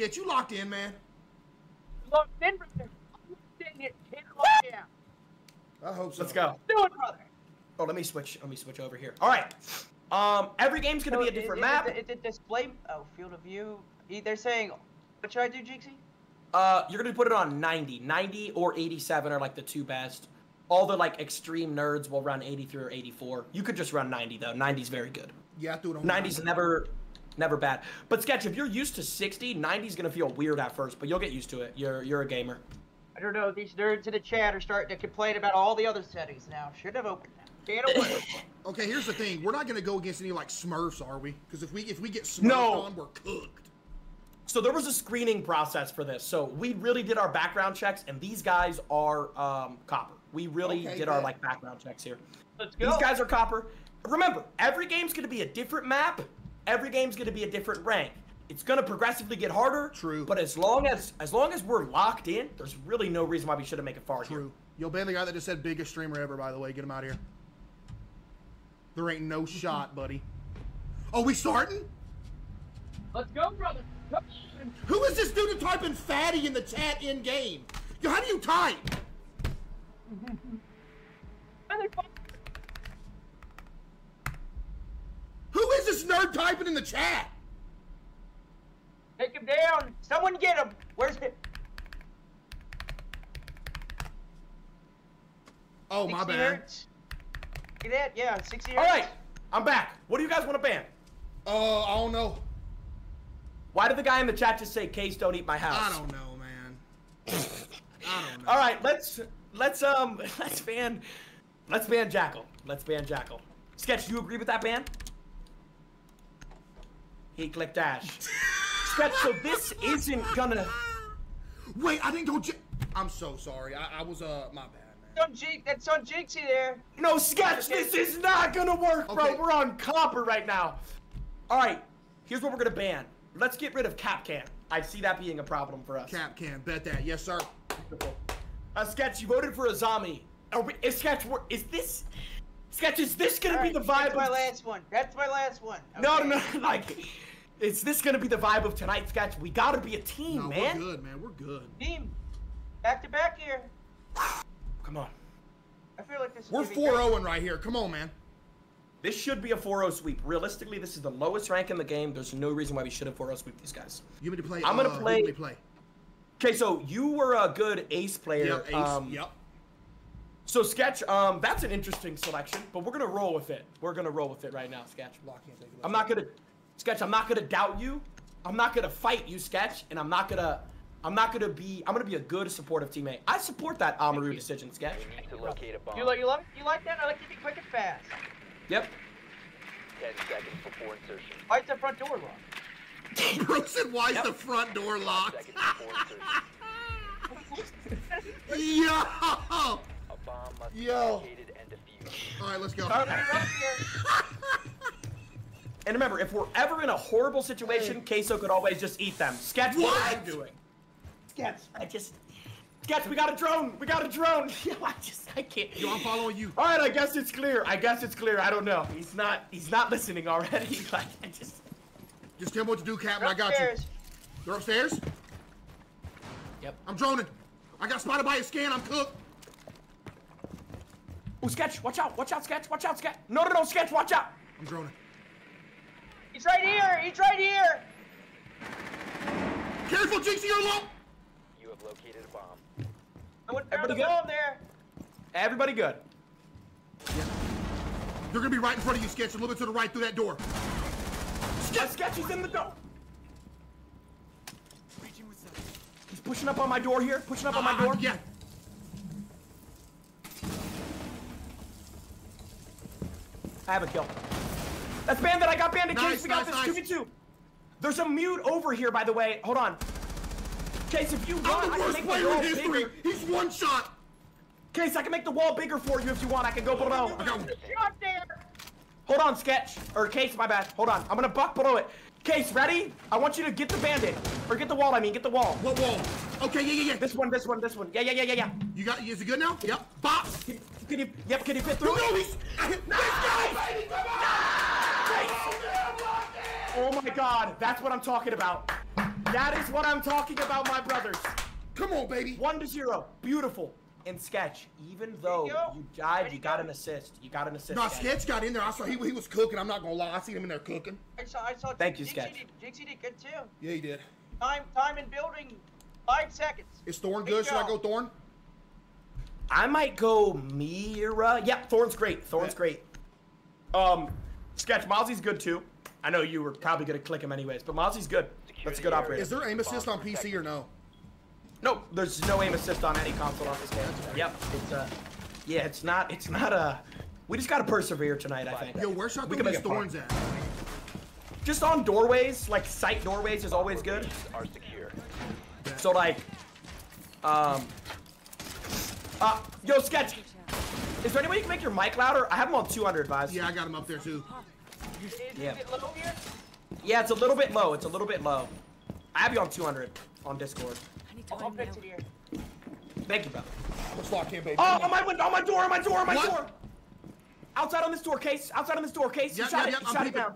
Sketch, you locked in, man. Look, then, brother. Dang it, hit lock down. I hope so. Let's go. Do it, brother. Oh, let me switch. Let me switch over here. All right. Um, every game's gonna be a different is- map. Is, is it display? Oh, field of view. They're saying, what should I do, Jinxie? Uh, you're gonna put it on 90. 90 or 87 are like the two best. All the like extreme nerds will run 83 or 84. You could just run 90 though. 90's very good. Yeah, I threw it on 90's never, never bad. But sketch, if you're used to 60, 90's gonna feel weird at first, but you'll get used to it. You're you're a gamer. I don't know. These nerds in the chat are starting to complain about all the other settings now. Should have opened them. Can't open them. Okay, here's the thing. We're not gonna go against any like Smurfs, are we? Because if we if we get Smurfs No. on, we're cooked. So there was a screening process for this. So we really did our background checks, and these guys are um, copper. We really Okay, did our like background checks here. Let's go. These guys are copper. Remember, every game's gonna be a different map. Every game's gonna be a different rank. It's gonna progressively get harder. True. But as long as as long as we're locked in, there's really no reason why we shouldn't make it far here. True. Yo, Ben, the guy that just said biggest streamer ever, by the way, get him out of here. There ain't no shot, buddy. Oh, we starting? Let's go, brother. Who is this dude typing fatty in the chat in game? Yo, how do you type? And they fuck- Who is this nerd typing in the chat? Take him down. Someone get him. Where's it? Oh, my 60 bad. hertz. Get that? Yeah, 60 hertz. All right, I'm back. What do you guys want to ban? Uh, I don't know. Why did the guy in the chat just say "Case don't eat my house"? I don't know, man. I don't know. All right, let's let's um let's ban let's ban Jackal. Let's ban Jackal. Sketch, do you agree with that ban? He clicked dash. Sketch, so this isn't gonna. Wait, I didn't go. J- I'm so sorry. I, I was uh my bad, man. That's on, Jin- that's on Jinxie there. No, Sketch, this is not gonna work, bro. Okay. We're on copper right now. All right, here's what we're gonna ban. Let's get rid of Kapkan. I see that being a problem for us. Kapkan bet that. Yes, sir. Uh, Sketch, you voted for Azami. Are we, is Sketch, is this Sketch? Is this gonna All be right, the vibe? That's my last one. That's my last one. No, Okay. no, no, like, is this gonna be the vibe of tonight's sketch? We gotta be a team, No, man. we're good, man. We're good. Team, back to back here. Come on. I feel like this. is We're 4 great. 0 right here. Come on, man. This should be a 4-0 sweep. Realistically, this is the lowest rank in the game. There's no reason why we shouldn't 4-0 sweep these guys. You want me to play? I'm gonna uh, play- do we play. Okay, so you were a good ace player. Yep, ace. Um, yep. So sketch, um, that's an interesting selection, but we're gonna roll with it. We're gonna roll with it right now, sketch. Block can't take it. I'm not gonna, sketch. I'm not gonna doubt you. I'm not gonna fight you, sketch, and I'm not gonna, I'm not gonna be. I'm gonna be a good supportive teammate. I support that Amaru decision, sketch. We need to locate a bomb. You like you like you like that? I like to be quick and fast. Yep. Ten seconds before insertion. Why's the front door locked? Bro said, "Why is the front door locked?" Seconds before insertion. Yo. A bomb must be Yo. located and defused. All right, let's go. And remember, if we're ever in a horrible situation, Queso could always just eat them. Sketch, what, are What? you doing? Sketch, I just. Sketch, we got a drone. We got a drone. Yo, I just, I can't. Yo, I'm following you. All right, I guess it's clear. I guess it's clear. I don't know. He's not. He's not listening already. Like, I just. Just tell me what to do, Captain. I got you. Upstairs. They're upstairs. Yep. I'm droning. I got spotted by a scan. I'm cooked. Oh, Sketch, watch out. Watch out, Sketch. Watch out, Sketch. No, no, no, Sketch, watch out. I'm droning. He's right here. He's right here. Careful, Jinxie, you're low. You have located a bomb. I went down the Everybody good? bomb there. Everybody good. Yeah. They're gonna be right in front of you, Sketch. A little bit to the right through that door. Yeah, Sketch is in the door. He's pushing up on my door here. Pushing up on my Uh, door. yeah. I have a kill. That's bandit. I got bandit. Nice, Case, we got this. nice. 2v2. There's a mute over here, by the way. Hold on. Case, if you want, I'm I the can worst player wall in history. bigger. He's one shot. Case, I can make the wall bigger for you if you want. I can go below. I got. Shot there. Hold on, Sketch. Or Case, my bad. Hold on. I'm gonna buck below it. Case, ready? I want you to get the bandit. Or get the wall, I mean. Get the wall. What wall? Okay, yeah, yeah, yeah. This one, this one, this one. Yeah, yeah, yeah, yeah, yeah. You got? Is it good now? Yep. Bop. Can, can you, yep, can you fit through No, it? he's. Oh my god, that's what I'm talking about. That is what I'm talking about, my brothers. Come on, baby. One to zero. Beautiful. In sketch, even though you go. you died, you you got go. an assist. You got an assist. No, Sketch. Sketch got in there. I saw he, he was cooking. I'm not gonna lie. I seen him in there cooking. I saw. I saw. Thank you, Jinxie Sketch. Did, Jinxie did good too. Yeah, he did. Time, time in building, five seconds. Is Thorn good? Should I go. go Thorn? I might go Mira. Yep, Thorn's great. Thorn's Yeah. great. Um, Sketch, Mozzie's good too. I know you were probably gonna click him anyways, but Mozzie's good. That's a good operator. Is there aim assist on PC or no? No, there's no aim assist on any console on this game. Yep, it's uh, yeah, it's not, it's not a. we just gotta persevere tonight. I think. Yo, where should I We throw can these make thorns at? Just on doorways, like sight doorways is always good. Are secure. So like, um, uh, yo, Sketch, is there any way you can make your mic louder? I have them on 200, guys. Yeah, I got him up there too. Is, Yeah. is it low here? Yeah, it's a little bit low. It's a little bit low. I have you on 200 on Discord. I need I'll, I'll fix it here. Thank you, brother. Let's lock in, baby. Oh, on my window, on my door, on my door, on my What? door. Outside on this door case. Outside on this door case. You Yep, shot yep, it. yep, You I'm shot it down.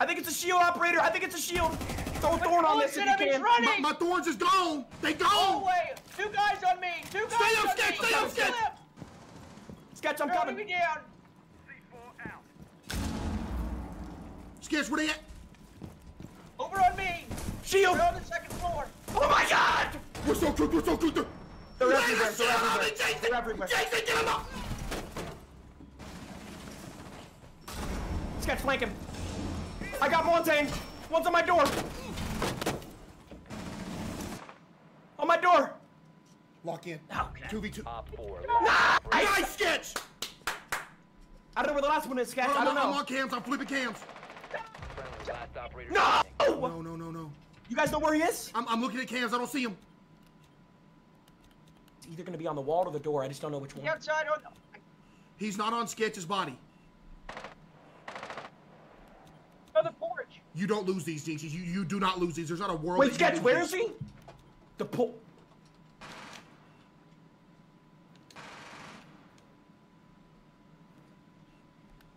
I think it's a shield operator. I think it's a shield. Throw a thorn on this if you I'm can. running. my, my thorns is gone. They Oh gone. wait, two guys on me. Two guys Stay up, on Sketch, me. stay up, Two Sketch. left. Sketch, I'm They're coming. me down. Sketch, where they at? Over on me. Shield. They're on the second floor. Oh my God. We're so cooked. We're so cooked. They're Lay everywhere, the they're everywhere, me, Jason. they're everywhere. Jason, get him up. Sketch, flank him. I got Montagne. One's on my door. On my door. Lock in. Oh, okay. Two v two. Op 4. Nice sketch. I don't know where the last one is, Sketch. I I'm, don't on- I'm on cams. I'm flipping cams. Friendly last operator No! No, no, no, no. You guys know where he is? I'm, I'm looking at cams. I don't see him. It's either gonna be on the wall or the door. I just don't know which one. The outside on. He's not on Sketch's body. On the porch. You don't lose these, Jinxies. You you do not lose these. There's not a world. Wait, Sketch, lose where these. is he? The pull.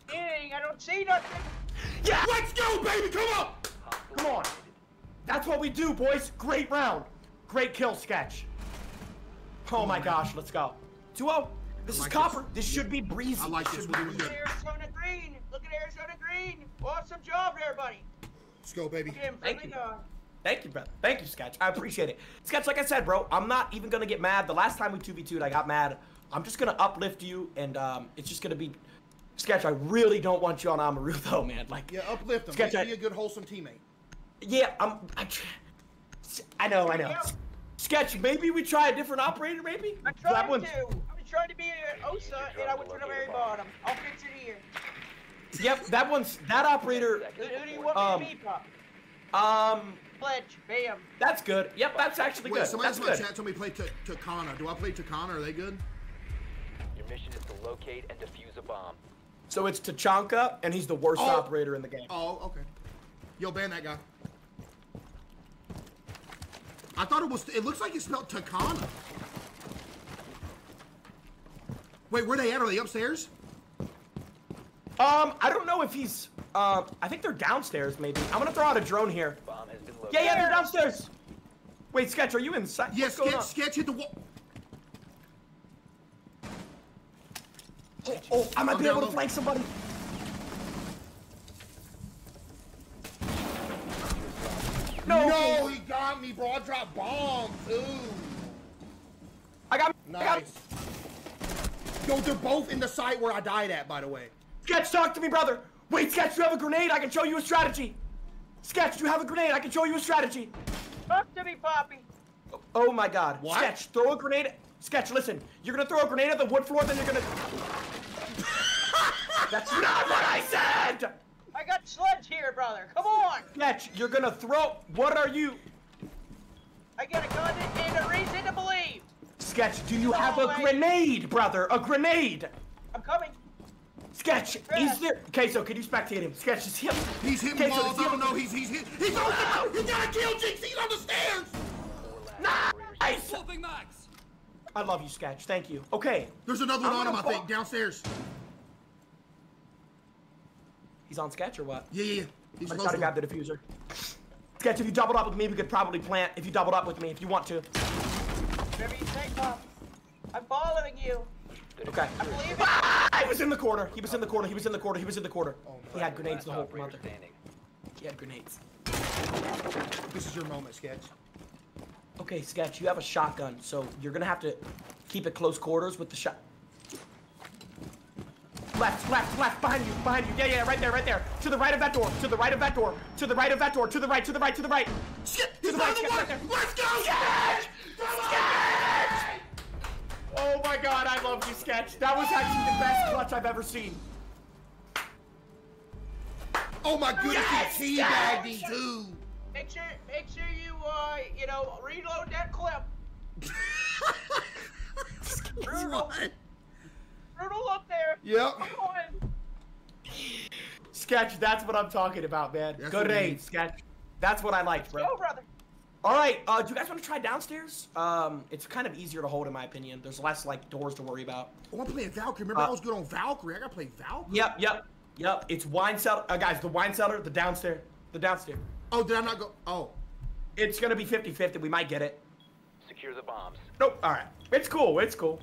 Dang, I don't see nothing. Yeah! Let's go, baby. Come on. Come on. That's what we do, boys. Great round. Great kill, Sketch. Oh my gosh, let's go. 2-0. This is like copper. this. This should be breezy. I like this. Should We're be doing breezy. good. Arizona Green. Look at Arizona Green. Awesome job, everybody. Let's go, baby. Him. Thank you. guy. Thank you, brother. Thank you, Sketch. I appreciate it. Sketch, like I said, bro, I'm not even gonna get mad. The last time we 2v2'd, I got mad. I'm just gonna uplift you, and um, it's just gonna be. Sketch, I really don't want you on Amaru, though, man. Like, Yeah, uplift him. Sketch, I Be a good, wholesome teammate. yeah, I'm. I, I know, I know. Sketch, maybe we try a different operator, maybe? I'm That trying one's- to. I'm trying to be an OSA, and I went to the very bottom. I'll fix it here. Yep, that one's that operator. Who, who do you want Um, me to be, Pop? Um, Pledge. Bam. that's good. Yep, that's actually Wait, good. somebody That's in the good. chat told me play Takana. Do I play Takana? Are they good? Your mission is to locate and defuse a bomb. So it's Tachanka, and he's the worst Oh. operator in the game. Oh, okay. Yo, ban that guy. I thought it was. It looks like it's spelled Takana. Wait, where are they at? Are they upstairs? Um, I don't know if he's. Uh, I think they're downstairs. Maybe I'm gonna throw out a drone here. Bomb has been. Yeah, yeah, they're downstairs. Wait, Sketch, are you inside? Yes, What's sketch, sketch hit the wall. Oh, oh, I might be able to flank somebody. No, No, he got me, bro. I dropped bomb too. I got. I got Nice. Yo, they're both in the site where I died at, by the way. Sketch, talk to me, brother. Wait, Sketch, you have a grenade? I can show you a strategy. Sketch, you have a grenade? I can show you a strategy. Talk to me, Poppy. Oh, oh my God. What? Sketch, throw a grenade. Sketch, listen. You're gonna throw a grenade at the wood floor, then you're gonna. That's not what I said. I got sludge here, brother. Come on. Sketch, you're gonna throw. What are you? I got a gun and a reason to believe. Sketch, do you No have a grenade, brother? A grenade. I'm coming. Sketch, he's there. Okay, so can you spectate him? Sketch, is him. He's hitting Okay, so walls. is he I don't know. He's he's he's he's on the. He gotta kill, Jinx. He's on the stairs. Four last operators Nice. I love you, Sketch. Thank you. Okay, There's another one I'm on him, I think, downstairs. he's on Sketch or what? Yeah, yeah, yeah. He's I close gotta to grab the diffuser. Sketch, if you doubled up with me, we could probably plant. If you doubled up with me, if you want to. Whatever you say, Pop. I'm following you. Okay. I believe it. Ah, he was in the corner. He was in the corner. He was in the corner. He was in the corner. He had grenades the whole operator mother. standing. He had grenades. This is your moment, Sketch. Okay, Sketch, you have a shotgun, so you're gonna have to keep it close quarters with the shot. Left, left, left, behind you, behind you. Yeah, yeah, right there, right there. To the right of that door, to the right of that door, to the right of that door, to the right, to the right, to the right. Sketch, To the right, the right there. Let's go, Sketch! Sketch! Sketch! Oh my god, I love you, Sketch. That was actually the best clutch I've ever seen. Oh my goodness, Yes, he Sketch! teabagged him too. Make sure, make sure you, uh, you know, reload that clip. Brutal. Brutal up there. Yep. Come on. Sketch, that's what I'm talking about, man. That's Good what we aim. Sketch. That's what I liked, bro. Go, brother. All right, uh, do you guys want to try downstairs? Um, it's kind of easier to hold, in my opinion. There's less like doors to worry about. Oh, I'm playing Valkyrie. Remember, Uh, I was good on Valkyrie. I gotta play Valkyrie. Yep, yep, yep. It's wine cellar, uh, guys. The wine cellar, the downstairs, the downstairs. Oh, did I not go? Oh. It's gonna be 50-50. We might get it. Secure the bombs. Nope. All right. It's cool. It's cool.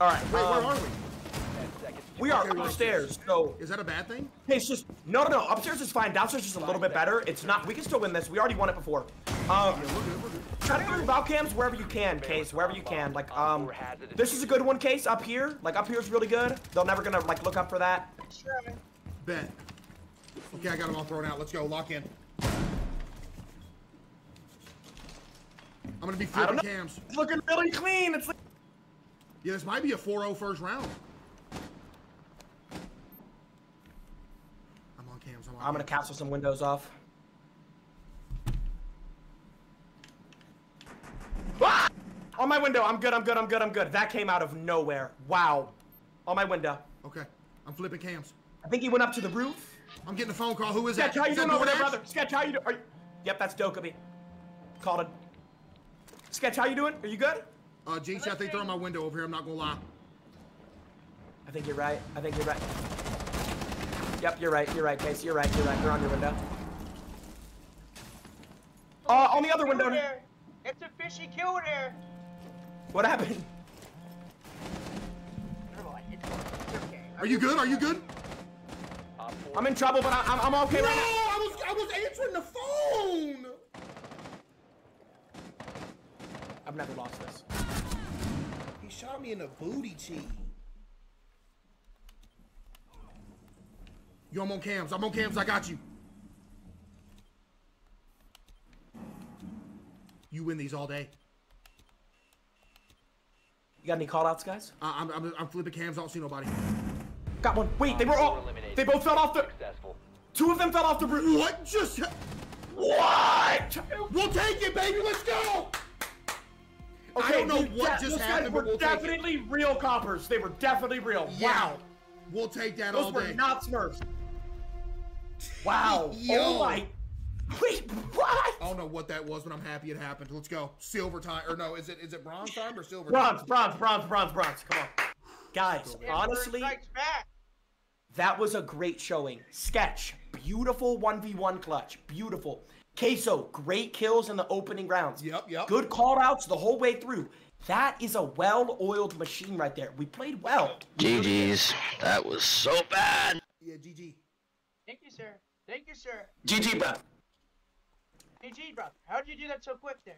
All right. Wait, um, where are we? Ten seconds. to We are Okay, upstairs. So Is that a bad thing? Hey, it's just no, no, no. Upstairs is fine. Downstairs is just a little bit better. It's not. We can still win this. We already won it before. Um, We're good, we're good. Try to go to Valcams wherever you can, Case, wherever you can. Like, um, this is a good one, Case, up here. Like, up here is really good. They're never gonna, like, look up for that. Sure. Bet. Okay, I got them all thrown out. Let's go. Lock in. I'm gonna be flipping cams. It's looking really clean. It's like, Yeah, this might be a 4-0 first round. I'm on cams. I'm on I'm gonna cams. capsule some windows off. Ah! On my window. I'm good, I'm good, I'm good, I'm good. That came out of nowhere. Wow. On my window. Okay, I'm flipping cams. I think he went up to the roof. I'm getting a phone call. Who is that? Sketch, how you that doing over there, brother? Sketch, how you doing? You... Yep, that's Dokkaebi. Called it. Sketch, how you doing? Are you good? Uh, Jinx, I think they're on my window over here. I'm not gonna lie. I think you're right. I think you're right. Yep, you're right. You're right, Case. You're right. You're right. They're on your window. Uh, on the other window. There. It's a fishy kill there. What happened? Never mind. It's, it's okay. Are you good? Are you good? Four I'm in trouble, but I, I'm, I'm okay No, right now. I was I was answering the phone. I've never lost this. He shot me in the booty cheek. Yo, I'm on cams. I'm on cams. I got you. You win these all day. You got any call-outs, guys? Uh, I'm, I'm, I'm flipping cams. I don't see nobody. Got one. Wait, they were all. They both fell off the. successful. Two of them fell off the roof. What just? What? We'll take it, baby. Let's go. I don't know what de- just those guys happened, were but we'll take it. definitely real coppers. They were definitely real. Yeah. Wow. We'll take that Those all were day. not Smurfs. Wow. Oh Yo. Oh my. Wait, what? I don't know what that was, but I'm happy it happened. Let's go. Silver time, or no? Is it is it bronze time or silver? Bronze, time? bronze, bronze, bronze, bronze. Come on. Guys, Emperor honestly, that was a great showing. Sketch, beautiful 1v1 clutch. Beautiful. Queso, great kills in the opening rounds. Yep, yep. Good call outs the whole way through. That is a well oiled machine right there. We played well. GG's. That was so bad. Yeah, GG. Thank you, sir. Thank you, sir. GG, bro. GG, brother. How'd you do that so quick there?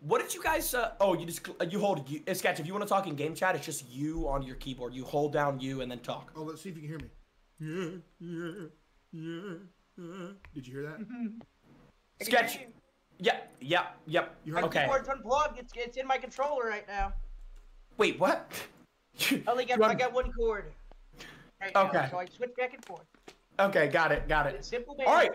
What did you guys? Uh, oh, you just uh, you hold you. uh, Sketch. If you want to talk in game chat, it's just you on your keyboard. You hold down you and then talk. Oh, let's see if you can hear me. Yeah, yeah, yeah, yeah. Did you hear that? I can Sketch. hear you. Yeah, yeah, yep. You My heard Okay. keyboard's unplugged. It's, it's in my controller right now. Wait, what? I only got, I got one cord. Right Okay. Now, so I switch back and forth. Okay, got it, got it. simple, All man. right.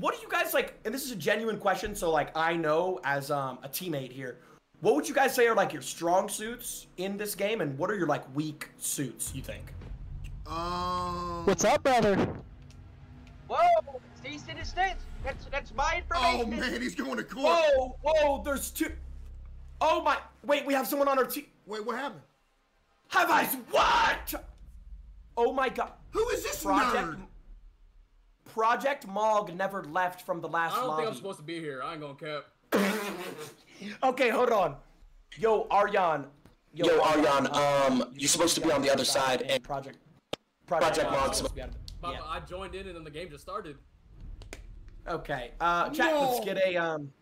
What do you guys like? And this is a genuine question, so like I know as um, a teammate here, what would you guys say are like your strong suits in this game, and what are your like weak suits? You think? Um. What's up, brother? Whoa! Cease and desist. That's that's my information. Oh man, he's going to court. Whoa, whoa! There's two. Oh my! Wait, we have someone on our team. Wait, what happened? Have I? What? Oh my god! Who is this Project. nerd? Project Mog never left from the last I don't lobby. think I'm supposed to be here. I ain't gonna cap. Okay, hold on. Yo, Aryan. Yo, Aryan, um, you're supposed to be on the other side, and Project. Project Mog's Mog's- supposed to be on- Papa, yeah. I joined in and then the game just started. Okay. Uh, chat. Let's get a um.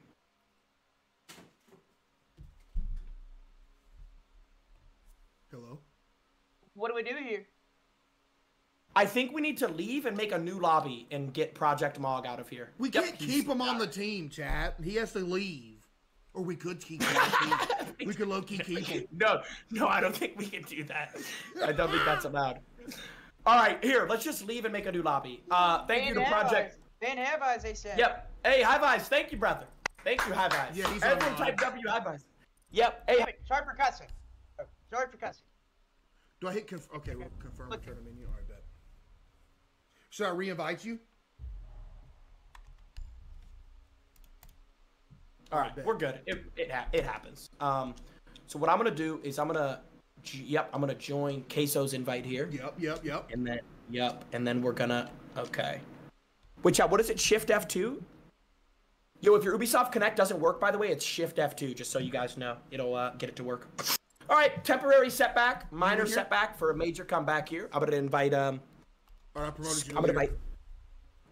Hello. What do we do here? I think we need to leave and make a new lobby and get Project Mog out of here. We Yep, can't keep him on the team, chat. He has to leave. Or we could keep him. on the team. we could low key keep him. No, no, I don't think we can do that. I don't think that's allowed. All right, here, let's just leave and make a new lobby. Uh, thank you to Project. Haveyes. Van Haveyes, they said. Yep. Hey, high fives. Thank you, brother. Thank you, high fives. Yeah, he's Everyone type W, high fives. Yep. Hey, Wait, sorry for cussing. Oh, sorry for cussing. Do I hit conf- Okay, we'll confirm Look. return to menu. All right, bet. Should I re-invite you? All right, we're good. It it, ha- it happens. Um, so what I'm gonna do is I'm gonna, yep, I'm gonna join Queso's invite here, Yep, yep, yep. and then yep, and then we're gonna okay. Which uh, what is it? Shift F2. Yo, if your Ubisoft Connect doesn't work, by the way, it's Shift F2. Just so you guys know, it'll uh, get it to work. All right, temporary setback, minor setback for a major comeback here. I'm gonna invite um, All right, I promoted you. I'm gonna later. invite.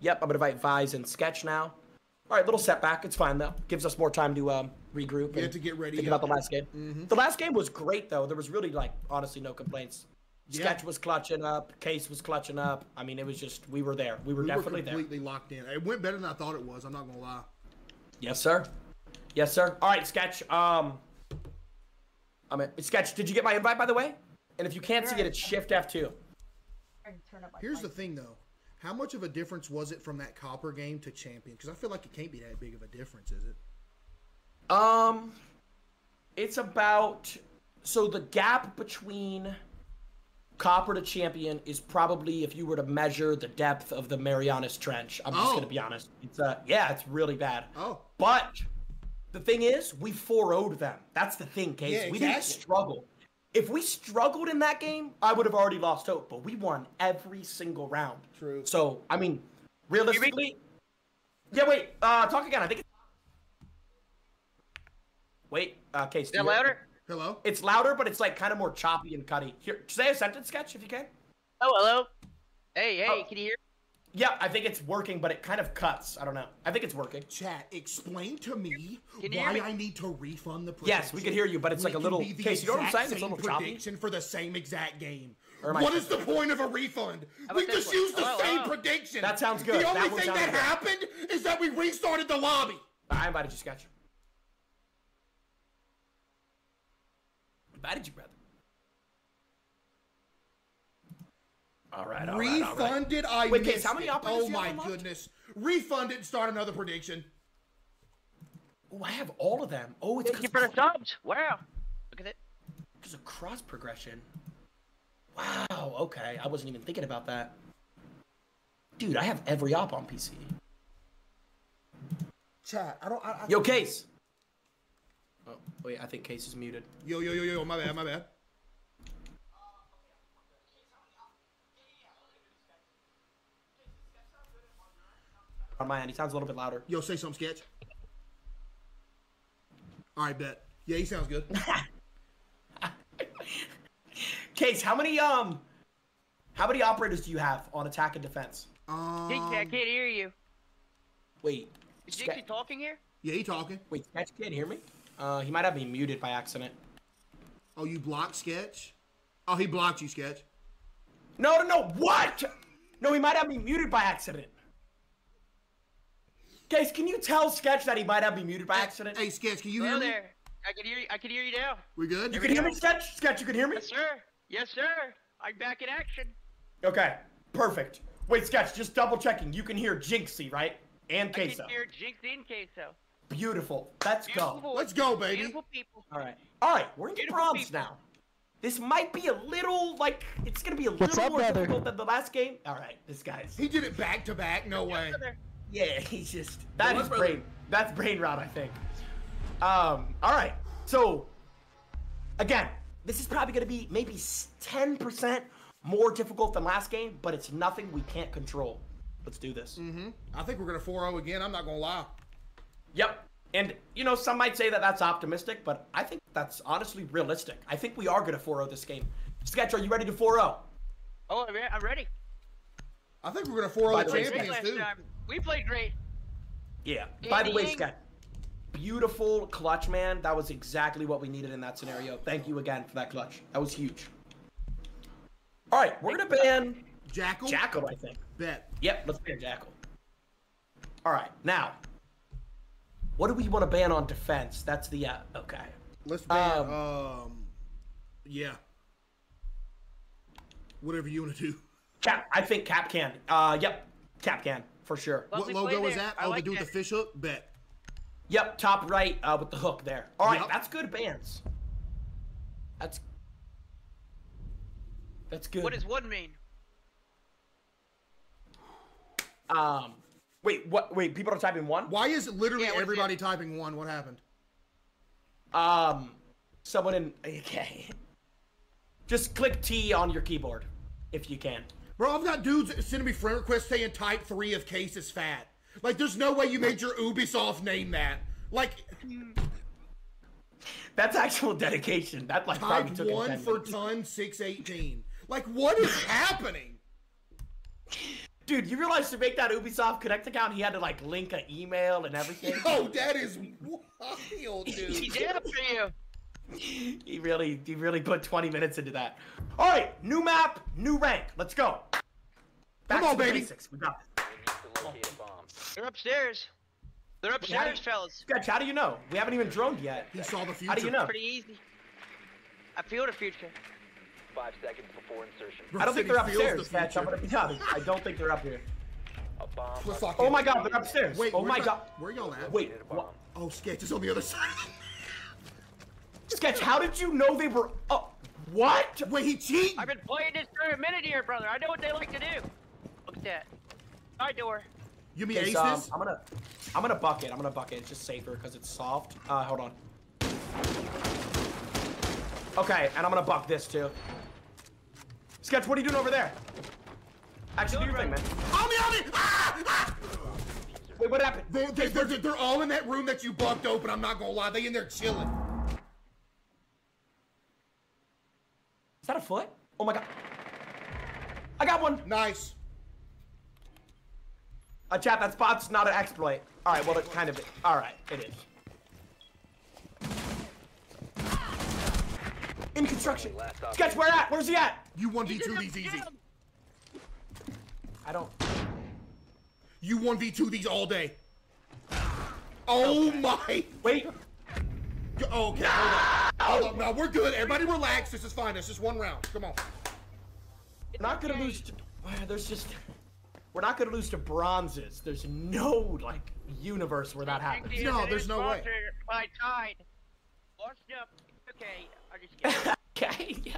Yep, I'm gonna invite Vise and Sketch now. All right, little setback. It's fine though. Gives us more time to um, regroup. Yeah, and to get ready, Think yeah. about the last game. Mm-hmm. The last game was great though. There was really like honestly no complaints. Yeah. Sketch was clutching up. Case was clutching up. I mean, it was just we were there. We were We definitely were there. completely locked in. It went better than I thought it was. I'm not gonna lie. Yes, sir. Yes, sir. All right, Sketch. Um, I'm a, Sketch. Did you get my invite by the way? And if you can't see it, it's Shift F2. Turn up my Here's mic. the thing, though. How much of a difference was it from that copper game to champion? Because I feel like it can't be that big of a difference, is it? Um, it's about so the gap between copper to champion is probably if you were to measure the depth of the Marianas Trench. I'm just Oh. gonna be honest. It's uh yeah, it's really bad. Oh. But the thing is, we 4 them. That's the thing, Case. Yeah, We didn't struggle. If we struggled in that game, I would have already lost hope. But we won every single round. True. So I mean, realistically, yeah. Wait, uh, talk again. I think. Wait, uh, Case. Is that louder? Hello? It's louder, but it's like kind of more choppy and cutty. Here, say a sentence sketch if you can. Oh, hello. Hey, hey, Oh. can you hear? Yeah, I think it's working, but it kind of cuts. I don't know. I think it's working. Chat, explain to me Can you hear why me? I need to refund the prediction. Yes, we can hear you, but it's when like a it can little- be the Case, you know what I'm saying? It's a same little choppy. prediction for the same exact game. Or am I What is the point of a refund? We just one? used the Hello, same hello. prediction. That sounds good. The only one thing that good. happened is that we restarted the lobby. I invited you, sketch. Invited you, brother. All right, all right, all right. Refunded, I Wait, Case, missed how many it. operators Oh do you have my unlocked? goodness. Refund it and start another prediction. Oh, I have all of them. Oh, it's Thank you because for the subs. Wow. Look at it. There's a cross progression. Wow, okay. I wasn't even thinking about that. Dude, I have every op on PC. Chat, I don't. I, I, Yo, Case! Oh, wait, I think Case is muted. yo, yo, yo, yo, my bad, my bad. On my end, he sounds a little bit louder. Yo, say something, sketch. All right, bet. Yeah, he sounds good. Case, how many, um, how many operators do you have on attack and defense? Um, Jinxie, I can't hear you. Wait. Is Ske- Jinxie talking here? yeah, he talking. wait, Sketch can't hear me? Uh, he might have me muted by accident. Oh, you blocked sketch? Oh, he blocked you, sketch. No, no, no, what? No, he might have me muted by accident. Case, can you tell Sketch that he might have been muted by accident? Hey, sketch, can you hear Hello me? there. I can hear you. I can hear you now. We good? You can hear me, Sketch? Sketch, you can hear me? Yes, sir. Yes, sir. I'm back in action. Okay, perfect. Wait, Sketch, just double checking. You can hear Jinxie, right? And I Queso. can hear Jinxie and Queso. Beautiful. Let's go. Let's go, baby. Beautiful people. All right. All right, we're in the bronze people. now. This might be a little, like, it's going to be a What's little up, more brother? difficult than the last game. All right, this guy's. He did it back to back. No way. Yeah, he's just that is Well, brain. brother- That's brain rot, I think. Um. All right. So, again, this is probably going to be maybe ten percent more difficult than last game, but it's nothing we can't control. Let's do this. Mhm. I think we're gonna 4-0 again. I'm not gonna lie. Yep. And, you know, some might say that that's optimistic, but I think that's honestly realistic. I think we are going to 4 0 this game. Sketch, are you ready to 4 0? Oh, I'm I'm ready. I think we're gonna 4-0 the the way, Great champions last too. time. We played great. Yeah. By the way, Scott, beautiful clutch, man. That was exactly what we needed in that scenario. Thank you again for that clutch. That was huge. All right, we're going to ban Jackal. Jackal, I think. Bet. Yep, let's ban Jackal. All right, now, what do we want to ban on defense? That's the, uh, okay. Let's ban. Um, Um, yeah. Whatever you want to do. Cap, I think Kapkan. Uh, yep, Kapkan, for sure. Well, what logo is that? I Oh, like the dude with the fish hook. Bet. Yep, top right uh, with the hook there. All right, Yep. that's good bands. That's that's good. What does one mean? um? Wait, what? Wait, people are typing one. Why is literally Yeah, what is everybody typing one? What happened? Um, someone in. Okay. Just click T on your keyboard, if you can. Bro, I've got dudes sending me friend requests saying type three of case is fat. Like, there's no way you made your Ubisoft name that. Like, That's actual dedication. That like probably type took him one for ton six eighteen. Like, what is happening? Dude, you realize to make that Ubisoft Connect account, he had to like link an email and everything. Oh, that is wild, dude. He did it for you. He really, he really put 20 minutes into that. All right, new map, new rank. Let's go. Back Come on, to baby. basics. We got this. You need to locate a bomb. They're upstairs. They're upstairs, fellas. Sketch, how do you know? We haven't even droned yet. He saw the future. How do you know? Pretty easy. I feel the future. Five seconds before insertion. I don't think they're upstairs, the Sketch. I'm gonna be honest. I don't think they're up here. A bomb Well, must fuck Oh my god, they're upstairs. Wait, oh my god. Where y'all at? Wait, a bomb. what? Oh, sketch is on the other side. Sketch, how did you know they were up? What? Wait, he cheated. I've been playing this for a minute here, brother. I know what they like to do. Look at that. Side door. You mean Okay, ace um. I'm gonna, I'm gonna bucket. I'm gonna bucket. It's just safer because it's soft. Uh, hold on. Okay, and I'm gonna buck this too. Sketch, what are you doing over there? Actually, do your thing, man. On me, on me! Ah! Ah! Wait, what happened? They're, they're, they're, they're all in that room that you bucked open. I'm not gonna lie. They in there chilling. That a foot? Oh my god. I got one. Nice. Uh, chat, that spot's not an exploit. All right, well, it kind of. is. All right, it is. In construction. Sketch, where at? Where's he at? You 1v2 these easy. I don't. You 1v2 these all day. Oh my. Wait. Oh, okay, hold on. Hold on. No, we're good. Everybody relax. This is fine. It's just one round. Come on. We're not gonna lose. To, there's just. We're not gonna lose to bronzes. There's no like universe where that happens. No, there's no way. By Tide. Washed up. Okay, I just okay. Yeah.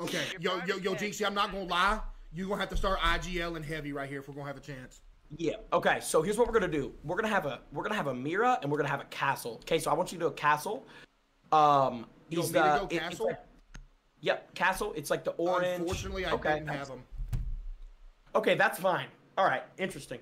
Okay. Yo, yo, yo, Jinxie, I'm not gonna lie. You're gonna have to start IGL and heavy right here if we're gonna have a chance. Yeah. Okay. So here's what we're gonna do. We're gonna have a we're gonna have a Mira and we're gonna have a castle. Okay. So I want you to do a castle. Um. You want he's me to go it- castle? like- yep. Castle. It's like the orange. Unfortunately, I okay. didn't have them. Okay, that's fine. All right, interesting.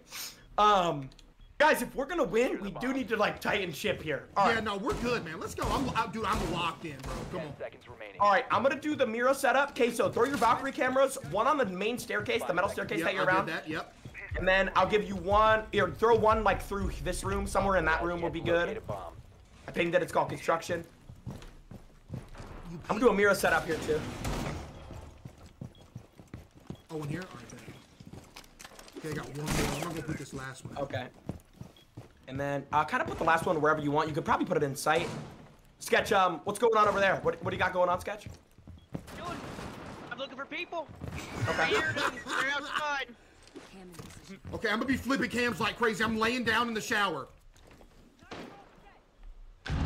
Um, guys, if we're gonna win, we do need to like tighten ship here. All right, Yeah, no, we're good, man. Let's go. I'm, I, dude, I'm locked in, bro. Come on. Seconds remaining. all right. I'm gonna do the Mira setup. Okay, so throw your Valkyrie cameras, one on the main staircase, the metal staircase Yep, that you're I around, did that. Yep. And then I'll give you one. Here, throw one like through this room, somewhere in that room will be good. I think that it's called construction. I'm gonna do a mirror setup here too. Oh, in here. All right, thank you. Okay, I got one more. I'm gonna go put this last one. Okay. And then uh, kind of put the last one wherever you want. You could probably put it in sight. Sketch, um, what's going on over there? What, what do you got going on, Sketch? Dude, I'm looking for people. Okay. Here, they're outside. Okay, I'm gonna be flipping cams like crazy. I'm laying down in the shower.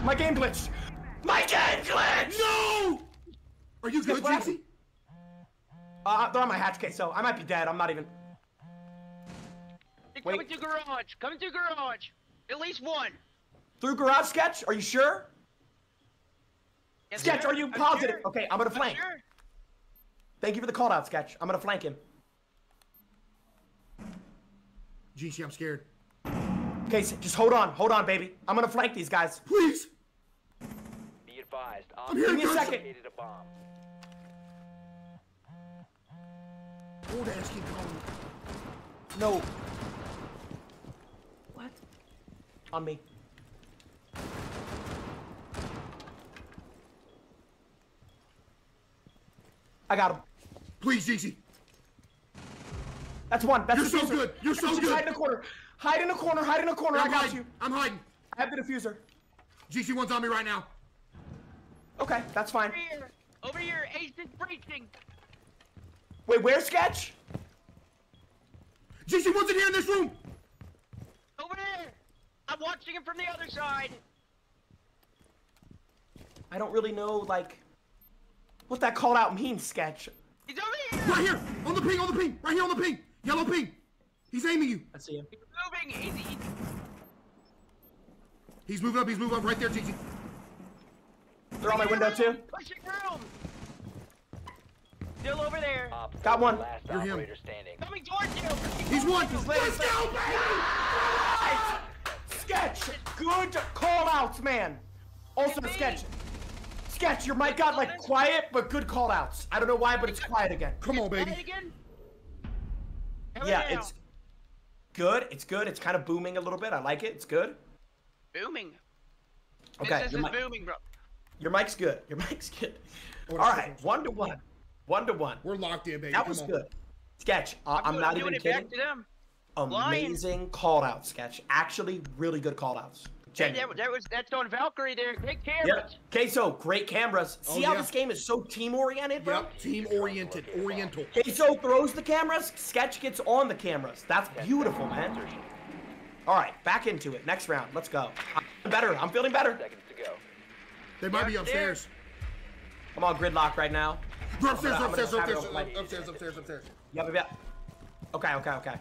My game glitched. My game glitched. No! Are you good, what Jinxie? Uh, they're on my hatch case, so I might be dead. I'm not even. They're Wait. coming through garage. Coming through garage. At least one. Through garage sketch? Are you sure? Yes, Sketch, sir. are you I'm positive? sure. Okay, I'm gonna I'm flank. sure. Thank you for the call out, sketch. I'm gonna flank him. GC, I'm scared. Okay, just hold on, hold on, baby. I'm gonna flank these guys. Please. Be advised. I'm here, Op Give me a second. a bomb. Old ass keep calling. No. What? On me. I got him. Please, GC. That's one. That's You're the so diffuser. good. You're so good. Hide in a corner. Hide in a corner. Hide in a corner. I I'm got hiding. you. I'm hiding. I have the diffuser. GC one's on me right now. Okay, that's fine. Over here. Over here. Ace is breaching. Wait, where's Sketch? GC one's in here in this room. Over there. I'm watching him from the other side. I don't really know, like, what that call out means, Sketch. He's over here. Right here. On the ping. On the ping. Right here on the ping. Yellow ping. He's aiming you. I see him. He's moving. He's, he's He's moving up. He's moving up. Right there, GC. They're on my window, too. pushing room. Still over there. Op Got one. Last You're him. standing. Coming towards you. He's one. lit, Let's he's lit. go, baby. Sketch, good call outs, man. Also, Hey, Sketch. Sketch, your mic got like quiet, but good call outs. I don't know why, but it's quiet again. Come on, baby. again. Tell it Yeah, now. it's good. It's good. It's kind of booming a little bit. I like it. It's good. booming. Okay, This your, is mic, booming, bro. your mic's good. Your mic's good. All that's right, different. one to one. One to one. We're locked in, baby. That Come was on. good. Sketch, uh, I'm, doing- not doing even it kidding. back to them. Amazing call out, Sketch. Actually, really good call outs. Hey, that, was- that was that's on Valkyrie there. Big cameras. Yep. Okay, so great cameras. Oh, See Oh, how yeah. this game is so team oriented, bro? Yep. Team oriented. Oriental. Queso throws the cameras, Sketch gets on the cameras. That's beautiful, man. All right, back into it. Next round. Let's go. I'm better. I'm feeling better. Seconds to go. They might be upstairs. I'm on gridlock right now. They're upstairs. Upstairs. Upstairs. have it on Upstairs. Upstairs. Upstairs. Yep, yep, yep. Okay, okay, okay.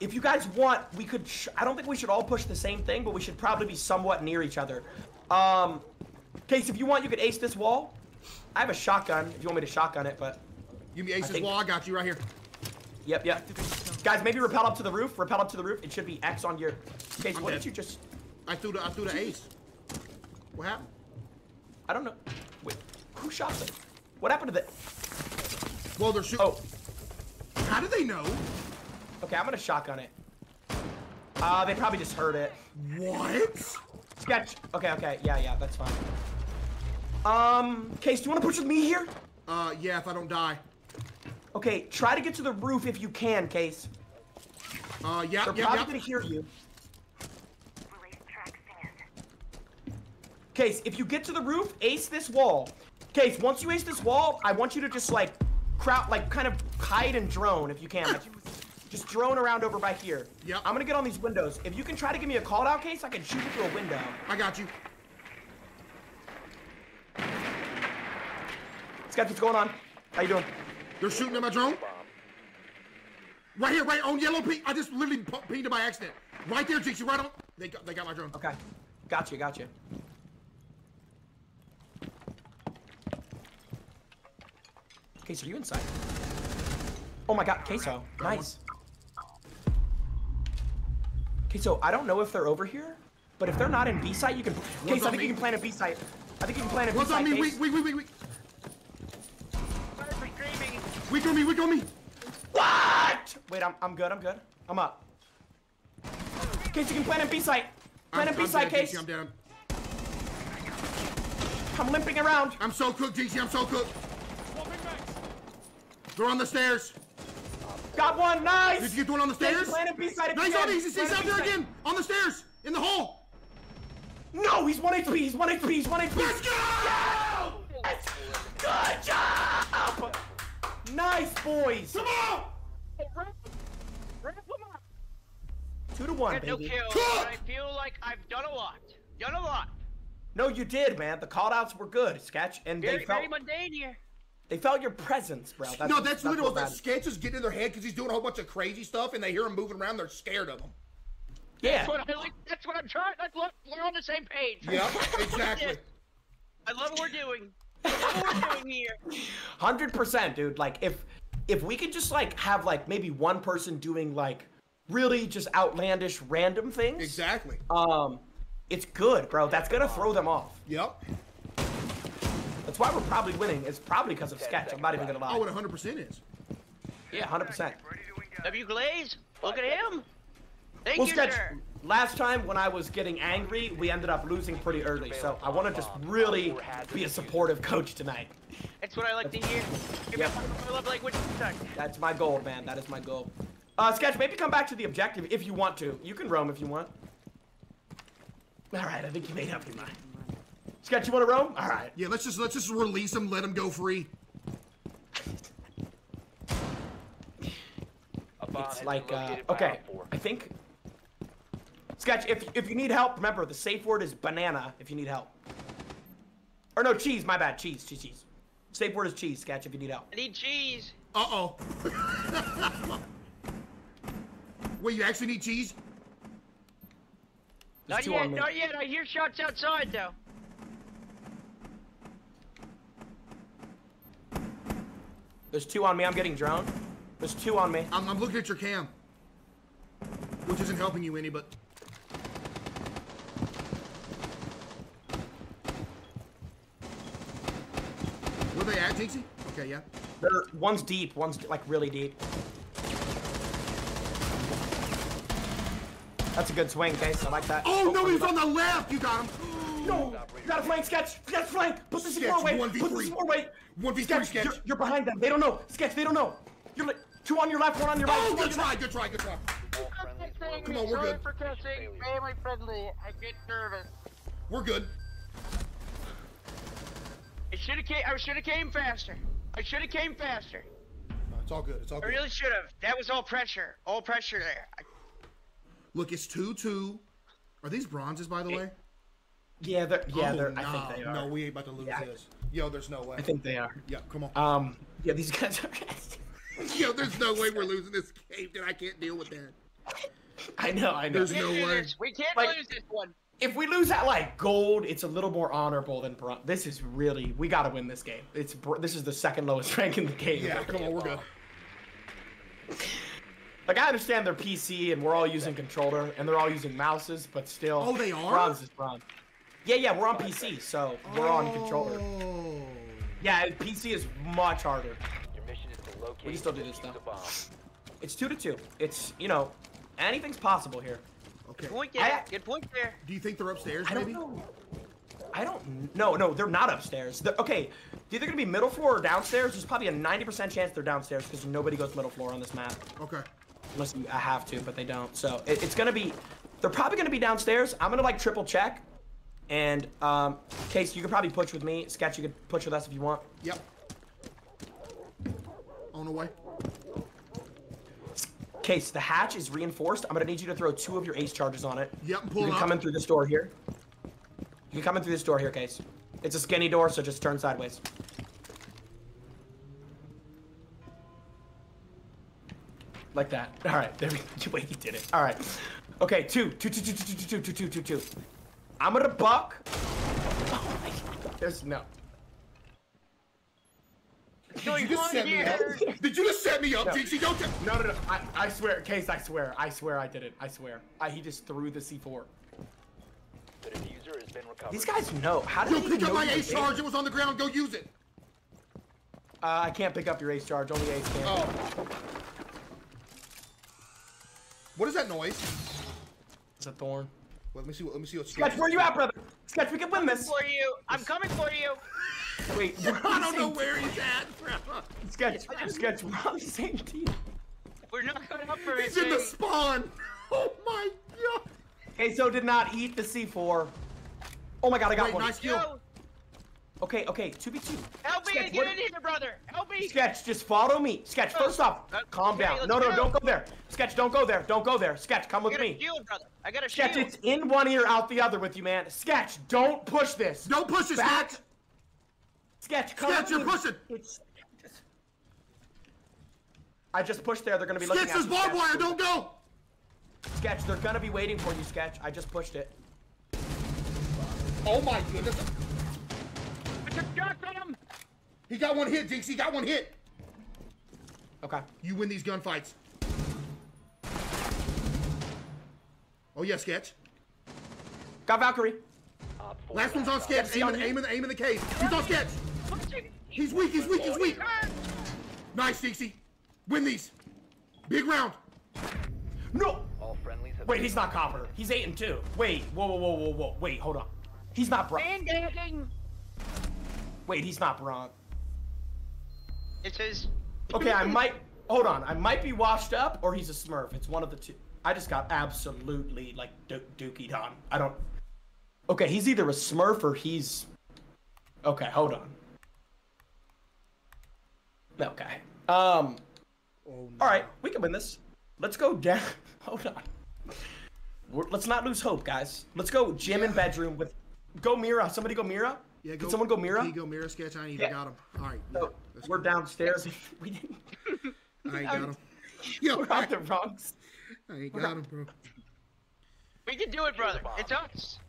If you guys want, we could. Sh- I don't think we should all push the same thing, but we should probably be somewhat near each other. Um, Case, if you want, you could ace this wall. I have a shotgun. If you want me to shotgun it, but Give me aces think- wall. I got you right here. yep, yep. Guys, maybe repel up to the roof. Repel up to the roof. It should be X on your. Case, I'm what dead. did you just? I threw the. I threw the ace. What happened? I don't know. Wait, who shot them? What happened to the? Well, they're shooting. Oh, How do they know? Okay. I'm gonna shotgun it. Uh, they probably just heard it. What? Sketch. Okay, okay. Yeah, yeah. That's fine. Um, Case, do you want to push with me here? Uh, yeah. If I don't die. Okay, try to get to the roof if you can, Case. Uh, yeah. They're Yeah. probably Yeah. gonna hear you. Case, if you get to the roof, ace this wall. Case, once you ace this wall, I want you to just like crowd, like kind of hide and drone if you can. Like, just thrown around over by here. Yep. I'm gonna get on these windows. If you can try to give me a call out case, I can shoot you through a window. I got you. Sketch, what's going on? How you doing? They're shooting at my drone. Right here, right on yellow ping. I just literally pinged it by accident. Right there, Jinxie. Right on. They got. They got my drone. Okay. Got you, got you. Queso, are you inside? Oh my god, Queso. Nice. Queso, I don't know if they're over here, but if they're not in B site, you can. Queso, I think me? you can plant a B site. I think you can plant a B What's site. on me? Case. Weak, weak, weak, weak, weak. Sorry for screaming. Weak on me. Weak on me. What? Wait, I'm, I'm good, I'm good. I'm up. Case, you can plant a B site. Plant I'm, a B I'm site, dead, Case. Jinxie, I'm dead. I'm, I'm limping around. I'm so cooked, Jinxie. I'm so cooked. They're on the stairs. Got one, nice! Did you get the one on the stairs? plant a B site if you Nice can. on me. He's, he's Plant a out B there site. again. On the stairs. In the hall. No, he's 1 HP, he's 1 HP, he's 1 HP. Let's go! Yes! Good job! Nice, boys. Come on! Wrap wrap 'em up. Two to one, Got no baby. kills, but I feel like I've done a lot. Done a lot. No, you did, man. The callouts were good, Sketch, and Very, they felt very mundane here. They felt your presence, bro. That's, no, that's, literally what what that matters. sketch is getting in their head because he's doing a whole bunch of crazy stuff and they hear him moving around. They're scared of him. Yeah. That's what I like. That's what I'm trying. Like, look, we're on the same page. Yep, exactly. I love what we're doing. I love what we're doing here. Hundred percent, dude. Like if if we could just like have like maybe one person doing like really just outlandish random things. Exactly. Um, it's good, bro. That's gonna throw them off. Yep. That's why we're probably winning. It's probably because of sketch. I'm not even gonna lie. Oh, it 100% is. Yeah, hundred percent. Have you glazed? Look at him. Thank Well, you, sketch. sir. Last time when I was getting angry, we ended up losing pretty early. So I want to just really be a supportive coach tonight. That's what I like to hear. Give Yep. me my love language. touch. That's my goal, man. That is my goal. Uh, sketch. Maybe come back to the objective if you want to. You can roam if you want. All right. I think you made up your mind. Sketch. You want to roam? All right. Yeah, let's just let's just release him, let him go free. A bomb has It's been like uh, okay. I think. Sketch. If if you need help, remember the safe word is banana. If you need help. Or no, cheese. My bad. Cheese. Cheese. Cheese. Safe word is cheese. Sketch. If you need help. I need cheese. Uh oh. Wait, you actually need cheese? There's Not yet, not yet. I hear shots outside though. There's two on me. I'm getting drowned. There's two on me. I'm, I'm looking at your cam, which isn't helping you any, but where they at, Jinxie? Okay, yeah. They're, one's deep. One's like really deep. That's a good swing, Case. I like that. Oh, oh no, he's on the left. You got him. No! You gotta flank, Sketch! Gotta flank! Put Sketch, C4 away! 1v3. Put the C4 away! 1v3 Sketch, Sketch. You're, you're behind them. They don't know. Sketch, they don't know. You're like two on your left, one on your right. Oh, two on good try, good try, good try. All friendlies were Come on, we're good. for cussing. Family friendly. I get nervous. We're good. I should have came. I should have came faster. I should have came faster. No, it's all good. It's all good. I really should have. That was all pressure. All pressure there. I, Look, it's two two. Are these bronzes, by the way? Yeah, they're, yeah, oh, they're, no, I think they are. No, we ain't about to lose Yeah. this. Yo, there's no way. I think they are. Yeah, come on. Um, yeah, these guys are. Yo, there's no way we're losing this game, dude. I can't deal with that. I know, I know. There's no way. We can't Like- lose this one. If we lose that like gold, it's a little more honorable than bronze. This is really, we gotta win this game. It's br- this is the second lowest rank in the game. Yeah, come on, we're good. Like I understand they're PC and we're all using controller and they're all using mouses, but still. Oh, they are? Bronze is bronze. Yeah, yeah, we're on PC, so we're on controller. Oh. Yeah, PC is much harder. Your mission is to locate We can still do this, defuse though. It's two to two. It's you know, anything's possible here. Okay. Good Point there. I- Good point there. Do you think they're upstairs, I don't know. I don't. No, no, they're not upstairs. They're, okay, they're either gonna be middle floor or downstairs. There's probably a 90% chance they're downstairs because nobody goes middle floor on this map. Okay. Unless you I have to, but they don't. So it, it's gonna be. They're probably gonna be downstairs. I'm gonna like triple check. And um, Case, you could probably push with me. Sketch, you could push with us if you want. Yep. On the way. Case, the hatch is reinforced. I'm gonna need you to throw two of your ace charges on it. Yep, I'm You can up. come in through this door here. You can come in through this door here, Case. It's a skinny door, so just turn sideways. Like that. All right. There we go. Wait, you did it. All right. Okay, two, two, two, two, two, two, two, two, two, two, two. I'm gonna buck. Oh my God. There's no. Did you just set me up? Did you just set me up, No. Jinxie? Don't. No, no, no. I, I swear, Case, I swear. I swear I did it. I swear. I, he just threw the C4. The diffuser has been recovered. These guys know. How do Yo, they pick up my ace charge. It was on the ground. Go use it. Uh, I can't pick up your ace charge. Only ace can. Oh. What is that noise? It's a thorn. Well, let me see. What, let me see what. Sketch, where you at, brother? Sketch, we can win this. For you. I'm coming for you. Wait, I don't know where he's at. Sketch, Sketch, we're on the same team. We're not going up for it. He's in the spawn. Oh my god. Queso did not eat the C4. Oh my god, I got Wait, one. nice kill. Yo, Okay, okay, 2v2. help me Sketch, get what- in here, brother. Help me. Sketch, just follow me. Sketch, first off, Uh, calm okay, down. No, no, go. don't go there. Sketch, don't go there. Don't go there. Sketch, come I with got a me. shield, brother. I got a Sketch, shield. it's in one ear, out the other with you, man. Sketch, don't push this. Don't push it, Back. Sketch. Sketch, come Sketch, you're me. pushing. It's... I just pushed there. They're gonna be looking Sketch, at there's barbed wire. Don't go. Sketch, they're gonna be waiting for you, Sketch. I just pushed it. Oh my goodness. I took shots on him. He got one hit, Jinx. He got one hit. Okay. You win these gunfights. Oh yeah, sketch. Got Valkyrie. Op four Last one's on sketch. Aim on in, him. aim in the aim in the case. He's on sketch. He's weak. He's weak. He's weak. Nice, Dixie. Win these. Big round. No. All friendlies have Wait, he's not copper. He's eight and two. Wait, whoa, whoa, whoa, whoa, whoa. Wait, hold on. He's not bronze. Band-aiding. Wait, he's not bronze. It says. Okay, I might. Hold on. I might be washed up, or he's a Smurf. It's one of the two. I just got absolutely like du- dookied on. I don't. Okay, he's either a Smurf or he's. Okay, hold on. Okay. Um. Oh, no. All right, we can win this. Let's go down. Hold on. We're, let's not lose hope, guys. Let's go gym and bedroom with. Go Mira. Somebody go Mira. Yeah, Can someone go Mira? He go Mira sketch. I ain't even Yeah. got him. All right. No, let's we're go. downstairs. we didn't. I ain't got him. Yo, We're on the wrong. s- I ain't got him, bro. We can do it, brother. It's us.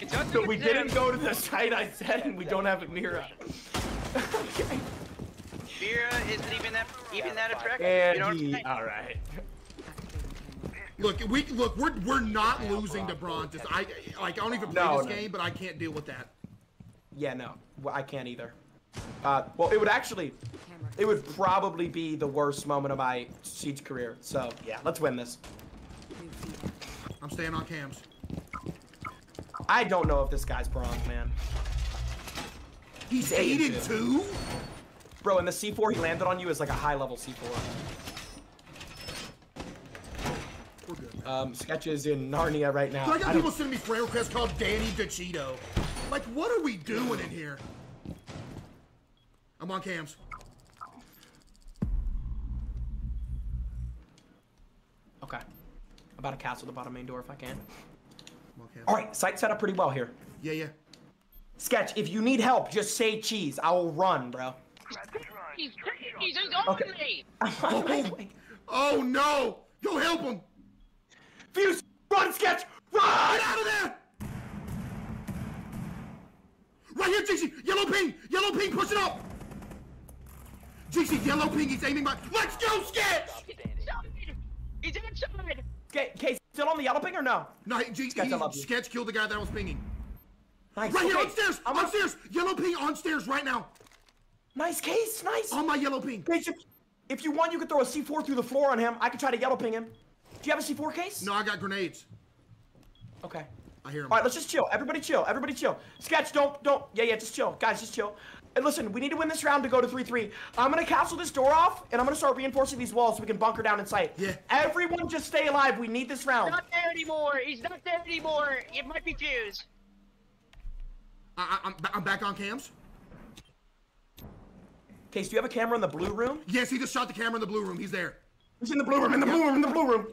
It's us. So we against didn't go to the site I said, and we don't have a Mira. okay. Mira isn't even that even that attractive. And you know what I'm he. All right. Look, we look. We're we're not losing to bronzes. I like. I don't even play No, this no. game, but I can't deal with that. Yeah, no. Well, I can't either. Uh, well, it would actually, it would probably be the worst moment of my Siege career. So yeah, let's win this. I'm staying on cams. I don't know if this guy's bronze, man. He's eight eight and and two. Bro, and the C4 he landed on you is like a high level C4. We're good. Man. Um, sketches in Narnia right now. So I got I people sending me friend requests called Danny DeCito. Like, what are we doing in here? I'm on cams. Okay. About a castle the bottom main door if I can. I'm on cams. All right, site set up pretty well here. Yeah, yeah. Sketch, if you need help, just say cheese. I will run, bro. He's he's on Okay. me. Oh, oh no! Go help him! Fuse, run, Sketch, run! Get out of there! Right here, JC! Yellow ping! Yellow ping, push it up! JC, yellow ping, he's aiming my. Let's go, Sketch! Inside. He's inside. Okay, Case, still on the yellow ping or no? No, he, Sketch, he- I love you. Sketch killed the guy that I was pinging. Nice. Right here, upstairs! I'm on- upstairs! Yellow ping on stairs right now! Nice case, nice. On my yellow ping. Case, if, if you want, you could throw a C4 through the floor on him. I could try to yellow ping him. Do you have a C4 case? No, I got grenades. Okay. I hear him. All right, let's just chill. Everybody chill. Everybody chill. Sketch, don't, don't. Yeah, yeah, just chill. Guys, just chill. And listen, we need to win this round to go to 3-3. I'm gonna castle this door off, and I'm gonna start reinforcing these walls so we can bunker down in sight. Yeah. Everyone just stay alive. We need this round. Not there anymore. He's not there anymore. It might be Fuze. I, I, I'm, I'm back on cams. Case, do you have a camera in the blue room? Yes, he just shot the camera in the blue room. He's there. He's in the blue room, in the blue room, in the blue room.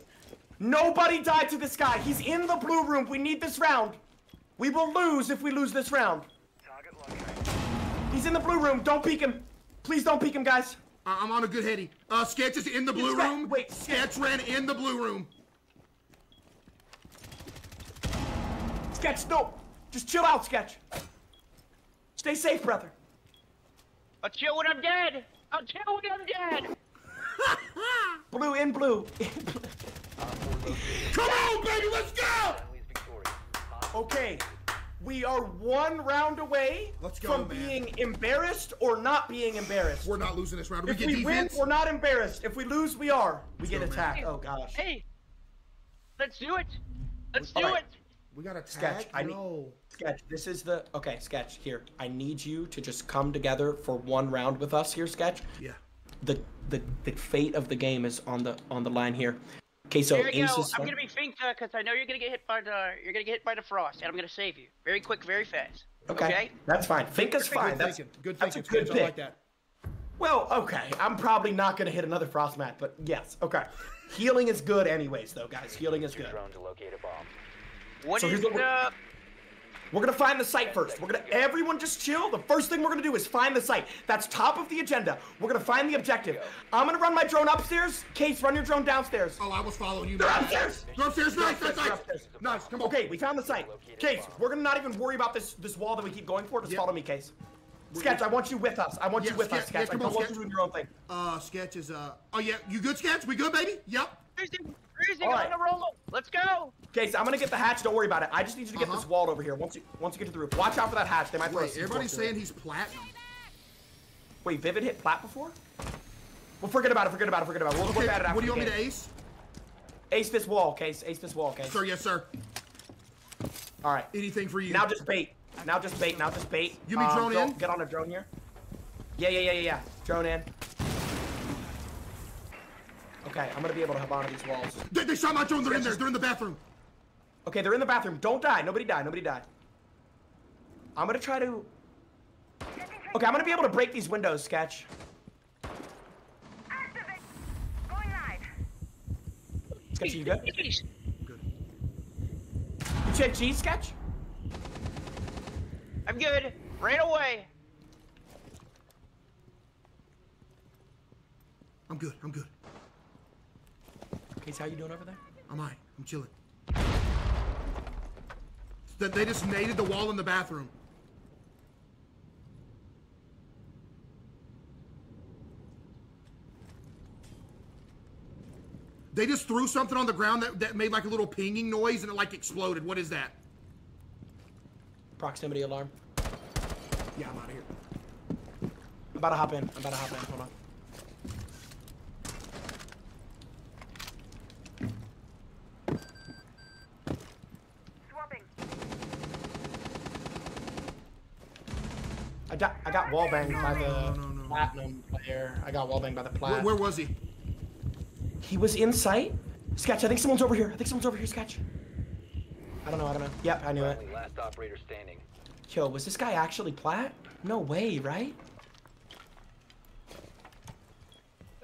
Nobody died to this guy. He's in the blue room. We need this round. We will lose if we lose this round. He's in the blue room. Don't peek him. Please don't peek him, guys. I, I'm on a good heady. Uh, Sketch is in the blue ran- room. wait, Sketch ran in the blue room. Sketch, no. Just chill out, Sketch. Stay safe, brother. I'll chill when I'm dead. I'll chill when I'm dead. Blue in blue. Come on, baby, let's go! Friendlies victorious. Op okay. We are one round away Let's go, from man. being embarrassed or not being embarrassed. We're not losing this round. We if get we defense. win, we're not embarrassed. If we lose, we are. We get go, man. attacked. Oh gosh. Hey, let's do it. Let's do All right. it. We got a Sketch, tag. I need- no. Sketch, this is the okay. Sketch, here. I need you to just come together for one round with us here. Sketch. Yeah. The the the fate of the game is on the on the line here. Okay, so Here we Ace go. I'm gonna be Finka because uh, I know you're gonna get hit by the you're gonna get hit by the frost, and I'm gonna save you very quick, very fast. okay. Okay. That's fine. Finka's fine. Good That's thinking. Good that's thinking. a good Sketch. I like that. Well, okay. I'm probably not gonna hit another frost mat, but yes. Okay. Healing is good, anyways, though, guys. Healing is good. drone to locate a bomb. What So is here's what we're- the? We're gonna find the site first. We're gonna everyone just chill. The first thing we're gonna do is find the site. That's top of the agenda. We're gonna find the objective. I'm gonna run my drone upstairs. Case, run your drone downstairs. Oh, I was following you. They're upstairs. They're upstairs. Nice, nice, nice. Nice. Come on. Okay, we found the site. Case, we're gonna not even worry about this this wall that we keep going for. Just Yeah. follow me, Case. Sketch, I want you with us. I want Yeah, you with Sketch, us, Sketch. yeah, come I don't on, want Sketch. you doing your own thing. Uh, Sketch is uh. Oh yeah, you good, Sketch? We good, baby? Yep. Where's the? Cruising All on the roll. Let's go. Okay, so I'm gonna get the hatch. Don't worry about it. I just need you to get Uh-huh. this wall over here. Once you once you get to the roof, watch out for that hatch. They might throw a Wait, everybody's saying he's platinum. Wait, Vivid hit plat before? Well, forget about it. Forget about it. Forget about it. We'll Okay, look at it after what do you the want me to ace? Ace this wall, case. Ace this wall, case. Sir, yes, sir. All right. Anything for you. Now just bait. Now just bait. Now just bait. Give me Um, drone in. Get on a drone here. Yeah, yeah, yeah, yeah, yeah. Drone in. Okay, I'm gonna be able to hop onto these walls. They, they shot my drone. They're in there. They're in the bathroom. Okay, they're in the bathroom. Don't die. Nobody die. Nobody die. I'm gonna try to. Okay, I'm gonna be able to break these windows, Sketch. Sketch, you good? Jeez. You check G, Sketch? I'm good. Ran away. I'm good. I'm good. Case, how you doing over there? I'm alright. I'm chilling. That they just naded the wall in the bathroom. They just threw something on the ground that, that made like a little pinging noise and it like exploded. What is that? Proximity alarm. Yeah, I'm out of here. I'm about to hop in. I'm about to hop in. Hold on. I got I got wall banged by the no, no, no. platinum player. I got wall banged by the Where, plat. where was he? He was in sight. Sketch. I think someone's over here. I think someone's over here. Sketch. I don't know. I don't know. Yep, I knew it. Friendly, last operator standing. Yo, was this guy actually plat? No way, right?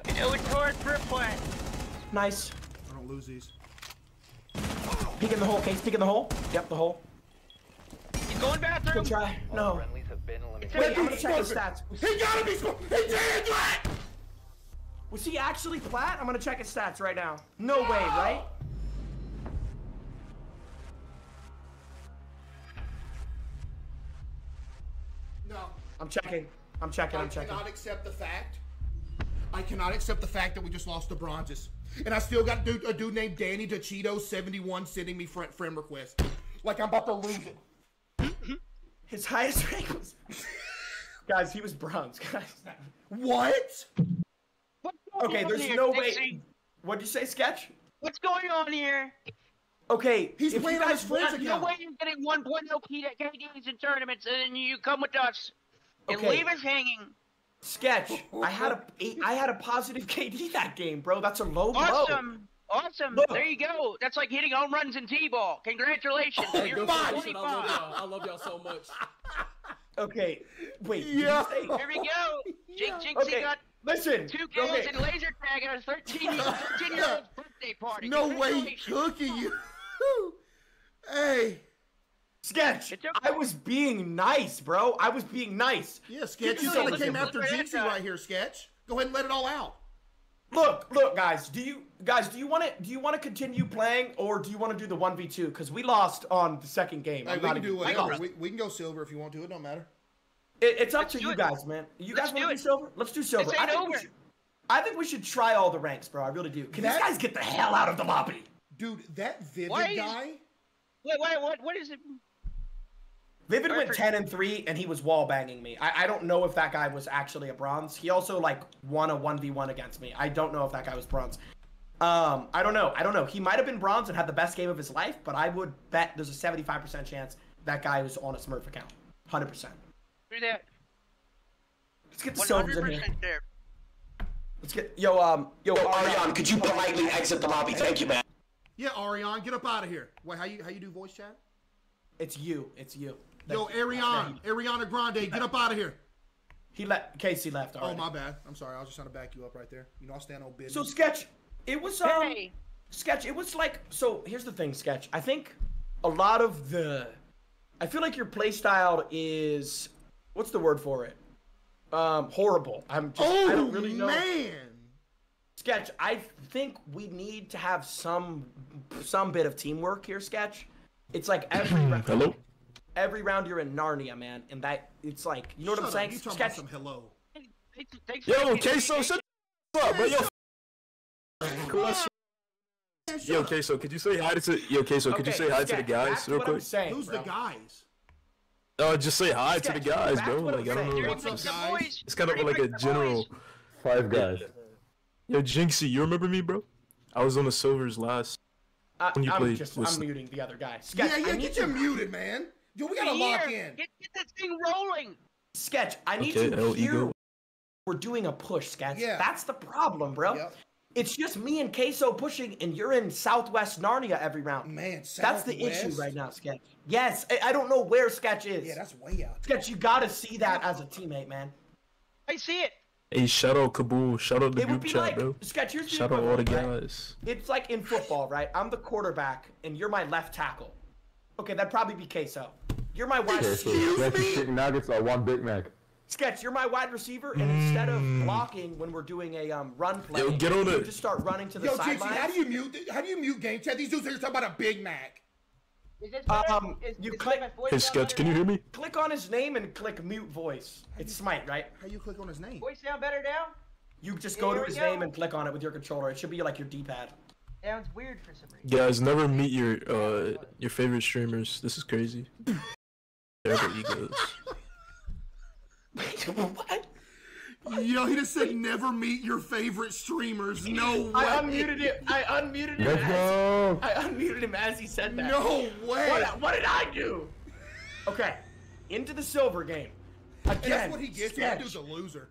It was towards Brooklyn. Nice. I don't lose these. Peek in the hole, Case. Peek in the hole. Yep, the hole. He's going bathroom. Good try. All No. Friendlies have been eliminated. Wait, I'm gonna check his stats. He gotta be smart. He did that! Was he actually plat? I'm gonna check his stats right now. No way, right? No. I'm checking. I'm checking. I I'm checking. cannot accept the fact. I cannot accept the fact that we just lost the bronzes. And I still got a dude, a dude named Danny DeCito 71 sending me friend, friend request. Like I'm about to lose it. His highest rank was. guys, he was bronze, guys. What? Okay, on there's here, no Dixie? way. What'd you say, Sketch? What's going on here? Okay, He's if you playing on his guys friends want- No way you're getting 1.0 key KDs in tournaments and then you come with us and Okay. leave us hanging. Sketch. I had a I had a positive KD that game, bro. That's a low blow. Awesome. Awesome. Look. There you go. That's like hitting home runs in T-ball. Congratulations. Hey, You're fine. I love 25. y'all. I love y'all so much. Okay, wait. Yeah. say- Here we go. Jink Jinxie Okay, got listen. two kills okay. in laser tag at a 13 year, 13 year old birthday party. No way Congratulations. cooking you. hey. Sketch. Okay. I was being nice, bro. I was being nice. Yeah, Sketch. You Listen, kind of came after. Jinxie right here, Sketch. Go ahead and let it all out. Look, look, guys. Do you guys do you want to do you want to continue playing or do you want to do the one v two? Because we lost on the second game. Hey, we not can do whatever. We, we can go silver if you want to. It don't matter. It, it's up Let's to you it. guys, man. You Let's guys want do to it. do silver? Let's do silver. I think, we over. should, I think we should try all the ranks, bro. I really do. Can That- these guys get the hell out of the lobby? Dude, that Vivid Why is- guy. Wait, wait, what, what is it? Vivid went 10 and 3 and he was wall banging me. I, I don't know if that guy was actually a bronze. He also like won a 1v1 against me. I don't know if that guy was bronze. Um, I don't know. I don't know. He might have been bronze and had the best game of his life, but I would bet there's a 75% chance that guy was on a Smurf account. 100%. Do that. Let's get the silvers in here. there. Let's get yo um yo Yo, Ariane, Ariane, could you politely exit the lobby? Thank you, man. Yeah, Ariane, get up out of here. Wait, how you how you do voice chat? It's you. It's you. Yo, Ariana, Ariana Grande, get up out of here. He let Casey left Already. Oh my bad. I'm sorry. I was just trying to back you up right there. You know, I'll stand on business. So sketch, it was um Hey. sketch. It was like so. Here's the thing, sketch. I think a lot of the, I feel like your play style is, what's the word for it? Um, horrible. I'm just. oh I don't really know. man. Sketch. I think we need to have some some bit of teamwork here, sketch. It's like every Hello? Every round you're in Narnia, man, and that it's like you know what Shut I'm up. saying. You talking Sketch. about some hello? Thanks, thanks for Yo, making Queso, shut up, bro. Yo, Man, Yo. Queso, could you say hi to yo, Queso, could you say hi to the guys real quick? saying, Who's bro. the guys? Oh, just say hi to the guys, bro. Like I'm don't know. What's up, guys? It's kind of like a general. Five guys. Yo, Jinxie, you remember me, bro? I was on the Silvers last. I, When you I'm played just, I'm muting the other guy. Sketch, Yeah, yeah, get you. you muted, man. Yo, we gotta lock in. Get, get this thing rolling. Sketch, I need Okay, to El hear Ego. we're doing a push, Sketch. Yeah. That's the problem, bro. Yep. It's just me and Queso pushing, and you're in Southwest Narnia every round. Man, Southwest? That's the issue right now, Sketch. Yes, I, I don't know where Sketch is. Yeah, that's way out. Sketch, you gotta see that as a teammate, man. I see it. Hey, shout out Kabul. Shout out the It would group be chat, like bro. Sketch. Here's the Shout out all the equivalent, right? guys. It's like in football, right? I'm the quarterback, and you're my left tackle. Okay, that'd probably be Queso. You're my wide Okay, so receiver. Jackie chicken nuggets are one Big Mac. Sketch, you're my wide receiver, and instead of blocking when we're doing a um, run play, Yo, get on you it. just start running to the Yo, Jinxie, sideline. how do you mute? How do you mute game chat? These dudes are talking about a Big Mac. Is this better? Um, is, you is click- my voice Hey, Sketch, can you hear me? Click on his name and click mute voice. It's Smite, right? How you click on his name? Voice sound better now? You just go Here to his go. name and click on it with your controller. It should be like your D-pad. Sounds weird for some reason. Guys, never meet your uh your favorite streamers. This is crazy. Terrible egos. what? Yo, he just said never meet your favorite streamers. No way. I unmuted it. I unmuted him. Let's as- go. I unmuted him as he said that. No way. What, what did I do? Okay, into the silver game. Again, And that's what he gets. That sketch, dude's a loser.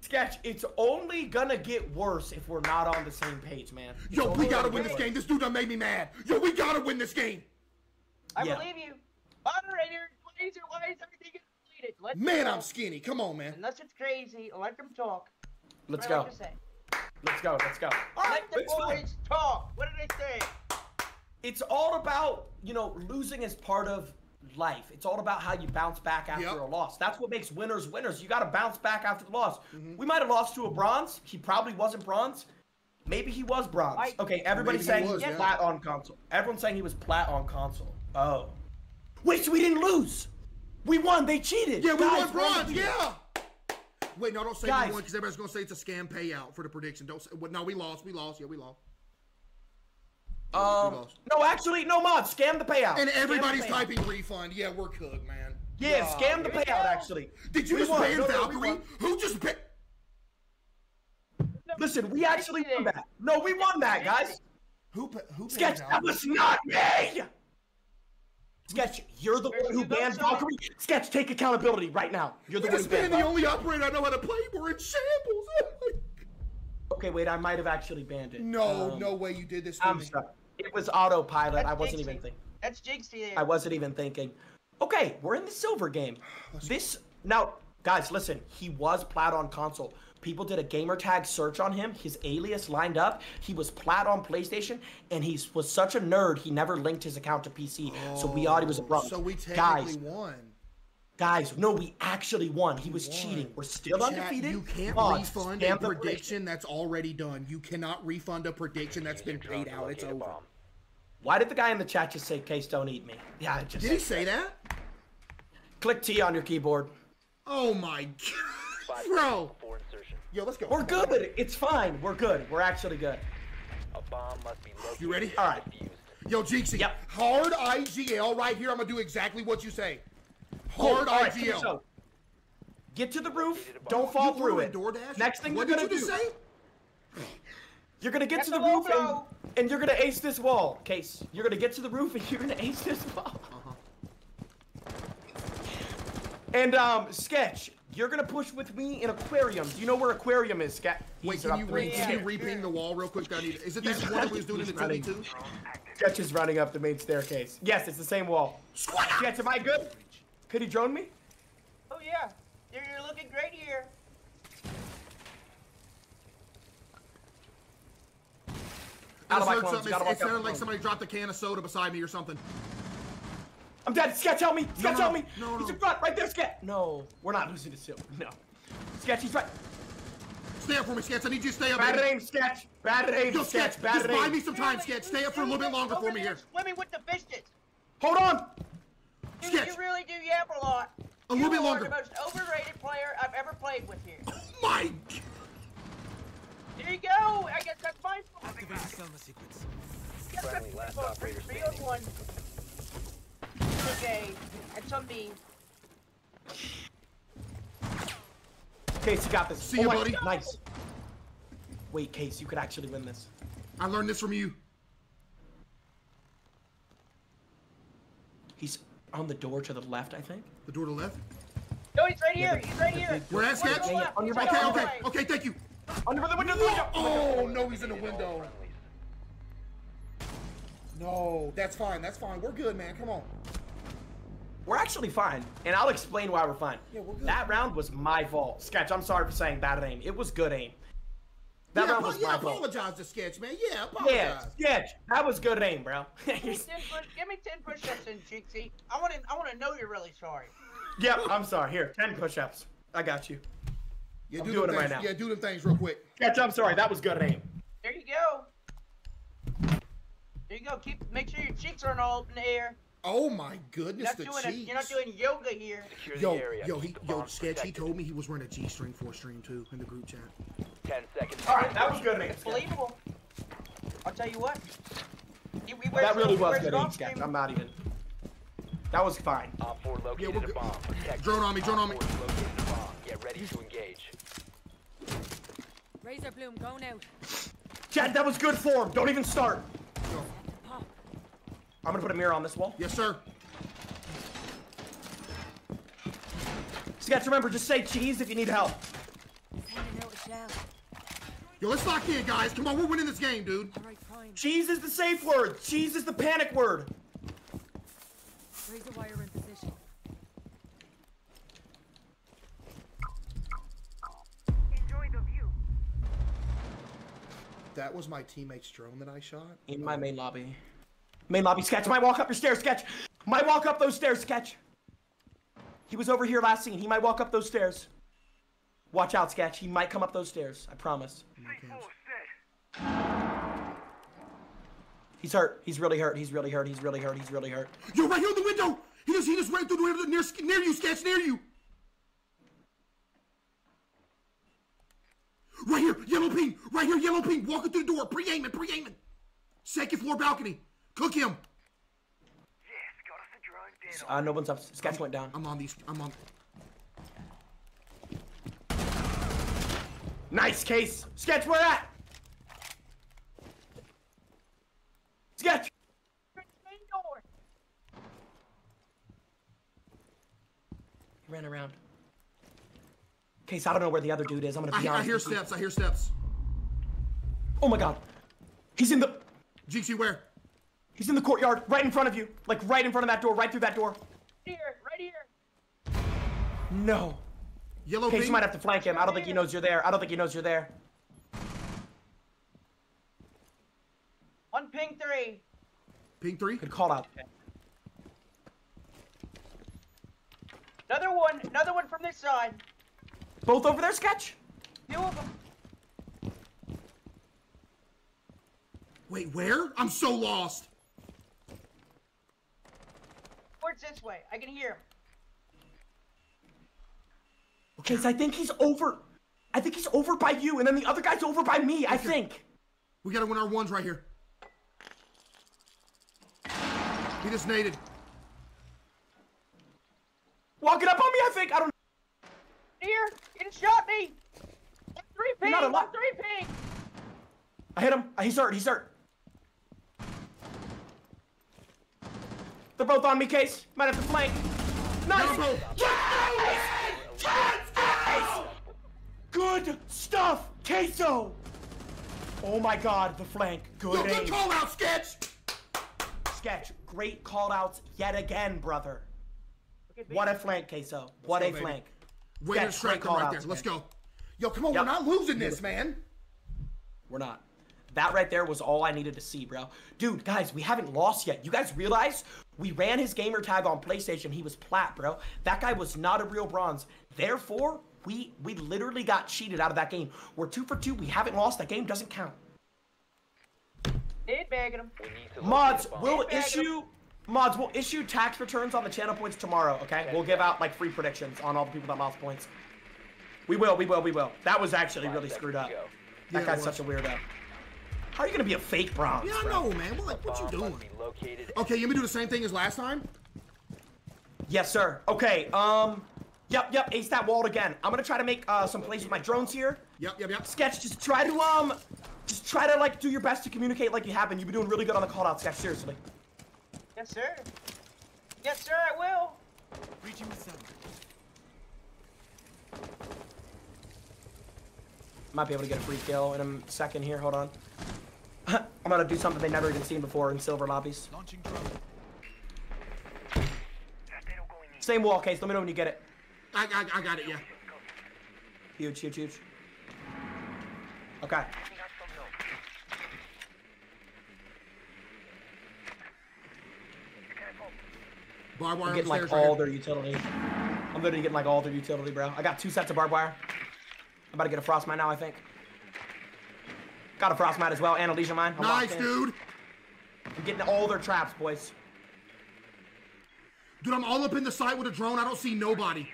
Sketch. It's only gonna get worse if we're not on the same page, man. It's Yo, we gotta win this game. This dude done made me mad. Yo, we gotta win this game. I Yeah. believe you. Moderator, laser, why is everything completed? Let's Man, go. I'm skinny. Come on, man. Unless it's crazy, let them talk. Let's What did I go. Let's go. Let's go. All right, Let the it's fine. boys talk. What did they say? It's all about you know losing as part of life. It's all about how you bounce back after Yep. a loss. That's what makes winners winners. You got to bounce back after the loss. Mm-hmm. We might have lost to a bronze. He probably wasn't bronze. Maybe he was bronze. I- okay, everybody's saying he was, he's yeah. plat on console. Everyone's saying he was plat on console. Oh. Wait, so we didn't lose. We won. They cheated. Yeah, we Guys, won bronze. the- Yeah. Wait, no, don't say Guys. we won because everybody's gonna say it's a scam payout for the prediction. Don't say. well, No, we lost. We lost. Yeah, we lost. Um, no, actually, no mod. Scam the payout. And everybody's payout. typing refund. Yeah, we're cooked, man. Yeah, God. scam the payout. Actually. Did you We just won. ban No, no, Valkyrie? won. Who just ban? Listen, we actually won that. No, we won that, guys. Who? Who? Sketch, that was not me! Sketch, you're the Where's one who the banned? Valkyrie. Sketch, take accountability right now. You're the You one who banned banned the only operator I know how to play. We're in shambles. Oh my- Okay, wait, I might have actually banned it. No, Um, no way you did this to I'm me. sorry. It was autopilot. That's I wasn't Jinxie. even thinking. That's Jinxie there. I wasn't even thinking. Okay, we're in the silver game. This now, guys, listen. He was plat on console. People did a gamer tag search on him. His alias lined up. He was plat on PlayStation, and he was such a nerd. He never linked his account to PC, so we thought he was a bronze. So we technically guys, won. Guys, no, we actually won. He was cheating. We're still Chat, undefeated. you can't Mods, refund a the prediction that's already done. You cannot refund a prediction that's been paid out. It's over. Why did the guy in the chat just say, "Case, don't eat me"? Yeah, I just Did he say that? click T on your keyboard. Oh my god, bro. For insertion. Yo, let's go. We're good. It's fine. We're good. We're actually good. A bomb must be located You ready? All right. Yo, Jinxie. Yep. Hard IGL right here. I'm gonna do exactly what you say. Hard All right, IGL. so, get to the roof. Don't fall You through it. DoorDash? Next thing what you're gonna you do, say? you're gonna get That's to the a low roof and, and you're gonna ace this wall. Case, you're gonna get to the roof and you're gonna ace this wall. And um, sketch, you're gonna push with me in aquarium. Do you know where aquarium is, sketch? Wait, can you, re- can you reping the wall real quick? I need- Is it that one that we was doing in the He's 2v2? Sketch is running up the main staircase. Yes, it's the same wall. Sketch, am I good? Could he drone me? Oh yeah, you're, you're looking great here. Out of I my heard clones, something. gotta It, it sounded like somebody dropped a can of soda beside me or something. I'm dead. Sketch, help me. Sketch, no, help me. no, He's no. in front, right there, Sketch. No, we're not losing to Silver. No. Sketch, he's right. Stay up for me, Sketch. I need you to stay up. Bad baby. aim, Sketch. Bad aim, Yo, Sketch. Sketch, Bad just buy me some time, Sketch. Stay up for a little bit longer Over for me there here. Swimming with the fishes. Hold on. You, Sketch. you really do yap a lot. A little bit longer. You are the most overrated player I've ever played with here. Oh My. There you go. I guess that's my fault. Friendly, last operator Three standing. on one. Took A. And some B. Case, you got this. See oh ya, my- buddy. Nice. Wait, Case, you could actually win this. I learned this from you. He's on the door to the left, I think. The door to the left. No, he's right here. He's right here. Where at, Sketch? to the left. On your He's right, right Okay, okay, right. okay. Thank you. Under the window, the window. Oh no, he's in the window. No, that's fine. That's fine. We're good, man. Come on. We're actually fine, and I'll explain why we're fine. Yeah, we're good. That round was my fault. Sketch, I'm sorry for saying bad aim. It was good aim. That yeah, round apo- was yeah, my fault. apologize to Sketch, man. Yeah, Yeah. Sketch, that was good aim, bro. Give me ten push. Give me ten push-ups in, Jinxie. I want to. I want to know you're really sorry. yep, I'm sorry. Here, 10 push-ups. I got you. Yeah, I'm do doing them it right things. now. Yeah, do them things real quick. Sketch, I'm sorry. That was good aim. There you go. There you go. Keep. Make sure your cheeks aren't all up in the air. Oh my You're goodness, the doing. A, you're not doing yoga here. Secure Yo, the area. yo, he, yo, bombs Sketch. He told me he was wearing a G-string for stream too in the group chat. Ten seconds. All right, that was good aim. It's believable. I'll tell you what. He, he wears That really he was good it aim, off Sketch. stream. I'm not even. That was fine. Op 4 located we're a bomb. Protect Drone it. on me, drone Op on me. located a bomb. Get ready to engage. Razor Bloom going out. Chad, that was good form. Don't even start. Pop. I'm gonna put a mirror on this wall. Yes, sir. Sketch, remember, just say cheese if you need help. Handing out a shell. Yo, let's lock in, guys. Come on, we're winning this game, dude. All right, fine. Cheese is the safe word. Cheese is the panic word. Razor wire in position. That was my teammate's drone that I shot. In my main lobby. Main lobby, Sketch. Might walk up your stairs, Sketch. Might walk up those stairs, Sketch. He was over here last scene. He might walk up those stairs. Watch out, Sketch. He might come up those stairs. I promise. He's hurt. He's really hurt. He's really hurt. He's really hurt. He's really hurt. Yo, right here in the window. He just he just ran through the window near near you, Sketch, near you. Right here, yellow ping. Right here, yellow ping. Walking through the door, pre-aiming, pre-aiming. Second floor balcony. Cook him. Yes, got us the drone dead. Uh, no one's up. Sketch went down. I'm on these. I'm on. Nice case. Sketch, where at? Sketch. Main. He ran around. Case, I don't know where the other dude is. I'm gonna I, be I honest. hear with you. steps. I hear steps. Oh my god. He's in the GC, where? he's in the courtyard, right in front of you. Like right in front of that door, right through that door. Here, right here. No. Yellow Case ping. might have to flank him. I don't think he knows you're there. I don't think he knows you're there. One ping three. Ping three. Good call out. Another one. Another one from this side. Both over there, Sketch? Two of them. Wait, where? I'm so lost. Towards this way. I can hear him. Case, I think he's over. I think he's over by you, and then the other guy's over by me, I think. We gotta win our ones right here. He just naded. Walking up on me, I think. I don't Here. He just shot me. One three ping. not One alive. three ping. I hit him. Uh, he's hurt. He's hurt. They're both on me, Case. Might have to flank. Nice. Double. Yes! Yes! Yes! Good stuff, Queso. Oh my God, the flank. Yo, Good good aim. call out, Sketch. Sketch. Great call outs yet again, brother. Look. What a flank, Queso. What go, a baby. flank. Way to Sketch, distract great him call right out, there. Let's go. Yo, come on, Yep. we're not losing this, man. We're not. That right there was all I needed to see, bro. Dude, guys, we haven't lost yet. You guys realize we ran his gamer tag on PlayStation. He was plat, bro. That guy was not a real bronze. Therefore, we we literally got cheated out of that game. We're two for two. We haven't lost. That game doesn't count. Dead bagging him. We need to Mods, we'll Back issue mods. We'll issue tax returns on the channel points tomorrow. Okay, we'll give out like free predictions on all the people that lost points. We will. We will. We will. That was actually really screwed up. go. That Yeah, guy's such a weirdo. How are you gonna be a fake bronze? Yeah, I know, man. What, like, what you doing? located. Okay, you want me to do the same thing as last time? Yes, sir. Okay. Um. Yep. Yep. Ace that walled again. I'm gonna try to make uh, some plays with my drones here. Yep, yep, yep. Sketch, just try to um, just try to like do your best to communicate like you have been. You've been doing really good on the call out, Sketch. Seriously. Yes, sir. Yes, sir, I will. Might be able to get a free kill in a second here. Hold on. I'm gonna do something they never even seen before in silver lobbies. Launching drone. Same wall case. Let me know when you get it. I, I, I got it, yeah. Huge, huge, huge. Okay. Barbed wire I'm getting like all their utility. I'm literally getting like all their utility, bro. I got two sets of barbed wire. I'm about to get a frost mine now, I think. Got a frost mine as well, and a legion mine. I'm Nice, dude. I'm getting all their traps, boys. Dude, I'm all up in the site with a drone. I don't see nobody.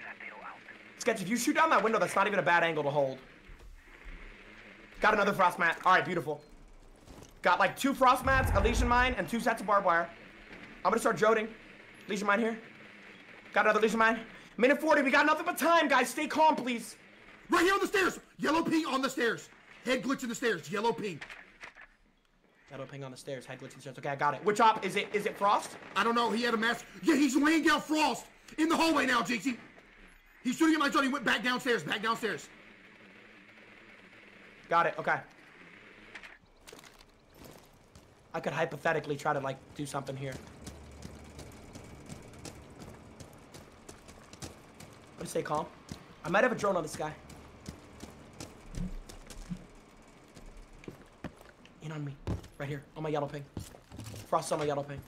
Sketch, if you shoot down that window, that's not even a bad angle to hold. Got another frost mat. All right, beautiful. Got like two frost mats, a legion mine, and two sets of barbed wire. I'm gonna start joding. Legion mine here. Got another legion mine. Minute 40, we got nothing but time, guys. Stay calm, please. Right here on the stairs. Yellow ping on the stairs. Head glitch in the stairs. Yellow ping. Shadow ping on the stairs, head glitch on the stairs. Okay, I got it. Which op? Is it is it Frost? I don't know. He had a mask. Yeah, he's laying down Frost in the hallway now, Jinxie. He's shooting at my drone. He went back downstairs. Back downstairs. Got it, okay. I could hypothetically try to like do something here. Me stay calm. I might have a drone on this guy. In on me. Right here. On my yellow ping. Frost on my yellow ping.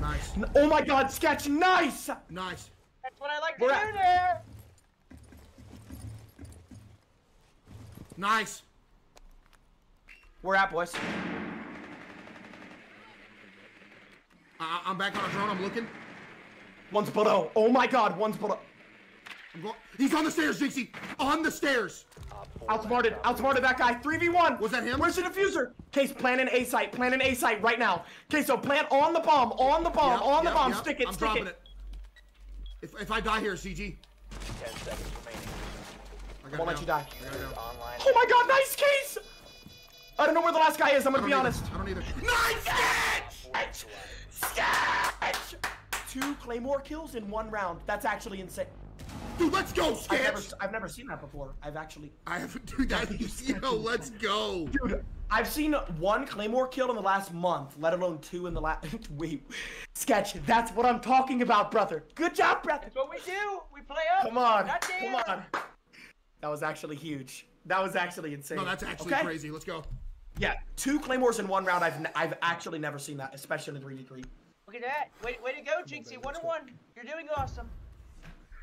Nice. N- Oh my god, sketch, nice! Nice. That's what I like to We're do at- there. Nice. We're at, boys. I, I'm back on a drone. I'm looking. One's below. Oh my god, one's below. I'm He's on the stairs, Jinxie. On the stairs. Outsmarted, outsmarted that guy. 3v1. Was that him? Where's the diffuser? Case, plan an A site. Plan an A site right now. Okay, so plant on the bomb. On the bomb. Yep, on the yep, bomb. yep. Stick it. I'm stick dropping it. it. If, if I die here, CG. Ten seconds remaining. I I got won't let you die. I got it now. Online. Oh my god, nice case! I don't know where the last guy is. I'm gonna don't be either. honest. I don't either. Nice catch! Sketch! Two Claymore kills in one round. That's actually insane. Dude, let's go, I've never, Sketch. I've never seen that before. I've actually, I haven't, dude. That, yo, let's go. dude, I've seen one Claymore kill in the last month, let alone two in the last. Wait, Sketch. That's what I'm talking about, brother. Good job, brother. That's what we do. We play up. Come on, come on. That was actually huge. That was actually insane. No, that's actually Okay? crazy. Let's go. Yeah, two claymores in one round. I've n- I've actually never seen that, especially in three v three. Look at that. Way, way to go, Jinxie. One and one. You're doing awesome.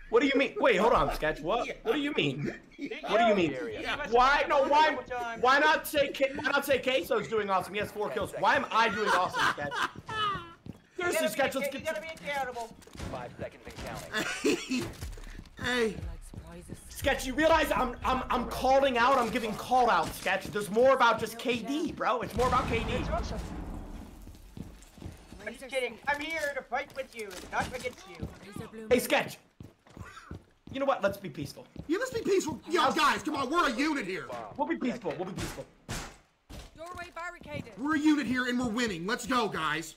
What do you mean? Wait, hold on, Sketch. What? What do you mean? There you What do you mean? You must Why? No, why? couple times. Why not say? K- Why not say Queso's doing awesome? He has four kills. Why am I doing awesome, Sketch? You Seriously, gotta, Sketch. be, Let's you get. gotta be accountable. Five seconds and counting. hey, Sketch, you realize I'm I'm I'm calling out. I'm giving call out. Sketch. There's more about just KD, bro. It's more about KD. awesome. I'm just kidding. I'm here to fight with you, and not against you. Hey, Sketch. You know what? Let's be peaceful. yeah, let's be peaceful. Yo, guys, come on. We're a unit here. We'll be peaceful. We'll be peaceful. Doorway barricaded. We're a unit here, and we're winning. Let's go, guys.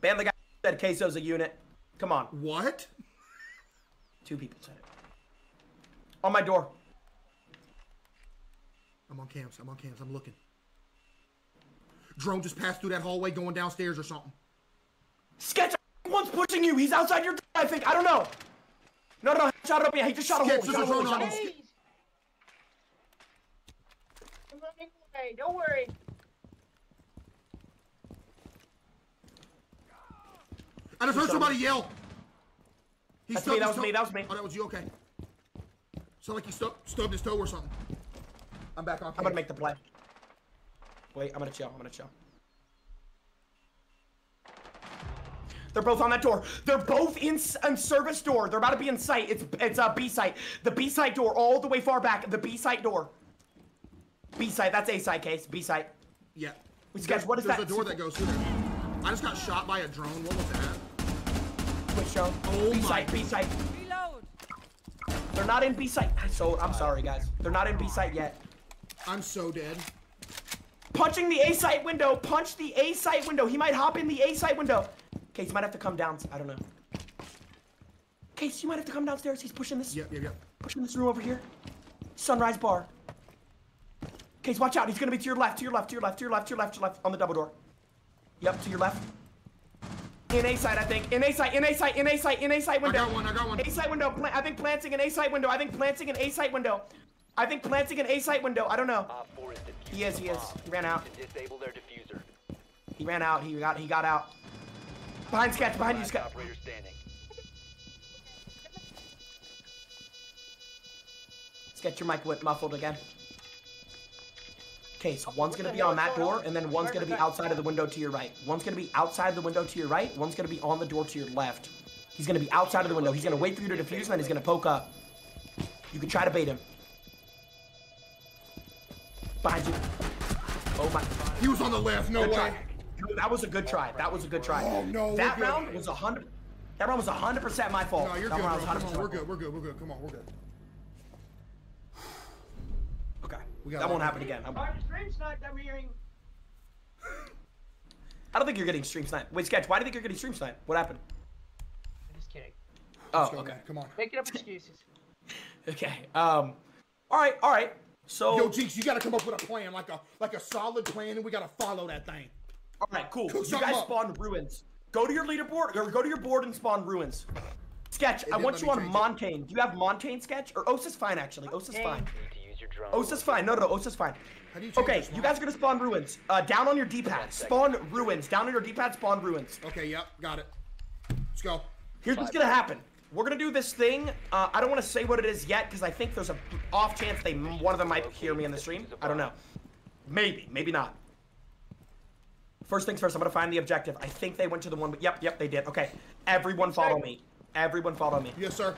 Ban the guy said Queso's a unit. Come on. What? Two people said it. On my door. I'm on cams. I'm on cams. I'm looking. Drone just passed through that hallway going downstairs or something. Sketch, one's pushing you. He's outside your door, I think. I don't know. No, no, no. He shot it up. Yeah, he just shot a hole. Sketch, He there's shot a a hole. on shot a him. hole. Please. I'm running away. Don't worry. I just heard somebody yell. He That's me, that his was me, that was me. Oh, that was you. Okay. Sound like he stubbed, stubbed his toe or something. I'm back on. I'm gonna make the play. Wait, I'm gonna chill. I'm gonna chill. They're both on that door. They're both in, in service door. They're about to be in sight. It's it's a B site. The B site door, all the way far back. The B site door. B site. That's A site case. B site. Yeah. Wait, Sketch, what is There's that? a door that goes through there. I just got shot by a drone. What was that? Which show? Oh B my- site. B site. Reload. They're not in B site. So I'm sorry, guys. They're not in B site yet. I'm so dead. Punching the A site window. Punch the A site window. He might hop in the A site window. Case, you might have to come down. I don't know. Case, you might have to come downstairs. He's pushing this. Yep, yep, yep. Pushing this room over here. Sunrise bar. Case, watch out. He's gonna be to your left, to your left, to your left, to your left, to your left, to your left, on the double door. Yep, to your left. In A side, I think. In A side, in A side, in A side, in A side window. I got one, I got one. A side window. Pla- I think planting an A side window. I think planting an A side window. I think planting an A site window. I don't know. Op 4 is defusing He is, he is. He ran out. Disable their diffuser. He ran out. He got. He got out. Behind sketch. Behind you, Last sketch. operator standing. Sketch your mic went muffled again. Okay, so one's gonna be on that door, and then one's gonna be outside of the window to your right. One's gonna be outside the window to your right. One's gonna be on the door to your left. He's gonna be outside of the window. He's gonna wait for you to defuse, and then he's gonna poke up. You can try to bait him. Behind you. Oh my. He was on the left. No Good way. Try. That was a good try. That was a good try. Oh, no, we're That good. round was a hundred. That round was a hundred percent my fault. No, you're that good, round bro. was Come 100% on, we're good. We're good. We're good. Come on, we're good. Okay. We got That won't happen again. I'm- stream snipe I'm hearing. I don't think you're getting stream sniped. Wait, Sketch, why do you think you're getting stream sniped? What happened? I'm just kidding. Oh, go, okay. man. Come on. Making up excuses. Okay. Um. All right. All right. So. Yo, Jinx, you gotta come up with a plan, like a like a solid plan, and we gotta follow that thing. All right. Cool. Cook You guys up. spawn ruins. Go to your leaderboard or go to your board and spawn ruins. Sketch, I want you on Montagne. it. Do you have Montagne, sketch or Osa's fine actually? Osa's fine. Need to use your drone. Osa's fine. No, no, no. Osa's fine. How do you change Okay, you guys are gonna spawn ruins. Uh, down on your D-pad. Spawn ruins. Down on your D-pad. Spawn ruins. Okay, yep, got it. Let's go. Here's what's gonna happen. We're gonna do this thing. Uh, I don't want to say what it is yet because I think there's a off chance they one of them might hear me in the stream. I don't know. Maybe, maybe not. First things first. I'm gonna find the objective. I think they went to the one. Yep, yep, they did. Okay, everyone follow me. Everyone follow me. Yes, sir.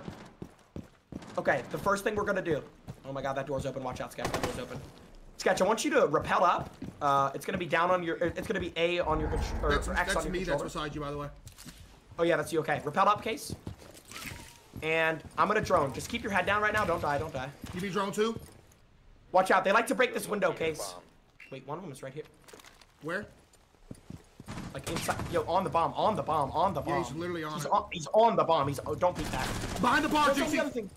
Okay, the first thing we're gonna do. Oh my God, that door's open. Watch out, Sketch. That door's open. Sketch, I want you to rappel up. Uh, it's gonna be down on your. It's gonna be A on your contr- or That's, or X that's on your me. That's beside you, by the way. Oh yeah, that's you. Okay, rappel up, case. And I'm gonna drone. Just keep your head down right now. Don't die. Don't die. You be drone too? Watch out. They like to break this window, case. Wait, one of them is right here. Where? Like inside. Yo, on the bomb. On the bomb. On the bomb. Yeah, he's literally on He's on. He's on the bomb. He's. Oh, don't beat that. Behind the bar, Don't tell me the other thing.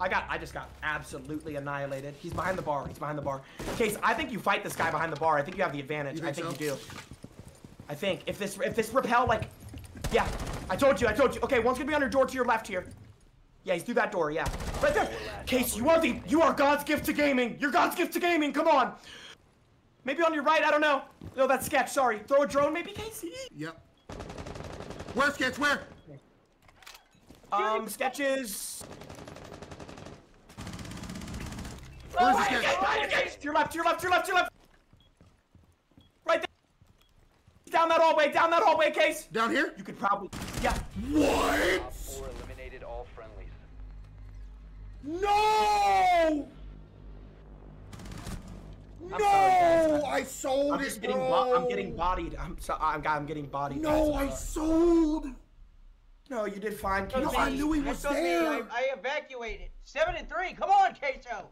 I got. I just got absolutely annihilated. He's behind the bar. He's behind the bar. Case, I think you fight this guy behind the bar. I think you have the advantage. You I think think you do. I think if this if this repel like, yeah, I told you. I told you. Okay, one's gonna be on your door to your left here. Yeah, he's through that door. Yeah, right there. Case, you are the you are God's gift to gaming. You're God's gift to gaming. Come on. Maybe on your right. I don't know. No, that's sketch. Sorry. Throw a drone, maybe, Casey. Yep. Where, Sketch? Where? Um, sketches. Where's the Oh, Sketch? okay, behind you, To your left, to your left, to your left, to your left. Right there. Down that hallway, down that hallway, Case. Down here? You could probably, yeah. What? Op 4 eliminated all friendlies. No! I'm No! sorry, guys. I sold I'm it, just getting, bro. bo- I'm getting bodied. I'm so, I'm, I'm getting bodied. No. I sold. No, you did fine, Casey. No, I knew he was That's on me. I, there. I evacuated. Seven and three. Come on, Queso.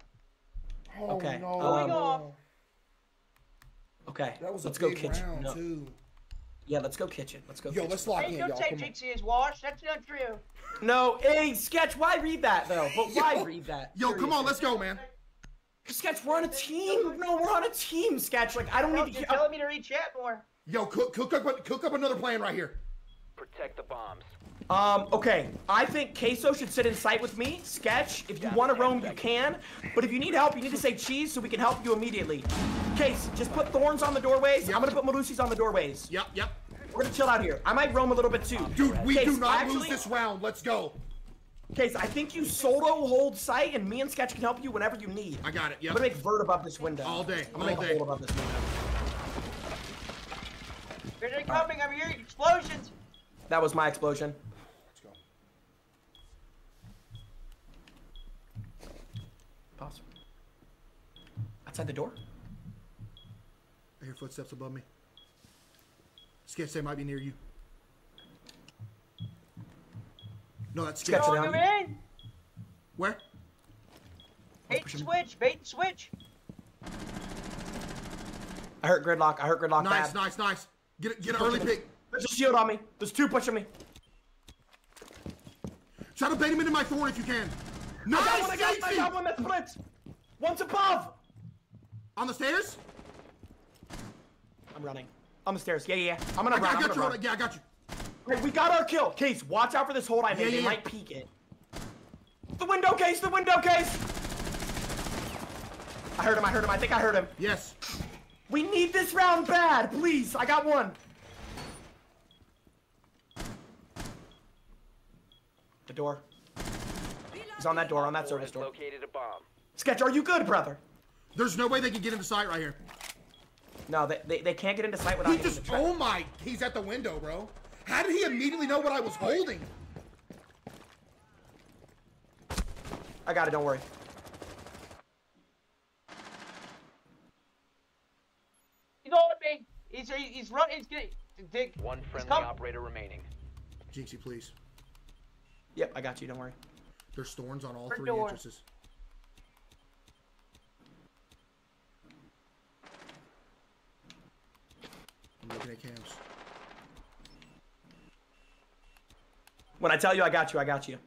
Oh, Okay, No. um, off. Okay, That was let's a go big kitchen. round No. too. Yeah, let's go kitchen. Let's go Yo, kitchen. let's lock Hey, in, don't y'all. say Come on. Jinxie is washed. That's not true. No, hey, Sketch, why read that, though? But why Yo, read that? Yo, come on, let's go, man. Sketch, we're on a team. No, we're on a team, Sketch. Like, I don't No, need to. you're telling me to read chat more. Yo, cook, cook up, cook up another plan right here. Protect the bombs. Um, okay. I think Queso should sit in sight with me. Sketch, if you want to roam, you can. But if you need help, you need to say cheese so we can help you immediately. Case, just put thorns on the doorways. I'm gonna put Melusi's on the doorways. Yep, yep. We're gonna chill out here. I might roam a little bit too. Dude, we Case, do not actually, lose this round. Let's go. Case, I think you solo hold sight, and me and Sketch can help you whenever you need. I got it. Yeah. I'm gonna make vert above this window. All day, I'm gonna all make day. above this window. Here they're coming. I'm hearing explosions. That was my explosion. Let's go. Pause. Outside the door? I hear footsteps above me. Sketch, they might be near you. No, that's Sketch Sketch. it Don't down. move in. Where? Bait and switch. Bait and switch. I hurt gridlock. I hurt gridlock Nice, bad. nice, nice. Get it, get an early pick. There's a shield on me. There's two pushing me. Try to bait him into my thorn if you can. Nice, I got one. I got, I safety! got one that splits. One's above. On the stairs? I'm running. On the stairs. Yeah, yeah. yeah. I'm gonna I, run. got- I I'm got you. gonna on run. it. Yeah, I got you. Hey, we got our kill. Case, watch out for this hold I made. Yeah, they yeah, yeah. might peek it. The window case. The window case. I heard him. I heard him. I think I heard him. Yes. We need this round bad, please. I got one. The door. He's on that door, on that service door. located a bomb. Sketch, are you good, brother? There's no way they can get into sight right here. No, they, they, they can't get into sight without He just, the oh my, he's at the window, bro. How did he immediately know what I was holding? I got it, don't worry. He's on me. He's he's running. He's getting. Dig. One friendly come- operator remaining. Jinxie, please. Yep, I got you, don't worry. There's thorns on all Front three door. entrances. I'm looking at cams. When I tell you I got you, I got you.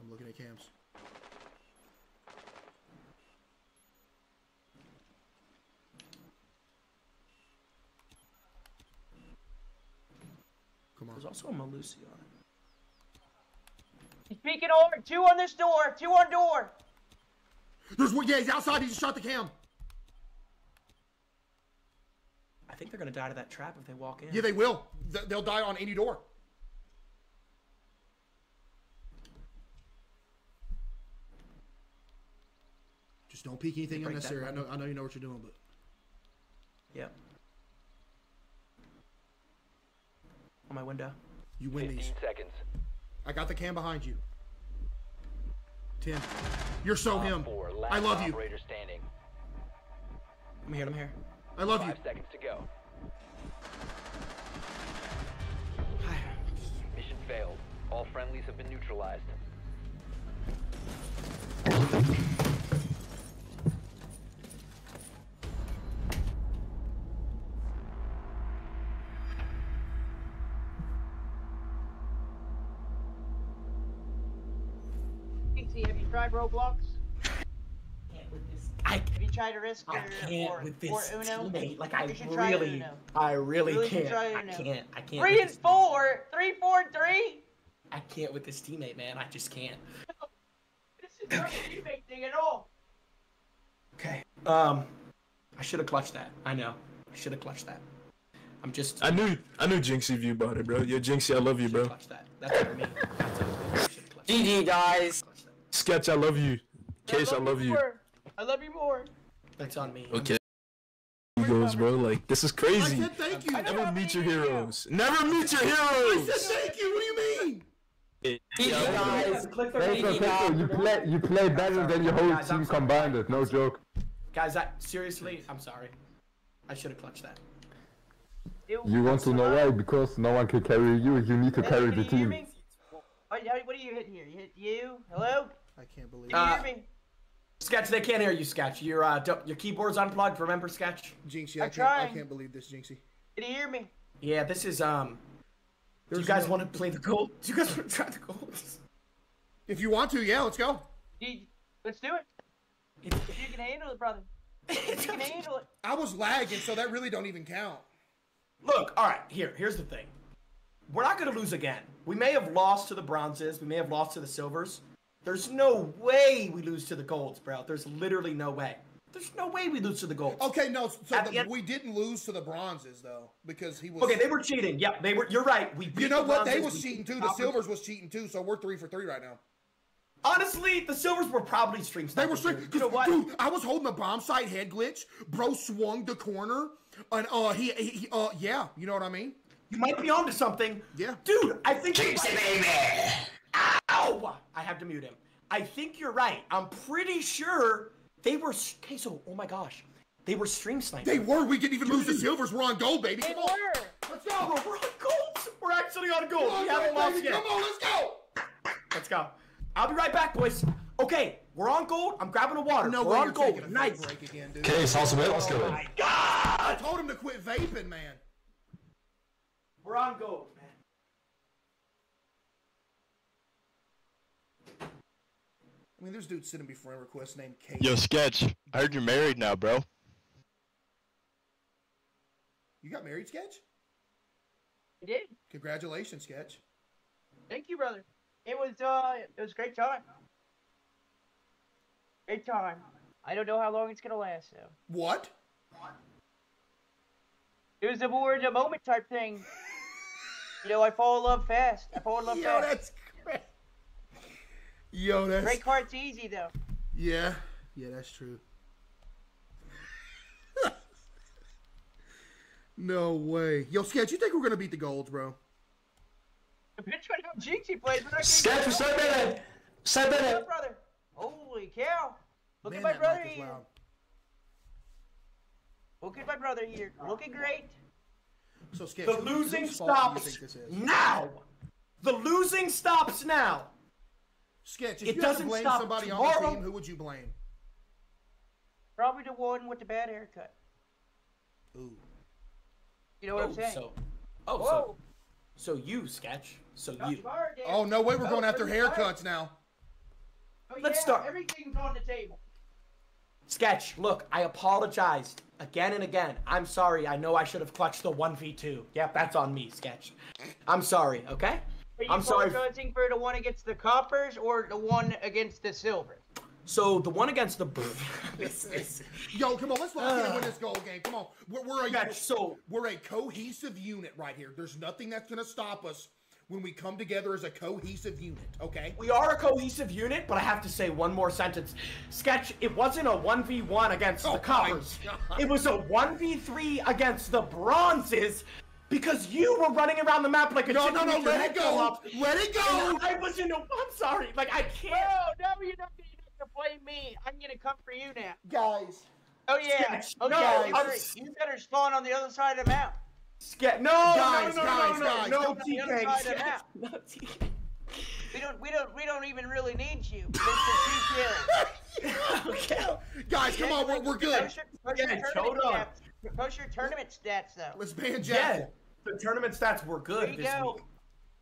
I'm looking at cams. Come on. There's also a Melusi on it. He's peeking over. Two on this door. Two on door. There's one. Yeah, he's outside. He just shot the cam. I think they're gonna die to that trap if they walk in. Yeah, they will. They'll die on any door. Just don't peek anything break unnecessary. I know. I know you know what you're doing, but Yep. On my window. you win these. seconds. I got the cam behind you. Ten. You're so Op him. Four, I love you. standing. I'm here, I'm here. I love you. Five seconds to go. Mission failed. All friendlies have been neutralized. Pixie, have you tried Roblox? I, Have you tried Risk or, I can't or, with this or Uno? teammate. Like I You should really, I really, Really can't. I can't. I can't. Three and this- four. Three, and three. I can't with this teammate, man. I just can't. This is not a teammate thing at all. Okay. Um, I should have clutched that. I know. I should have clutched that. I'm just. I knew I knew Jinxie view about it, bro. Yo, Jinxie, I love you, bro. Clutch that. That's on me. That's on. I should've clutched that. GG, guys. Clutch that. Sketch, I love you. Case, I love you. more. I love you more. That's on me. Okay. Egos, bro. Like this is I crazy. said thank you. I Never meet your heroes. Never meet your said heroes. thank you. What do you mean? GG, guys. Click the Hey, video. You play you play better than your whole Guys, team combined. It, no joke. Guys, I seriously, I'm sorry. I should have clutched that. Ew, You want to know why? Because no one can carry you. You need to carry the team. me? What, what are you hitting here? You hit you? Hello? I can't believe Can you Uh, hear me? Sketch, they can't hear you, Sketch. Your uh, do- your keyboard's unplugged. Remember, Sketch? Jinxie, I I'm can't, I can't believe this, Jinxie. Can you hear me? Yeah, this is um. Do you guys no- want to play the gold? Do you guys want to try the gold? If you want to, yeah, let's go. Let's do it. If you can handle it, brother. If you can handle it. I was lagging, so that really don't even count. Look, all right. Here, here's the thing. We're not gonna lose again. We may have lost to the bronzes. We may have lost to the silvers. There's no way we lose to the golds, bro. There's literally no way. There's no way we lose to the golds. Okay, no, so the, the end- we didn't lose to the bronzes though because he was. Okay, they were cheating. Yep, they were. You're right. We beat You know the what? They bronzes, was we cheating too. The toppers. silvers was cheating too. So we're three for three right now. Honestly, the silvers were probably stream They were snipers, straight. dude. You know what? Dude, I was holding the bomb site head glitch. Bro swung the corner, and uh, he, he, he uh, yeah, you know what I mean? You might be onto something. Yeah. Dude, I think you're baby! Ow! I have to mute him. I think you're right. I'm pretty sure they were. Okay, so oh my gosh, they were stream sniping. They were. We didn't even lose the silvers. We're on gold, baby. They Come on. were. Let's go. Bro, we're on gold. We're actually on gold. On, we haven't baby. lost yet. Come on, let's go. Let's go. I'll be right back, boys. Okay, we're on gold. I'm grabbing a water. No we're way on gold. Nice. break again, dude. Okay, salsa bit, let's Oh go. my I told him to quit vaping, man. We're on gold, man. I mean, there's dudes sending me friend requests named Kate. Yo, Sketch. I heard you're married now, bro. You got married, Sketch? I did. Congratulations, Sketch. Thank you, brother. It was uh, it was a great time. Great time. I don't know how long it's gonna last though. What? It was a more in the moment type thing. You know, I fall in love fast. I fall in love Yo, fast. that's great. Yo, that's Break heart's easy though. yeah, yeah, that's true. no way. Yo, Sketch, you think we're gonna beat the golds, bro? Depends on how Jinxie plays. Sketch, what's up, man? Side What's minute. up, brother? Holy cow! Look Man, at my brother here. loud. Look at my brother here. Looking great. So, Sketch, The losing whose fault do you stops think this is? now. The losing stops now. Sketch, if It you had to blame stop somebody on the team, who would you blame? Probably the one with the bad haircut. Ooh. You know what oh, I'm saying? so, oh, Whoa! so, so you sketch. So Not you. tomorrow, Oh no way, we're going after every time. haircuts now. Oh, Let's yeah, start. Everything's on the table. Sketch, look, I apologized again and again. I'm sorry. I know I should have clutched the 1v2. Yep, that's on me, Sketch. I'm sorry, okay? Are you I'm sorry. apologizing for the one against the coppers or the one against the silver? So, the one against the. Yo, come on, let's lock in and win this goal game. Come on, we're, we're a Sketch, so. we're a cohesive unit right here. There's nothing that's gonna stop us when we come together as a cohesive unit. Okay. We are a cohesive unit, but I have to say one more sentence. Sketch, it wasn't a 1v1 against Oh the coppers. It was a 1v3 against the bronzes because you were running around the map like a No, chicken no, no, with your let it go. off. Let it And go. I was in a. I'm sorry. Like, I No, can't. no, you're not gonna have to blame me. I'm gonna come for you now. Guys. Oh yeah. Sketch, Oh no. You better, you better spawn on the other side of the map. Sketch. No, Guys, no, no, guys, no, guys, no, no, don't- no, the other T-Gang, side of Sketch. that. No, We don't, we don't, we don't even really need you. Just for. Okay. Guys, come on, we're, we're good. Post your, post Yeah, tournament hold on. stats. Post your tournament stats though. Let's ban Yeah, Jack. The tournament stats were There good you this go. week.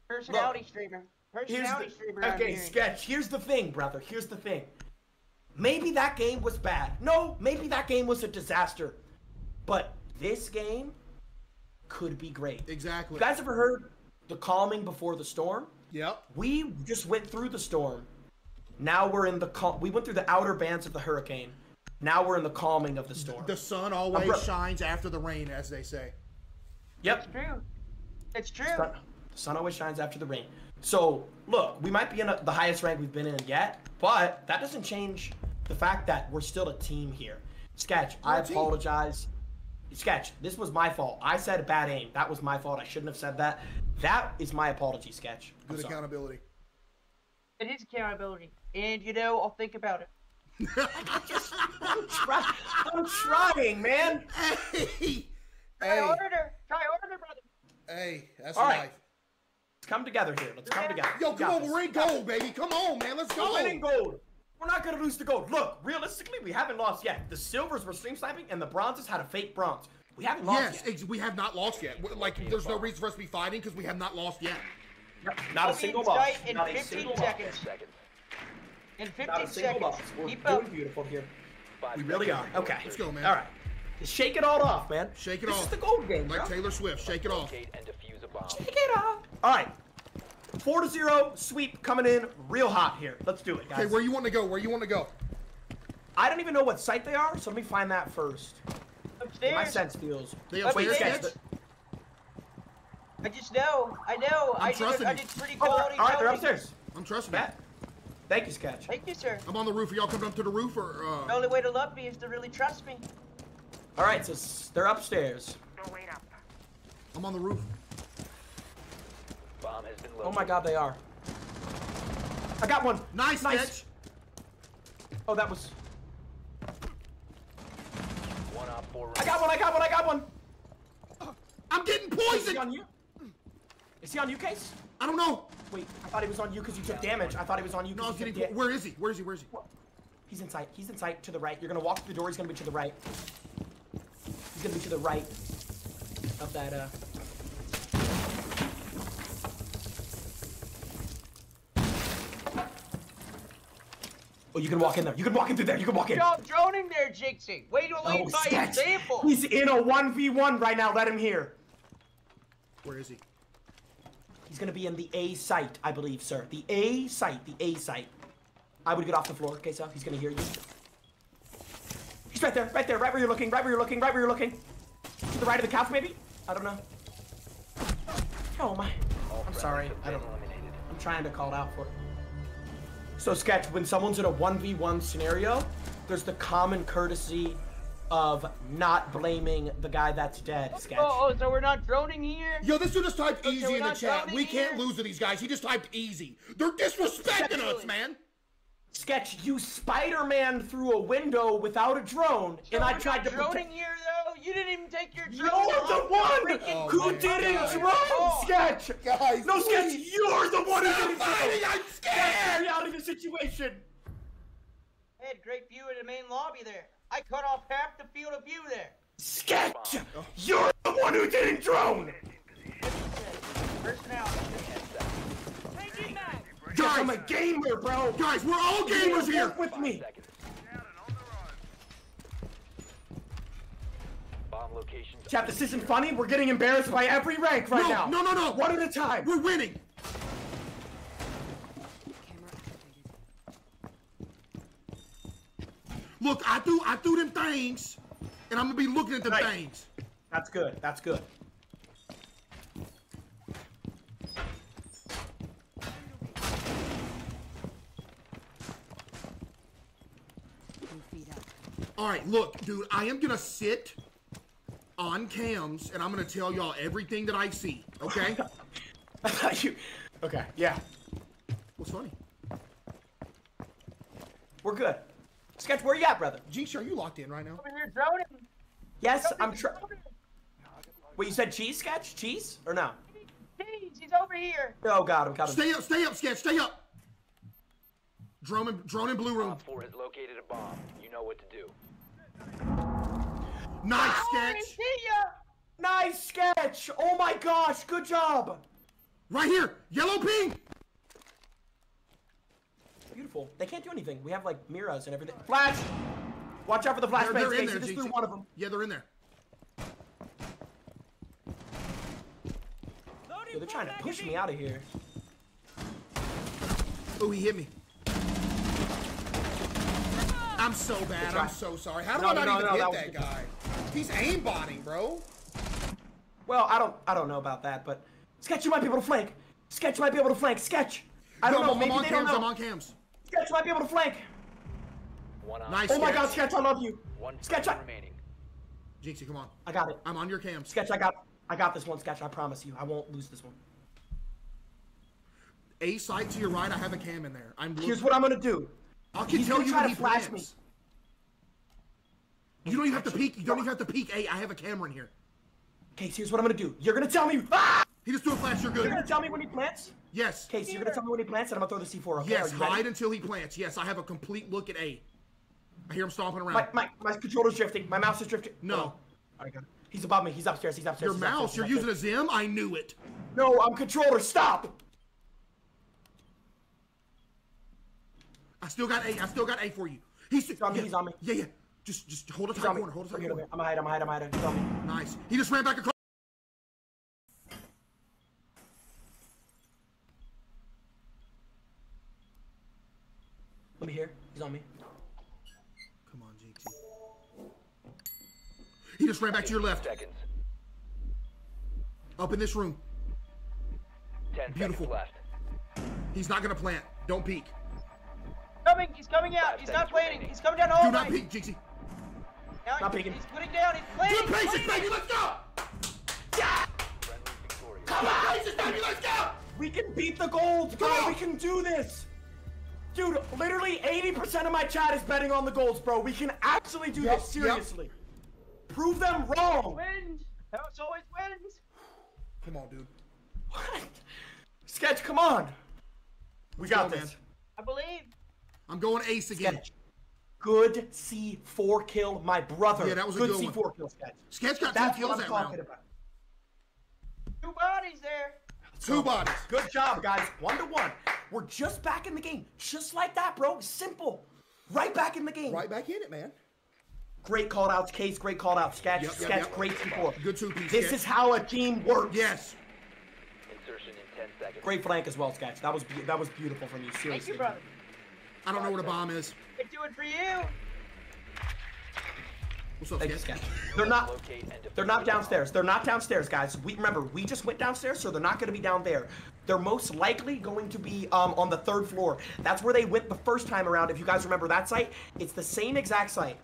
Personality streamer. Here's Personality the, streamer. I'm okay, hearing. sketch. Here's the thing, brother. Here's the thing. Maybe that game was bad. No, maybe that game was a disaster. But this game could be great. Exactly. You guys ever heard the calming before the storm? Yep. We just went through the storm. Now we're in the cal- we went through the outer bands of the hurricane. Now we're in the calming of the storm. The sun always bro- shines after the rain, as they say. Yep. It's true. It's true. Sun, the sun always shines after the rain. So, look, we might be in a, the highest rank we've been in yet, but that doesn't change the fact that we're still a team here. Sketch, I a team. apologize. Sketch, this was my fault. I said a bad aim. That was my fault. I shouldn't have said that. That is my apology, Sketch. I'm Good sorry. accountability. It is accountability, and you know I'll think about it. I'm, try- I'm trying, man. Hey, Try hey, harder. Try harder, brother. hey, that's All life. right. Let's come together here. Let's come together. Yo, come on, this. we're in gold, baby. Come on, man, let's go. We're go. winning gold. We're not gonna lose the gold. Look, realistically, we haven't lost yet. The silvers were stream sniping, and the bronzes had a fake bronze. We haven't lost Yes, yet. ex- we have not lost yet. We're- Like, there's no reason for us to be fighting because we have not lost yet. Not a We'll single in loss. in Not a 15 single seconds. loss. Seconds. In 15 Not a single seconds. loss. We're Keep doing up. beautiful here. We really are. Okay. Let's go, man. All right. Just shake it all off, man. Shake it this off. is the gold game, Like bro. Taylor Swift, shake it off. And defuse a bomb. Shake it off. All right. Four to zero sweep coming in real hot here. Let's do it, guys. Okay, where you want to go? Where you want to go? I don't even know what site they are, so let me find that first. Upstairs. My sense feels. They Wait, upstairs, sketch? sketch? I just know. I know. I'm I did, trusting I did pretty Oh, quality. all right, they're upstairs. I'm trusting Bet. Thank you, Sketch. Thank you, sir. I'm on the roof. Are y'all coming up to the roof or? The Uh... only way to love me is to really trust me. All right, so they're upstairs. I'm on the roof. Bomb has been Oh my God, they are. I got one. Nice, Nice. Sketch. Oh, that was. One op four. I got one. I got one. I got one. I'm getting Is he poisoned. on you? Is he on you, Case? I don't know. Wait, I thought he was on you because you took damage. I thought he was on you No, I was getting. took Po- where is he? Where is he? Where is he? He's in sight. He's in sight to the right. You're gonna walk through the door. He's gonna be to the right. He's gonna be to the right of that. uh... Oh, you can walk in there. You can walk in through there. You can walk in. Stop droning there, Jinxie. Wait to lead Oh, by sketch. example. He's in a 1v1 right now. Let him hear. Where is he? He's gonna be in the A site, I believe, sir. The A site. The A site. I would get off the floor, okay, so he's gonna hear you. He's right there, right there, right where you're looking, right where you're looking, right where you're looking. To the right of the couch, maybe? I don't know. Oh my. I'm sorry. I don't. Eliminated. I'm trying to call it out for it. So, Sketch, when someone's in a 1v1 scenario, there's the common courtesy of not blaming the guy that's dead, oh, Sketch. Oh, oh, so we're not droning here? Yo, this dude just typed easy we're in the chat. droning We can't here. lose to these guys. He just typed easy. They're disrespecting us, Exactly. man. Sketch, you Spider-Man through a window without a drone, So and I tried not to droning protect. here, though? You didn't even take your You're drone the off one freaking Oh who didn't God. drone, Oh. Sketch. Guys, no, Sketch, you're the one who didn't fighting, drone. I'm Get scared. me out of the situation. I had great view of the main lobby there. I cut off half the field of view there. Sketch, you're the one who didn't drone. Personality. Sketch, I'm a gamer, bro. guys, we're all You gamers work here. with me. Seconds. Chat, this isn't funny. We're getting embarrassed by every rank right No, now. no, no, no. One at a time. We're winning. Look, I threw, I threw them things, and I'm gonna be looking at them Nice. things. That's good. That's good. Two feet up. All right, look, dude, I am gonna sit on cams, and I'm gonna tell y'all everything that I see. Okay? You. Okay. Yeah. What's funny? We're good. Sketch, where you at, brother? Jinx, are you locked in right now? Over here droning. Yes, I'm trying. Wait, you said cheese sketch? Cheese? Or no? Jeez, he's over here. Oh god, I'm coming. Stay up, stay up, sketch, stay up. Drone in, drone in blue room. Op four has located a bomb. You know what to do. Nice, I sketch. see ya. Nice sketch! Oh my gosh, good job! Right here, yellow ping. Beautiful. They can't do anything. We have like mirrors and everything. Flash! Watch out for the They're, flashbangs, they're in there, This Jinx. through one of them. Yeah, they're in there. Yo, they're trying to push me out of here. Oh, he hit me. I'm so bad. I'm so sorry. How do No, I not no, even no, hit that that, guy? He's aimbotting, bro. Well, I don't I don't know about that, but Sketch you might be able to flank. Sketch might be able to flank. Sketch! I don't No, know, I'm, maybe I'm on they cams. don't I'm on cams. Sketch might be able to flank. One op. Nice. Oh my god, Sketch, I love you. One Sketch, I- remaining. Jinxie, come on. I got it. I'm on your cams. Sketch, I got I got this one, Sketch. I promise you. I won't lose this one. A site to your right. I have a cam in there. I'm. Here's what I'm gonna do. I can he's tell gonna you try to he flash plans. You don't even have to peek. You don't even have to peek. Hey, I have a camera in here. Case, here's what I'm gonna do. You're gonna tell me. Ah! He just threw a flash. You're good. You're gonna tell me when he plants? Yes. Case, you're gonna tell me when he plants, and I'm gonna throw the C4. Okay? Yes. Hide until he plants. Yes. I have a complete look at A. I hear him stomping around. My, my, my controller's drifting. My mouse is drifting. No. Alright, got it. He's above me. He's upstairs. He's upstairs. your he's mouse. upstairs, You're using a XIM. I knew it. No, I'm controller. Stop. I still got A. I still got A for you. He's, He's on me, yeah, he's on me. Yeah, yeah. Just, just hold a tight corner. Hold a I'm tight corner. I'm gonna hide. I'm gonna hide. I'm gonna hide. He's on me. Nice. He just ran back across. Let me hear. He's on me. Come on, Jinxie. He just ran back to your left. Seconds. Up in this room. Ten Beautiful. seconds left. He's not gonna plant. Don't peek. Coming. He's coming out. He's not seconds planning. He's coming down the Do hallway. not peek, Jinxie. Now Not he's, peeking. he's putting down. He's planning. Good he's patience, baby. Let's go. Friendly victorious. Good patience, baby. Let's go. We can beat the gold, bro. Come. We can do this. Dude, literally 80% of my chat is betting on the golds, bro. We can actually do Yep, this, yep. seriously. Prove them wrong. Wins. House always wins. Come on, dude. What? Sketch, come on. We got go, this. man. I believe. I'm going ace again. Sketch. Good C4 kill, my brother. Yeah, that was a good good C4 one. kill, Sketch. Sketch got That's two what I'm that talking round. about. Two bodies there. Two bodies. Good job, guys. One to one. We're just back in the game. Just like that, bro. Simple. Right back in the game. Right back in it, man. Great call outs, Case. Great call out, Sketch. Yep, yep, Sketch, yep. great C4. Good two-piece, This Sketch. is how a team works. Yes. Insertion in 10 seconds. Great flank as well, Sketch. That was be- that was beautiful from you. Seriously. Thank you, brother. I don't know what a bomb is. I do it for you. What's up, Thank you, Sketch? Sketch. They're not. Locate and defuse They're not downstairs. They're not downstairs, guys. We remember we just went downstairs, so they're not going to be down there. They're most likely going to be um, on the third floor. That's where they went the first time around. If you guys remember that site, it's the same exact site.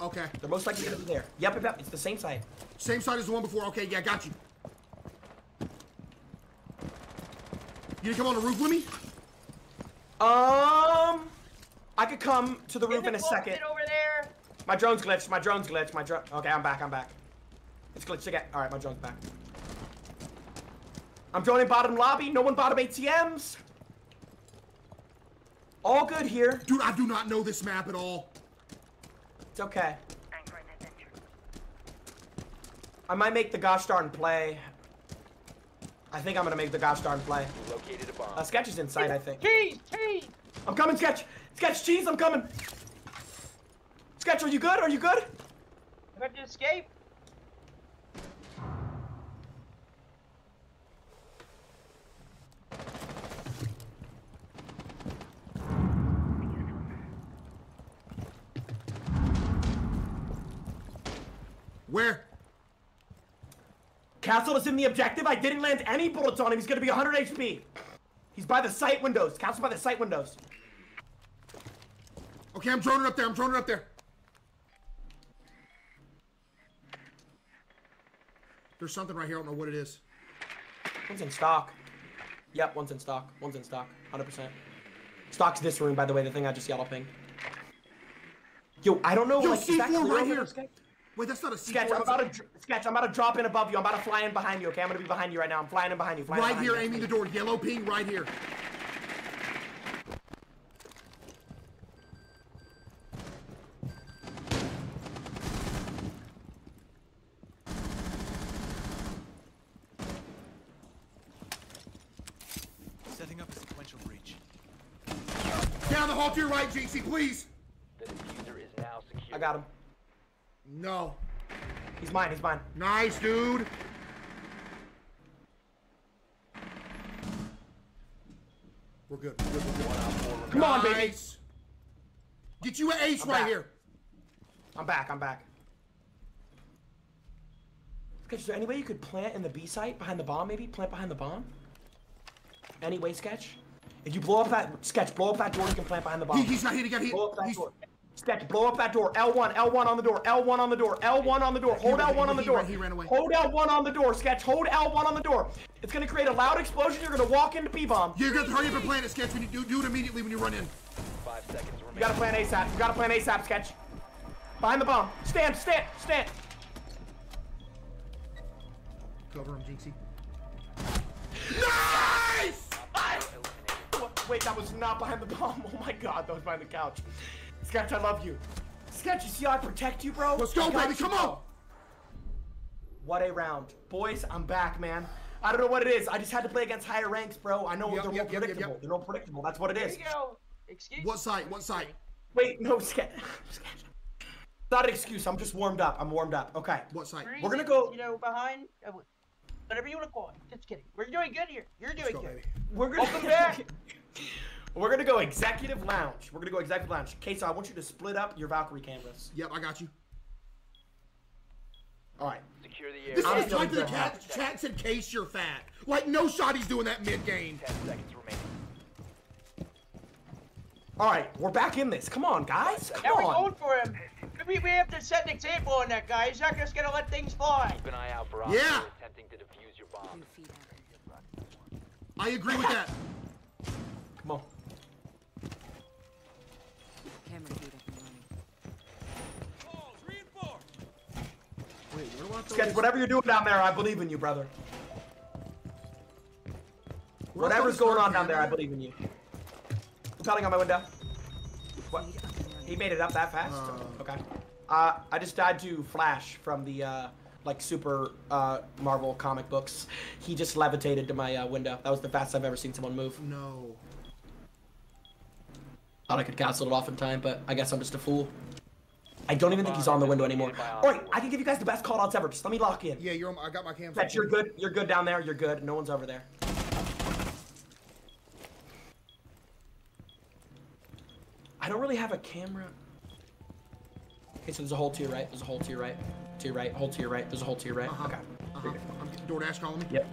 Okay. They're most likely going to be there. Yep, yep, yep. It's the same site. Same side as the one before. Okay, yeah, got you. You gonna come on the roof with me? Um, I could come to the roof in a second. bullshit over there. My drone's glitched. My drone's glitched. My drone. Okay, I'm back. I'm back. It's glitched again. All right, my drone's back. I'm droning bottom lobby. No one bottom ATMs. All good here. Dude, I do not know this map at all. It's okay. I might make the gosh darn play. I think I'm gonna make the gosh darn play. You located a bomb. Uh, Sketch is inside, I think. Cheese, cheese. I'm coming, Sketch. Sketch, cheese, I'm coming. Sketch, are you good? Are you good? I'm about to escape. Where? Castle is in the objective. I didn't land any bullets on him. He's gonna be 100 HP. He's by the sight windows. Castle by the sight windows. Okay, I'm droning up there. I'm droning up there. There's something right here. I don't know what it is. One's in stock. Yep, one's in stock. One's in stock. 100%. Stock's this room, by the way, the thing I just yellow ping. Yo, I don't know, Yo, like, is that C4 clear right here. Wait, that's not a C4. Sketch, I'm about to sketch. I'm about to drop in above you. I'm about to fly in behind you. Okay, I'm gonna be behind you right now. I'm flying in behind you. Flying Right behind here, you. aiming the door. Yellow ping right here. Setting up a sequential breach. Down the hall to your right, Jinxie, please. The diffuser is now secure. I got him. No. He's mine. He's mine. Nice, dude. We're good. We're good. We're good. Come on, baby. Nice. Get you an ace I'm right back. here. I'm back. I'm back. Sketch, is there any way you could plant in the B site behind the bomb? Maybe plant behind the bomb. Any way, Sketch? If you blow up that sketch, blow up that door. You can plant behind the bomb. He, he's not here He got hit. Blow up that He's, door. Sketch, blow up that door. L1, L1 on the door. L1 on the door. L1 on the door. Hold ran- L1 on the door. ran- he ran away. Hold L1 on the door. Sketch, hold L1 on the door. It's gonna create a loud explosion. You're gonna walk into B-bomb. you're gonna hurry up and plant it, Sketch. When you do, do it immediately when you run in. Five seconds remaining. You gotta plan ASAP. You gotta plan ASAP, Sketch. Behind the bomb. Stand, stand, stand. Cover him, Jinxie. Nice! What? Wait, that was not behind the bomb. Oh my god, that was behind the couch. Sketch, I love you. Sketch, you see how I protect you, bro? Let's go, baby. you, Come bro. on. What a round. Boys, I'm back, man. I don't know what it is. I just had to play against higher ranks, bro. I know Yep, they're yep, more yep, yep, predictable. yep. They're more predictable. That's what it There is. you go. Excuse What site? What site? Wait, no, Sketch. Sketch. Not an excuse. I'm just warmed up. I'm warmed up. Okay. What site? We're gonna go- You know, behind. Uh, whatever you want to call it. Just kidding. We're doing good here. You're doing go, good. baby. We're gonna Welcome back. We're gonna go executive lounge. We're gonna go executive lounge. Queso, I want you to split up your Valkyrie canvas. Yep, I got you. All right. Secure the area. This is the type of the cat, chat said case you're fat. Like no shot he's doing that mid game. Ten seconds remaining. All right, we're back in this. Come on, guys. Come Now we're on. going for him. We, we have to set an example on that guy. He's not just gonna let things fly. Keep an eye out for us. Yeah. attempting to defuse your bomb. Two feet out. I agree with that. Come on. Camera feed up and running. Wait, where do I throw Sketch, whatever you're doing down there, I believe in you, brother. Whatever's going on down there, I believe in you. Repelling on my window. What? Feed up and running. He made it up that fast? Uh. okay. Uh, I just died to Flash from the, uh, like, super, uh, Marvel comic books. He just levitated to my, uh, window. That was the fastest I've ever seen someone move. No. Thought I could cancel it off in time, but I guess I'm just a fool. I don't even think he's on the window anymore. Alright, I can give you guys the best callouts ever. Just let me lock in. Yeah, you're. on- I got my cam. Bet you're good. You're good down there. You're good. No one's over there. I don't really have a camera. Okay, so there's a hole to your right. There's a hole to your right. To your right. Hole to your right. There's a hole to your right. Uh-huh. Okay. Uh-huh. I'm DoorDash calling me. Yep.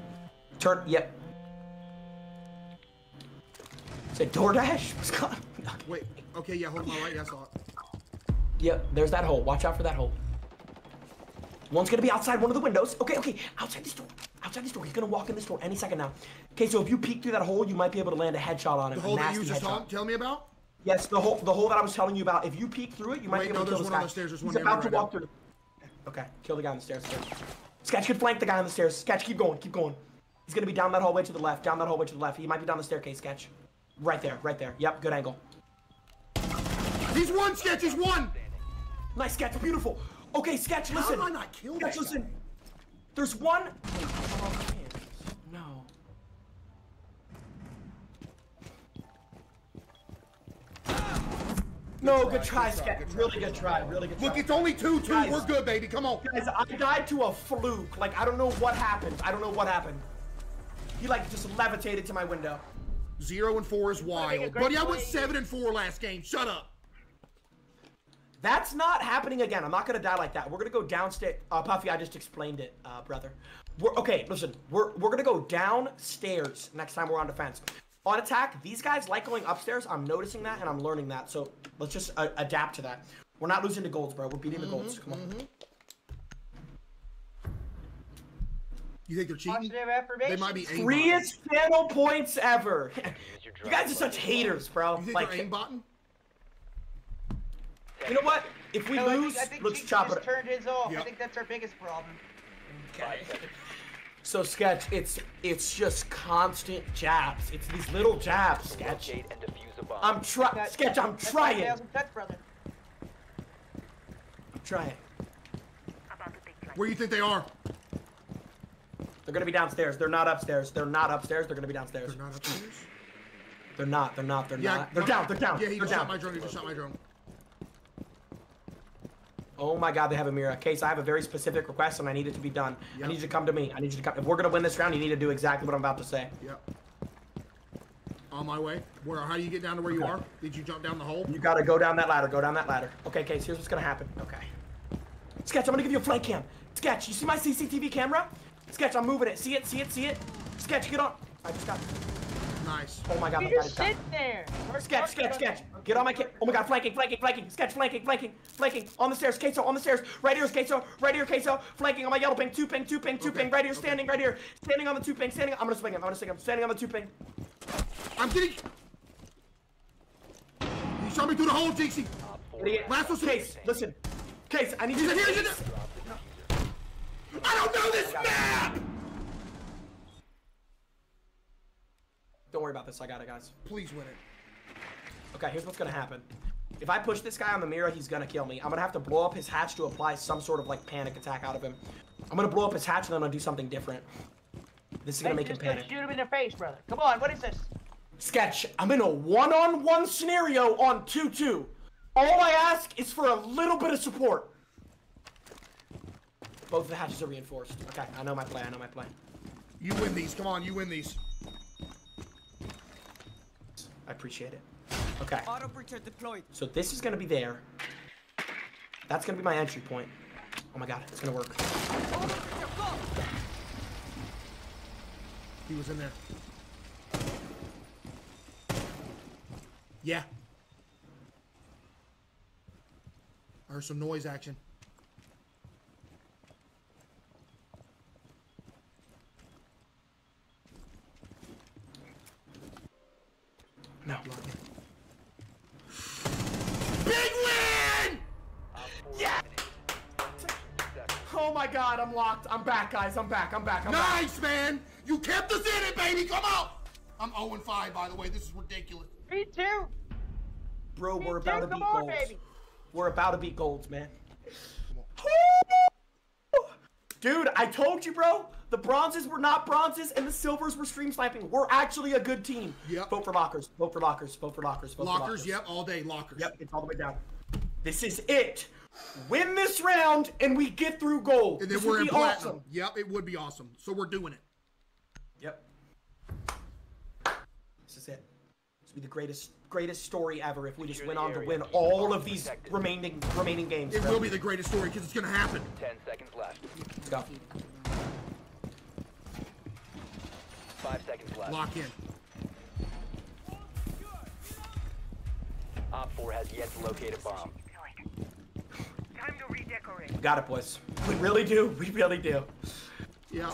Turn. Yep. Say DoorDash. What's going on? Wait. Okay. Yeah. Hold my right. Yeah, I saw it. Yep. There's that hole. Watch out for that hole. One's gonna be outside one of the windows. Okay. Okay. Outside this door. Outside this door. He's gonna walk in this door any second now. Okay. So if you peek through that hole, you might be able to land a headshot on him. The hole that you just headshot. telling tell me about. Yes, the hole, the hole that I was telling you about. If you peek through it, you might Wait, be able no, to kill this guy. there's this one on the stairs, there's He's one about to me walk through. Okay, kill the guy on the stairs. Sketch could flank the guy on the stairs. Sketch, keep going, keep going. He's gonna be down that hallway to the left. Down that hallway to the left. He might be down the staircase. Sketch, right there, right there. Yep, good angle. He's one. Sketch. He's one. Nice sketch, beautiful. Okay, sketch, How listen. did I not kill sketch, that listen. There's one. Oh. No. No, good try, Sketch. Really good try. Really good try. Look, it's only two. Two. Guys. We're good, baby. Come on. Guys, I died to a fluke. Like, I don't know what happened. I don't know what happened. He, like, just levitated to my window. Zero and four is wild. great Buddy, I went seven and four last game. Shut up. That's not happening again. I'm not gonna die like that. We're gonna go downstairs. Uh, Puffy, I just explained it, uh, brother. We're okay. Listen, we're we're gonna go downstairs next time we're on defense. On attack, these guys like going upstairs. I'm noticing that and I'm learning that. So let's just uh, adapt to that. We're not losing to golds, bro. We're beating the golds. Come on. You think they're cheating? Positive affirmation. They might be aimbotting. Freest channel points ever. You guys are such haters, bro. You think Like, they're aimbotting? You know what? If we No, I lose, think, I think let's Cheeky chop just it. turned his off. Yep. I think that's our biggest problem. Okay. So sketch, it's it's just constant jabs. It's these little jabs, sketch. Locate and defuse a bomb. I'm trying, That- sketch. I'm That's trying. touch, brother. I'm trying. Where do you think they are? They're gonna be downstairs. They're not upstairs. They're not upstairs. They're gonna be downstairs. They're not upstairs. They're not. They're not. They're Yeah, not. They're down. They're down. Yeah, he they're just shot down. my drone. He just shot my drone. Oh my God, they have a mirror. Case, I have a very specific request, and I need it to be done. Yep. I need you to come to me. I need you to come. If we're gonna win this round, you need to do exactly what I'm about to say. Yep. On my way. Where? How do you get down to where you are? Did you jump down the hole? You gotta go down that ladder. Go down that ladder. Okay, Case. Here's what's gonna happen. Okay. Sketch, I'm gonna give you a flank cam. Sketch, you see my CCTV camera? Sketch, I'm moving it. See it? See it? See it? Sketch, get on. I just got. Nice. Oh my God, You my God, just it's sit there. Sketch, sketch, sketch. Get on my kit. Oh my god, flanking, flanking, flanking. Sketch, flanking, flanking, flanking. On the stairs, Queso, on the stairs. Right here is Queso. Right here, Queso. Flanking on my yellow ping. Two ping, two ping, two Okay, ping. Right here, okay. standing, right here. Standing on the two ping. Standing. I'm gonna swing him. I'm gonna swing him. Standing on the two ping. I'm getting. He shot me through the hole, Jinxie. Idiot. Last one's Case, listen. Case, I need you in to. here. He's in there. I don't know this map. Don't worry about this. I got it, guys. Please win it. Okay, here's what's gonna happen. If I push this guy on the mirror, he's gonna kill me. I'm gonna have to blow up his hatch to apply some sort of like panic attack out of him. I'm gonna blow up his hatch and then I'm gonna do something different. This is gonna make him just gonna panic. shoot him in the face, brother. Come on, what is this? Sketch, I'm in a one-on-one scenario on 2-2. All I ask is for a little bit of support. Both of the hatches are reinforced. Okay, I know my play, I know my play. You win these. Come on, you win these. I appreciate it. Okay. Auto breacher deployed. So this is gonna be there. That's gonna be my entry point. Oh my god, it's gonna work. He was in there. Yeah. I heard some noise action. No. Big win! Yeah! Oh my god, I'm locked. I'm back, guys. I'm back. I'm back. I'm back. Nice, man! You kept us in it, baby! Come on! I'm 0 and 5, by the way. This is ridiculous. Me too. Bro, Me we're about too, to beat come on, golds. baby. We're about to beat golds, man. Dude, I told you, bro. The bronzes were not bronzes, and the silvers were stream sniping. We're actually a good team. Yep. Vote for lockers. Vote for lockers. Vote for lockers. Vote for Lockers, lockers. yep, all day lockers. Yep, it's all the way down. This is it. Win this round, and we get through gold. And then this we're would in be platinum. awesome. Yep, it would be awesome. So we're doing it. Yep. This is it. This will be the greatest, greatest story ever if we just went on to win all of these remaining, remaining games. It bro. will be the greatest story because it's going to happen. 10 seconds left. Let's go. Five seconds left. Lock in. Op 4 has yet to locate a bomb. We got it, boys. We really do. We really do. Yeah.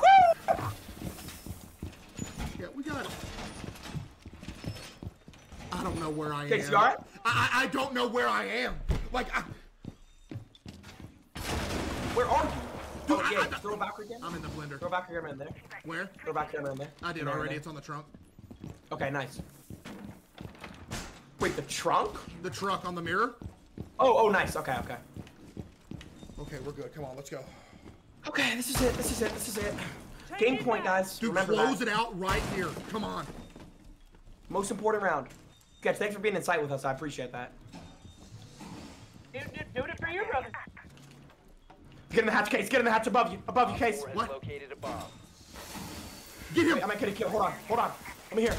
Yeah, we got it. I don't know where I am. Casey, you alright? I, I I don't know where I am. Like, I, Where are you? Dude, Oh, I- yeah, I- throw back again. I'm in the blender. Throw back your camera in there. Where? Throw back your camera in there. I did In there, in already. It's on the trunk. Okay, nice. Wait, the trunk? The truck on the mirror. Oh, oh, nice. Okay, okay. Okay, we're good. Come on, let's go. Okay, this is it. This is it. This is it. Game point, guys. Dude, Remember close that. it out right here. Come on. Most important round. Guys, thanks for being in sight with us. I appreciate that. Dude, dude, doing it for you, brother. Get in the hatch, Case. Get in the hatch above you. Above you, Case. 4 has What? located a bomb. Get him. Wait, I'm not kidding. Hold on. Hold on. Let me hear.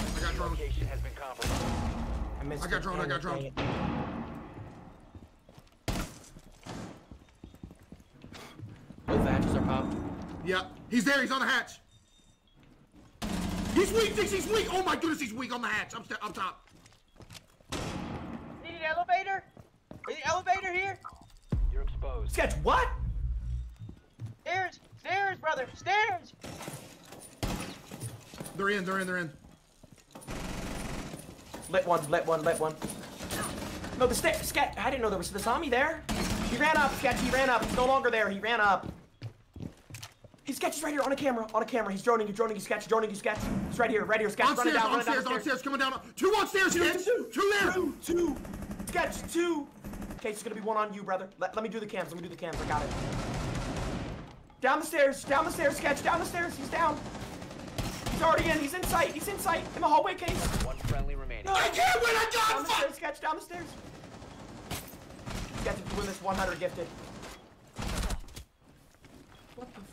I got drone. Location has been compromised. I missed I got it. drone, I got it, drone. Both hatches are popped. Yep. He's there. He's on the hatch. He's weak. Dix, he's weak. Oh my goodness, he's weak on the hatch. I'm st- up top. Need an elevator? Is the elevator here? You're exposed. Sketch, what? Stairs, stairs, brother, stairs. They're in. They're in. They're in. Lit one, lit one, lit one. No, the sta- Sketch. I didn't know there was the zombie there. He ran up, Sketch. He ran up. He's no longer there. He ran up. His Sketch is right here on a camera. On a camera. He's droning you, droning you, Sketch, droning you, Sketch. He's right here, right here, Sketch. On running stairs. down, On running down stairs. the On stairs. Coming down. Two on stairs. Two, Sketch. two, Two there. Two, two. Sketch, two. Okay, it's gonna be one on you, brother. Let, let me do the cams. Let me do the cams. I got it. Down the stairs. Down the stairs, Sketch. Down the stairs. He's down. He's already in. He's in sight. He's in sight. In the hallway case. One friendly remaining. No. I can't win. I Down got the fuck. stairs, Sketch. Down the stairs. Sketch, if you win this 100 gifted. What the? F-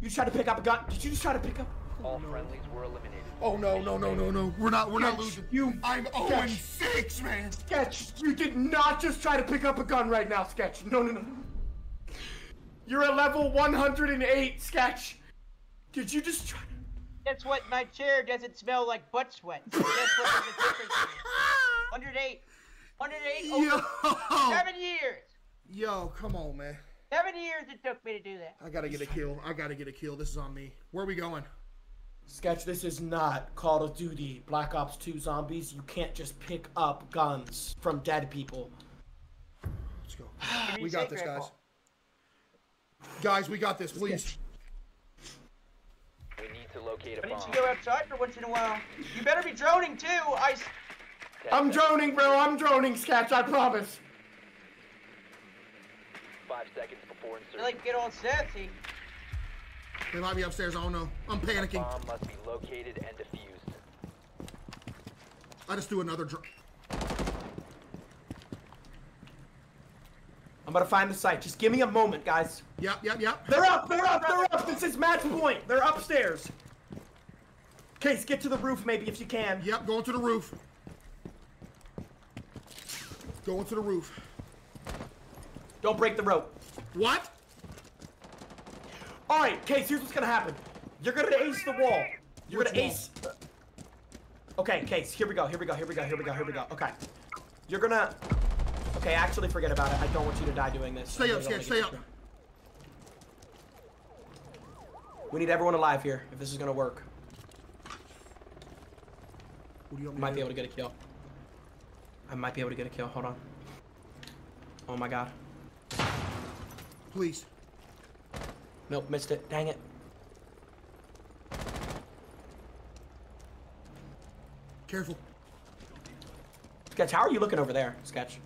you just tried to pick up a gun. Did you just try to pick up? All friendlies were eliminated. Oh no no no no no. We're not. We're not losing. you- I'm 0 Sketch. 6, man. Sketch, you did not just try to pick up a gun right now, Sketch. No, no, no. You're a level 108, Sketch. Did you just try? That's what my chair doesn't smell like butt sweat. That's what the difference is. 108. 108 over Yo. seven years. Yo, come on, man. Seven years it took me to do that. I gotta get a kill. I gotta get a kill. This is on me. Where are we going? Sketch, this is not Call of Duty Black Ops 2 Zombies. You can't just pick up guns from dead people. Let's go. We got this, rifle. guys. Guys, we got this. Please. We need to locate a a I need bomb. to go outside for once in a while. You better be droning too. I. s- Ten I'm droning, bro. I'm droning, Sketch. I promise. Five seconds before I insertion. like get all sassy. They might be upstairs. I don't know. I'm panicking. Bomb must be located and defused. I just do another. Dr- I'm gonna find the site. Just give me a moment, guys. yep, yep, yep. They're up. They're up. They're up. This is match point. They're upstairs. Case, get to the roof maybe if you can. Yep, going to the roof. Going to the roof. Don't break the rope. What? All right, Case. Here's what's gonna happen. You're gonna ace the wall. You're Which gonna wall? ace. Okay, Case. Here we go. Here we go. Here we go. Here we go. Here we go. Okay. You're gonna. Okay, actually, forget about it. I don't want you to die doing this. Stay up, Sketch, stay up. We need everyone alive here if this is gonna work. What do you want me Might be able to get a kill. I might be able to get a kill. Hold on. Oh my god. Please. Nope, missed it. Dang it. Careful. Sketch, how are you looking over there, Sketch?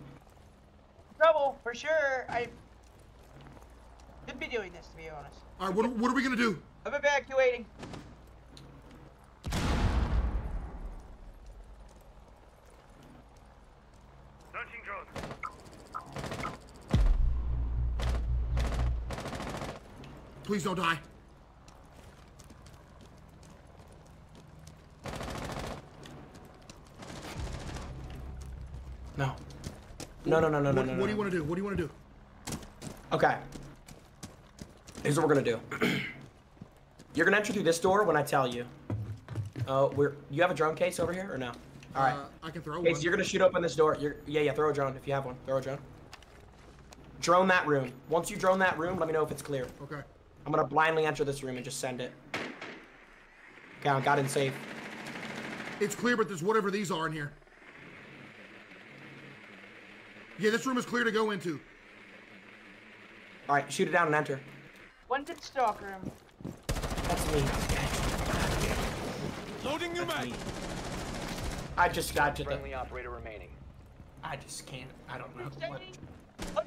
Trouble, for sure. I should be doing this, to be honest. All right, what, what are we gonna do? I'm evacuating. Please don't die. No. No, no, no, no, no, What, no. what no. do you want to do? What do you want to do? Okay. Here's what we're gonna do. You're gonna enter through this door when I tell you. Oh, we're. You have a drone case over here or no? All right. Uh, I can throw Okay, one. you're gonna shoot open this door. You're. Yeah, yeah. Throw a drone if you have one. Throw a drone. Drone that room. Once you drone that room, let me know if it's clear. Okay. I'm gonna blindly enter this room and just send it. Okay, I got in safe. It's clear, but there's whatever these are in here. Yeah, this room is clear to go into. All right, shoot it down and enter. One's in stock room. That's me. Loading new mag. I just got to the. Friendly operator remaining. I just can't. I don't know. What. What?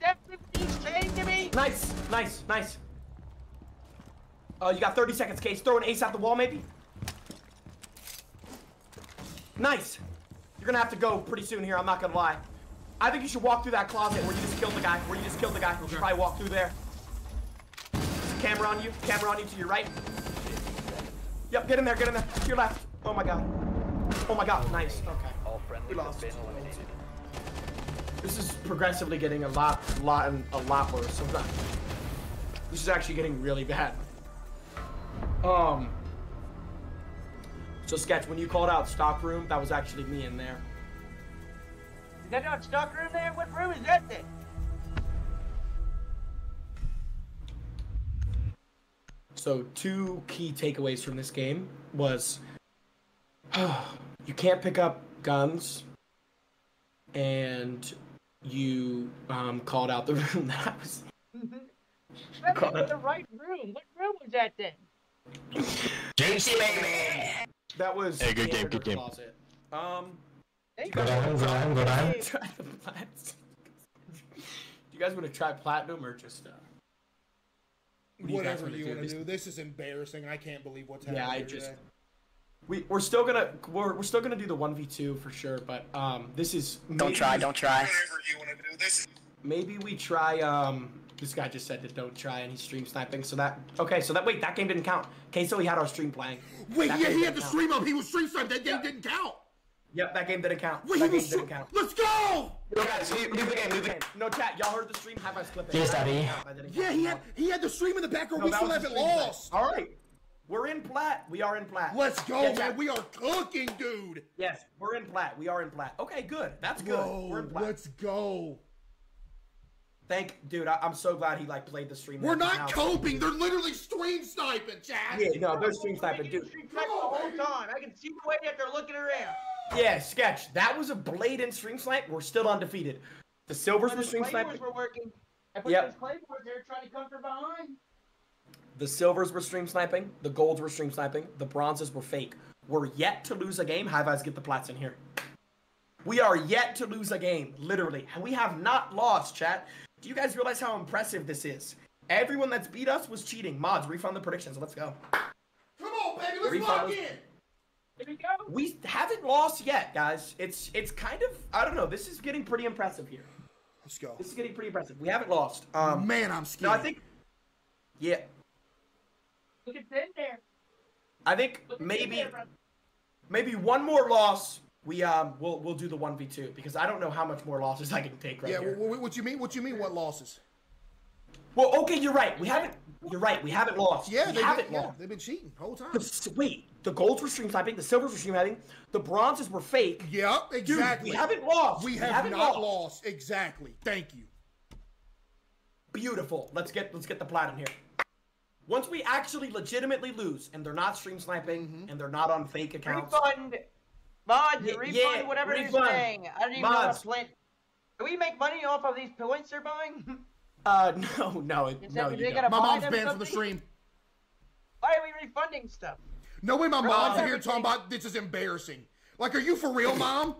Definitely saying to me. Nice, nice, nice. Oh, you got 30 seconds, Case. Throw an ace out the wall, maybe. Nice. You're gonna have to go pretty soon here. I'm not gonna lie. I think you should walk through that closet where you just killed the guy. Where you just killed the guy. You should probably walk through there. Camera on you. Camera on you to your right. Yep, get in there. Get in there. To your left. Oh my god. Oh my god. Nice. Okay. All friendly We have lost. This is progressively getting a lot, lot, and a lot worse. Not. This is actually getting really bad. Um. So sketch when you called out stock room, that was actually me in there. Is that not stock room there? What room is that then? So two key takeaways from this game was you can't pick up guns, and you um, called out the room that I was. That's Got it. the right room. What room was that then? JC baby. That was. Hey, good game, good game. Closet. Um. Hey, Good on, good on, good on. try the plat- Do you guys want to try platinum or just uh? what do you Whatever you want to This- do. This is embarrassing. I can't believe what's happening. Yeah, happening I here just- today. We we're still gonna we're, we're still gonna do the one v two for sure, but um this is Don't try, don't try. Maybe we try um this guy just said to don't try and he's stream sniping so that okay so that wait that game didn't count okay so he had our stream playing Wait, That yeah, he had didn't the count. stream up. He was stream sniped. That game didn't count. yep that game didn't count Wait, that he game was. didn't count Let's go. Yo guys, leave, leave the game, leave the game. no chat y'all heard the stream have us clip it Yes, That didn't Daddy. count, that didn't Yeah, he had he had the stream in the background. No, we still haven't lost. all right we're in plat we are in plat Let's go, Yeah, man. chat. We are cooking, dude. yes we're in plat we are in plat okay good that's good we're in Bro, plat let's go. thank dude I, I'm so glad he like played the stream We're not now- coping. They're literally stream sniping, Chad. yeah no they're stream sniping Making dude stream snipe the whole time. I can see the way that they're looking around. Yeah, sketch. That was a blatant stream snipe. We're still undefeated. The silvers were stream claymores sniping. were working. I put Yep. those claymores there trying to come from behind. The silvers were stream sniping. The golds were stream sniping. The bronzes were fake. We're yet to lose a game. High us get the plats in here. We are yet to lose a game, literally. And we have not lost, chat. Do you guys realize how impressive this is? Everyone that's beat us was cheating. Mods, refund the predictions. Let's go. Come on, baby. Let's Refund lock in. Here we go. We haven't lost yet, guys. It's it's kind of I don't know. This is getting pretty impressive here. Let's go. This is getting pretty impressive. We haven't lost. Um, Man, I'm scared. no, I think. Yeah, Look at in there. I think Look maybe there, maybe one more loss. We um we'll we'll do the one v two because I don't know how much more losses I can take right Yeah, here. wh- wh- what you mean? What you mean? What losses? Well, okay, you're right. We haven't. You're right. We haven't lost. Yeah, we they've haven't been, yeah, lost. they've been cheating the whole time. But s- Wait, The golds were stream sniping. The silvers were stream sniping. The bronzes were fake. Yep, Dude, exactly. we haven't lost. We have haven't not lost. lost. Exactly. Thank you. Beautiful. Let's get let's get the platinum here. Once we actually legitimately lose, and they're not stream sniping, Mm-hmm. and they're not on fake accounts. Refund. Mods, Yeah, refund yeah, whatever refund. you're saying. I don't even know Mods. what flint. Do we make money off of these points they're buying? Uh, no, no, it- Is no, you don't. My buy mom's banned from the stream. Why are we refunding stuff? No way my Bro, mom's here talking about this is embarrassing. Like, are you for real, mom?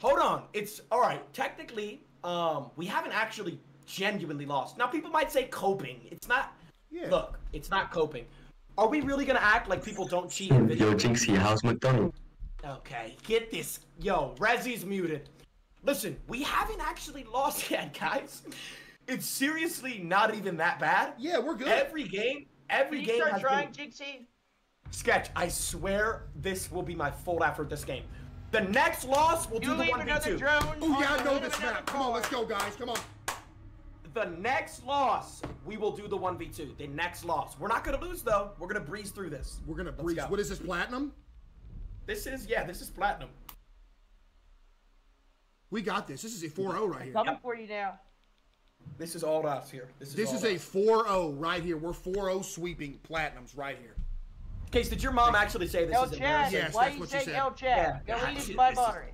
Hold on. It's all right. Technically, um, we haven't actually genuinely lost. Now, people might say coping. It's not. Yeah. Look, it's not coping. Are we really gonna act like people don't cheat in video? Yo. Jinxie, how's McDonald? Okay, get this. Yo, Rezzy's muted. Listen, we haven't actually lost yet, guys. It's seriously not even that bad. Yeah, we're good. Every game, every Can you game start has trying, been... Jinxie? Sketch, I swear this will be my full effort this game. The next loss, we'll You do the leave another 1v2. drone. Oh, yeah, I know this map. Come on, let's go, guys. Come on. The next loss, we will do the 1v2. The next loss. We're not gonna lose though. We're gonna breeze through this. We're gonna Let's breeze. go. What is this, platinum? This is, yeah, this is platinum. We got this. This is a 4-0 right here. Coming for you now. This is all us here. This is This all is a us. 4-0 right here. We're 4-0 sweeping platinums right here. Case, did your mom actually say this El is Chad. embarrassing? Yes, Why that's you what she said. El Chad? Yeah, Go eat his my This is- buttery.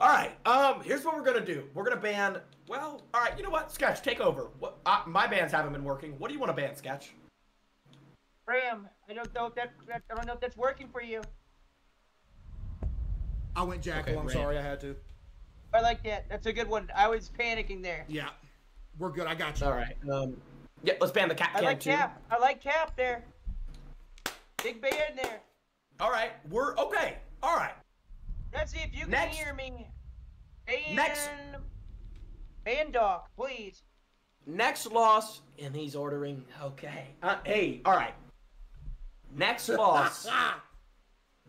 All right. Um, here's what we're gonna do. We're gonna ban. Well, all right. You know what? Sketch, take over. What? Uh, my bands haven't been working. What do you want to ban, Sketch? Ram, I don't know if that, that I don't know if that's working for you. I went Jackal. Okay, I'm Ray. sorry I had to. I like that. That's a good one. I was panicking there. Yeah. We're good. I got you. All right. Um, yeah. Let's ban the cap. I like too. Cap. I like Cap there. Big band there. All right. We're okay. All right. Let's see if you can Next. hear me. Ban, Next. Ban Doc, please. Next loss, and he's ordering. Okay. Uh, hey. All right. Next loss.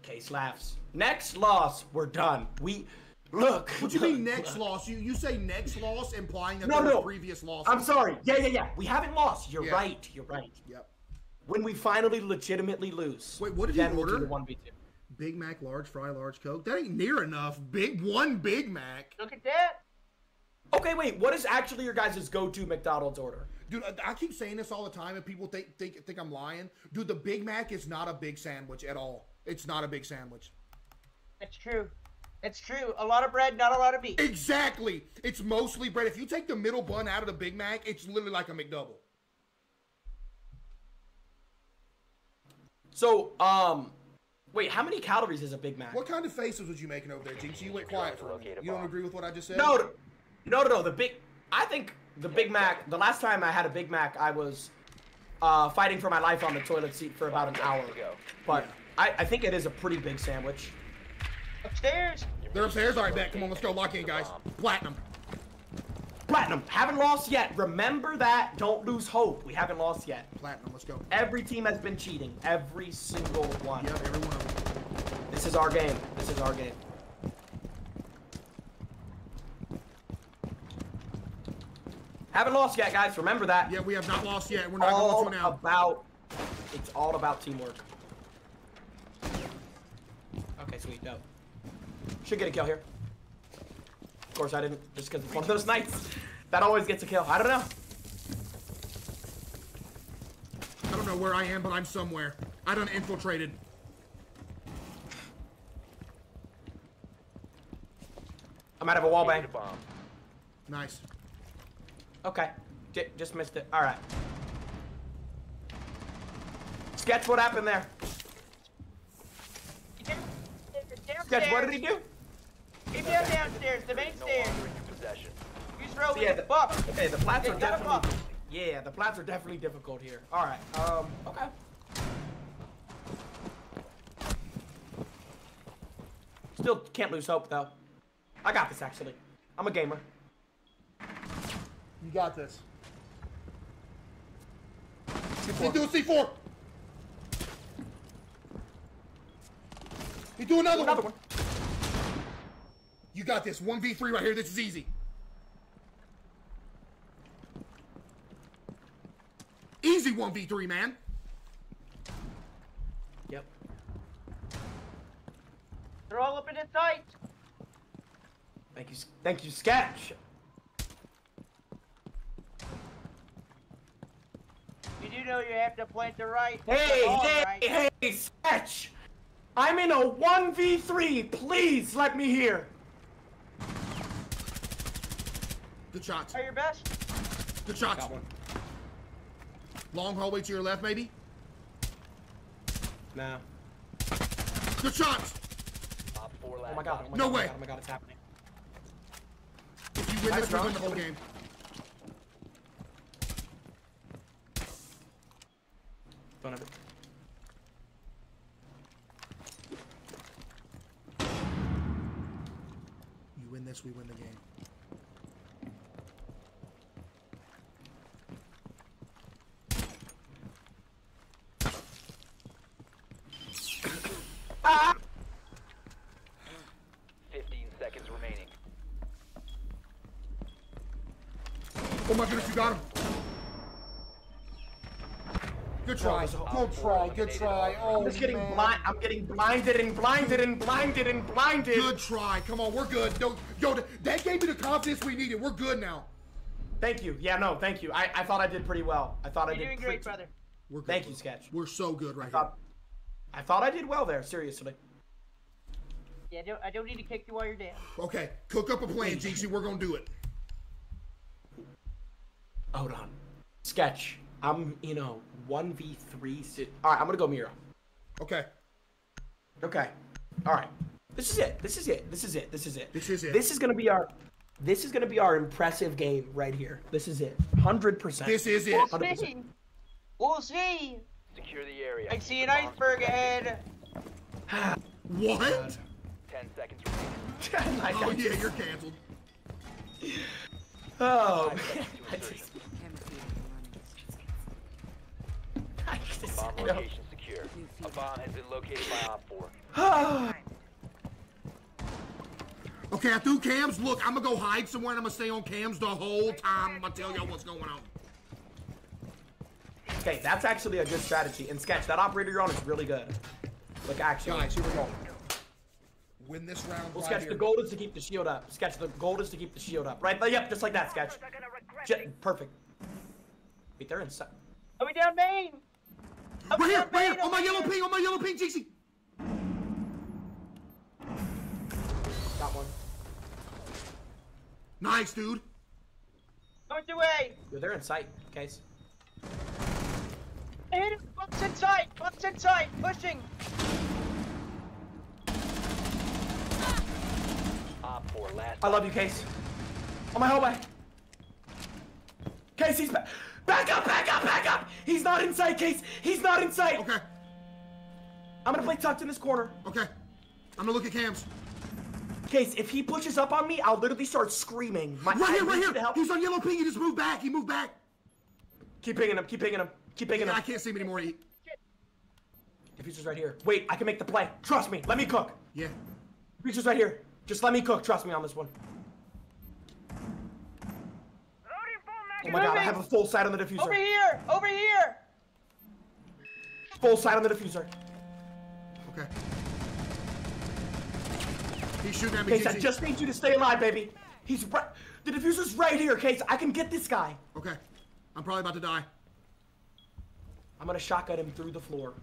Case laughs. Next loss. We're done. We look. What do you mean next loss? You you say next loss, implying that No, there no. previous loss. I'm sorry. Yeah, yeah, yeah. We haven't lost. You're Yeah. right. You're right. Yep. When we finally legitimately lose. Wait, what did you then we'll do order? the 1v2. Big Mac, large fry, large Coke. That ain't near enough. Big one Big Mac. Look at that. Okay, wait. What is actually your guys' go-to McDonald's order? Dude, I, I keep saying this all the time, and people think think think I'm lying. Dude, the Big Mac is not a big sandwich at all. It's not a big sandwich. That's true. That's true. A lot of bread, not a lot of meat. Exactly. It's mostly bread. If you take the middle bun out of the Big Mac, it's literally like a McDouble. So, um, wait. How many calories is a Big Mac? What kind of faces was you making over there, Jinx? You went quiet for a minute. You don't agree with what I just said? No, no, no, no, no. The big. I think the Big Mac. The last time I had a Big Mac, I was uh, fighting for my life on the toilet seat for about an hour. Ago. But I, I think it is a pretty big sandwich. Upstairs. They're upstairs. All right, bet. Come on, let's go. Lock in, guys. Platinum. Platinum. Haven't lost yet. Remember that. Don't lose hope. We haven't lost yet. Platinum. Let's go. Every team has been cheating. Every single one. Yep, every one of them. This is our game. This is our game. Haven't lost yet, guys. Remember that. Yeah, we have not lost yet. We're not all going to now. about. It's all about teamwork. Okay, sweet. Dope. Should get a kill here. Of course, I didn't, just because it's one of those nights that always gets a kill. I don't know. I don't know where I am, but I'm somewhere. I done infiltrated. I'm out of a wall bang. Nice. Okay. J- just missed it. All right. Sketch what happened there. Sketch, what did he do? Keep down downstairs, the main stairs. Use rolling Yeah, the, buck. okay, the plats Yeah, are you got a definitely. Yeah, the plats are definitely difficult here. All right. Um. Okay. Still can't lose hope though. I got this actually. I'm a gamer. You got this. He's doing C4. He's doing another, Another one. one. You got this. 1v3 right here. This is easy. Easy 1v3, man. Yep. They're all up in the sight. Thank you. Thank you, Sketch. You do know you have to plant the right. Hey, the ball, hey, right? hey, Sketch! I'm in a 1v3. Please let me hear. Good shots. Try your best. Good shots. Got one. Long hallway to your left, maybe. Nah. Good shots. Oh my god. Oh my No god, oh my way. god, Oh my god, it's happening. If you win Have this, a we win the whole game. Don't have it. You win this, we win the game. Ah! 15 seconds remaining. Oh my goodness, you got him. Good try. there's Good try. Good try. Oh, I'm just getting man. blind. I'm getting blinded and blinded and blinded and blinded. Good try. Come on, we're good. No, yo, th- that gave me the confidence we needed. We're good now. Thank you. Yeah, no, thank you. I, I thought I did pretty well. I thought I You're did doing pretty great, brother. We're good. Thank you, Sketch. We're so good right I here. thought, I thought I did well there. Seriously. Yeah, I don't, I don't need to kick you while you're down. Okay, cook up a plan, GC. We're gonna do it. Hold on. Sketch. I'm, you know, 1v3. Si- All right, I'm going to go Mira. Okay. Okay. All right. This is it. This is it. This is it. This is it. This is it. This is going to be our this is going to be our impressive game right here. This is it. 100%. This is it. We'll see. We'll see. Secure the area. I see an iceberg ahead. What? 10 seconds remaining. I Oh got yeah, you. you're canceled. Oh, man. Seconds I to insertion. just, Camera feed up and running. I just, Bomb you location secure. A bomb has been located by Op 4. Ah. Okay, I threw cams. Look, I'm gonna go hide somewhere and I'm gonna stay on cams the whole time. I'm gonna tell y'all what's going on. Okay, that's actually a good strategy. And Sketch, that operator you're on is really good. Like, actually. Guys, here we go. Win this round Well, right Sketch, here. the goal is to keep the shield up. Sketch, the goal is to keep the shield up. Right? Yep, just like that, Sketch. J- perfect. Wait, they're inside. Are we down main? Are we Right here, right here, on my yellow here. ping, on my yellow ping, GC. Got one. Nice, dude. Going through A. Yo, they're in sight, guys. I hit him. Bumps inside. Bumps inside. Pushing. Op 4 last. I love you, Case. On my hallway. Case, he's back. Back up, back up, back up! He's not in sight, Case. He's not in sight. Okay, I'm gonna play tucked in this corner. okay. I'm gonna look at cams. Case, if he pushes up on me, I'll literally start screaming. My, Right here, right here. He's on yellow ping. He just moved back. He moved back. Keep pinging him. Keep pinging him. Keep pinging him. I can't see him anymore. He- Defuser's right here. Wait, I can make the play. Trust me. Let me cook. Yeah. Defuser's right here. Just let me cook. Trust me on this one. Oh my god, I have a full sight on the defuser. Over defuser. here. Over here. Full sight on the defuser. Okay. He's shooting at me. Case, I just need you to stay alive, baby. He's right. The defuser's right here, Case. I can get this guy. Okay. I'm probably about to die. I'm gonna shotgun him through the floor.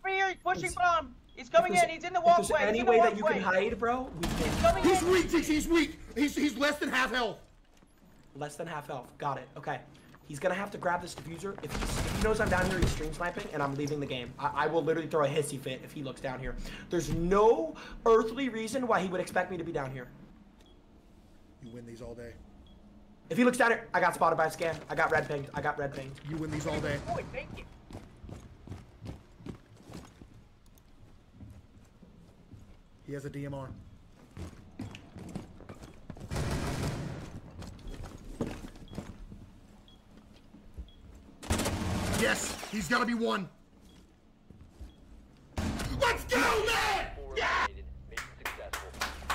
Over here. He's pushing bomb. He's coming in. He's in the if walkway. there's any He's way that you can hide, bro, we can. Coming He's in. weak, GC. He's weak. He's he's less than half health. Less than half health. Got it. Okay. He's gonna have to grab this defuser. If, he's, if he knows I'm down here, he's stream sniping, and I'm leaving the game. I, I will literally throw a hissy fit if he looks down here. There's no earthly reason why he would expect me to be down here. You win these all day. If he looks down here, I got spotted by a scan. I got red pinged. I got red pinged. You win these all day. Boy, thank you. He has a DMR. Yes, he's gotta be one. Let's go, man! Yeah! eliminated. Mission successful.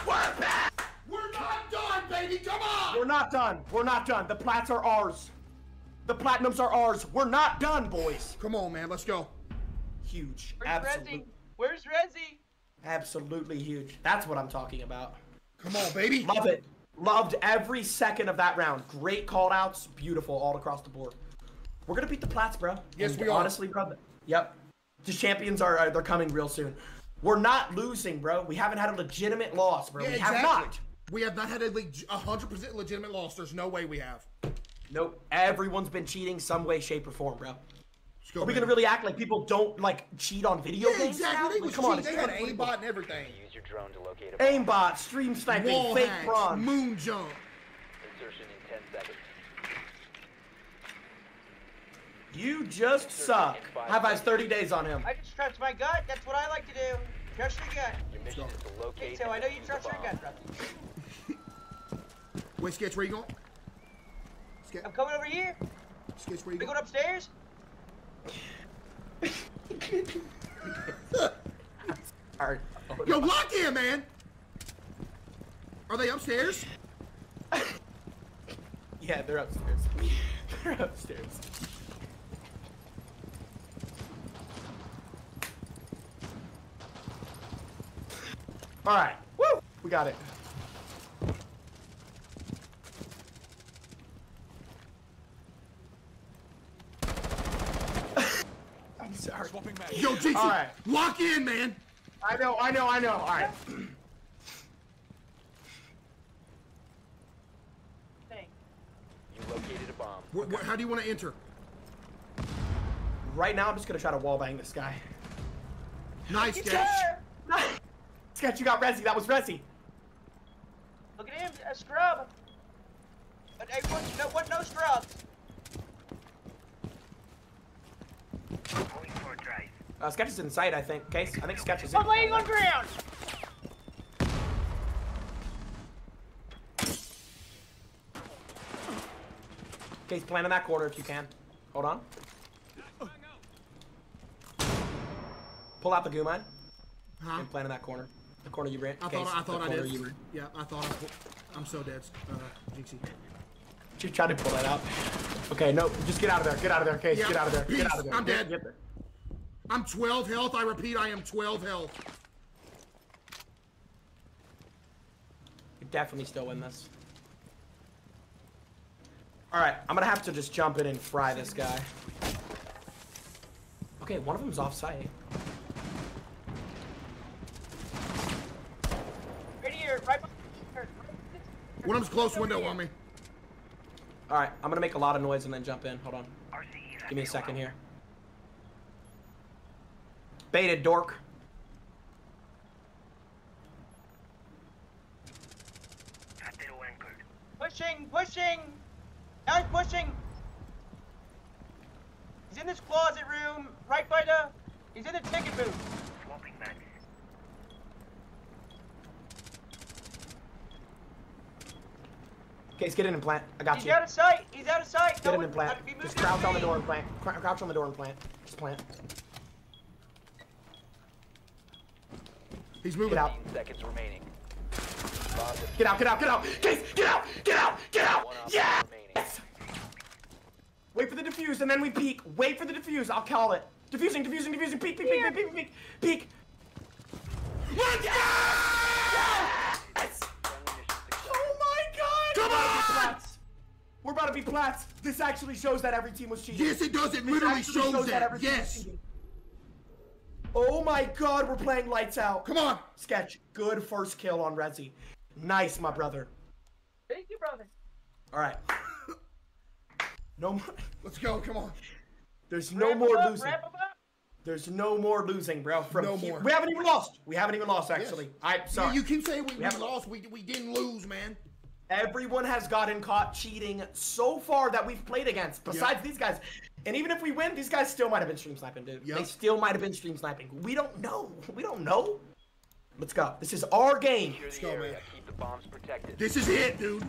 We're back! We're not done, baby! Come on! We're not done. We're not done. The plats are ours. The platinums are ours. We're not done, boys. Come on, man. Let's go. Huge. Where's Absolutely. Rezzy? Where's Rezzy? Absolutely huge. That's what I'm talking about. Come on, baby. Love it. Loved every second of that round. Great call outs. Beautiful all across the board. We're gonna beat the Plats, bro. Yes, And we are. Honestly, bro. Yep. The champions are, are they're coming real soon. We're not losing, bro. We haven't had a legitimate loss, bro. Yeah, we exactly. have not. We have not had a leg- hundred percent legitimate loss. There's no way we have. Nope. Everyone's been cheating some way, shape, or form, bro. Let's go, Are we gonna really act like people don't like cheat on video Yeah, games? exactly. now? Like, was come on, cheating. it's They had aimbot and everything. Use your drone to locate a. Aimbot, stream sniping, Wall fake hacks, prawn. moon jump. Insertion in 10 seconds. You just suck. Have has 30 days on him. I just trust my gut. That's what I like to do. Trust your gut. Your mission is to locate So I know you defuse trust your gut, brother. Wait, Sketch, where you going? Sketch, I'm coming over here. Sketch, where you We going? going upstairs? Alright. Yo, lock in, man. Are they upstairs? Yeah, they're upstairs. they're upstairs. Alright. Woo! We got it. I'm sorry. Yo, Jinxie, All right. lock in, man. I know, I know, I know. Alright. Thing. You located a bomb. Wh- wh- how do you want to enter? Right now, I'm just gonna try to wallbang this guy. Nice, Yes, Sketch. sir. You got Resi. That was Resi. Look at him, a scrub. But hey, what, no, what, no scrub. Uh, Sketch is in sight, I think. Case, I think Sketch is in. I'm laying on ground. Case, plan in that corner if you can. Hold on. Pull out the Gu mine Huh? and plan in that corner. The corner you ran. I thought I thought I did. Yeah, I thought I. I'm so dead, uh, Jinxie. Just try to pull that out. Okay, no, just get out of there. Get out of there, Case. Yeah, Get out of there. peace. Get out of there. I'm Get- dead. get there. I'm 12 health. I repeat, I am 12 health. You definitely still win this. Alright, I'm gonna have to just jump in and fry this guy. Okay, one of them's off site. Right here, right behind here. One of them's close window on me. Alright, I'm gonna make a lot of noise and then jump in. Hold on. Give me a second here. Baited dork. Pushing, pushing. Now he's pushing. He's in this closet room, right by the. He's in the ticket booth. Case, get in and plant. I got He's you. out of sight. He's out of sight. Get No in one- and plant. he moved Just crouch on the door and plant. Cr- Crouch on the door and plant. Just plant. He's moving. Get out. seconds remaining. Bomb. Get out, get out, get out! Case, get out! Get out! Get out! One op Yes! Wait for the defuse and then we peek. Wait for the defuse. I'll call it. Defusing, defusing, defusing. Peek, peek, peek, peek, peek, peek, peek. Let's go! Yes! Friendly mission success. Oh my god! Come We're about to be on! plats. We're about to be plats. This actually shows that every team was cheating. Yes, it does. It This literally actually shows that. every team was Yes. Oh my god, we're playing lights out. Come on. Sketch, good first kill on Resi. Nice, my brother. Thank you, brother. All right. No more. Let's go. Come on. There's no Wrap 'em more up, losing. Wrap 'em. There's no more losing, bro. From No here- more. We haven't even lost. We haven't even lost, actually. I Yeah, sorry. you keep saying we, we haven't- lost. We, we didn't lose, man. Everyone has gotten caught cheating so far that we've played against, besides Yep. these guys. And even if we win, these guys still might have been stream sniping, dude. Yep. They still might have been stream sniping. We don't know. We don't know. Let's go. This is our game. Secure the go, area. man. Keep the bombs protected. This is it, dude.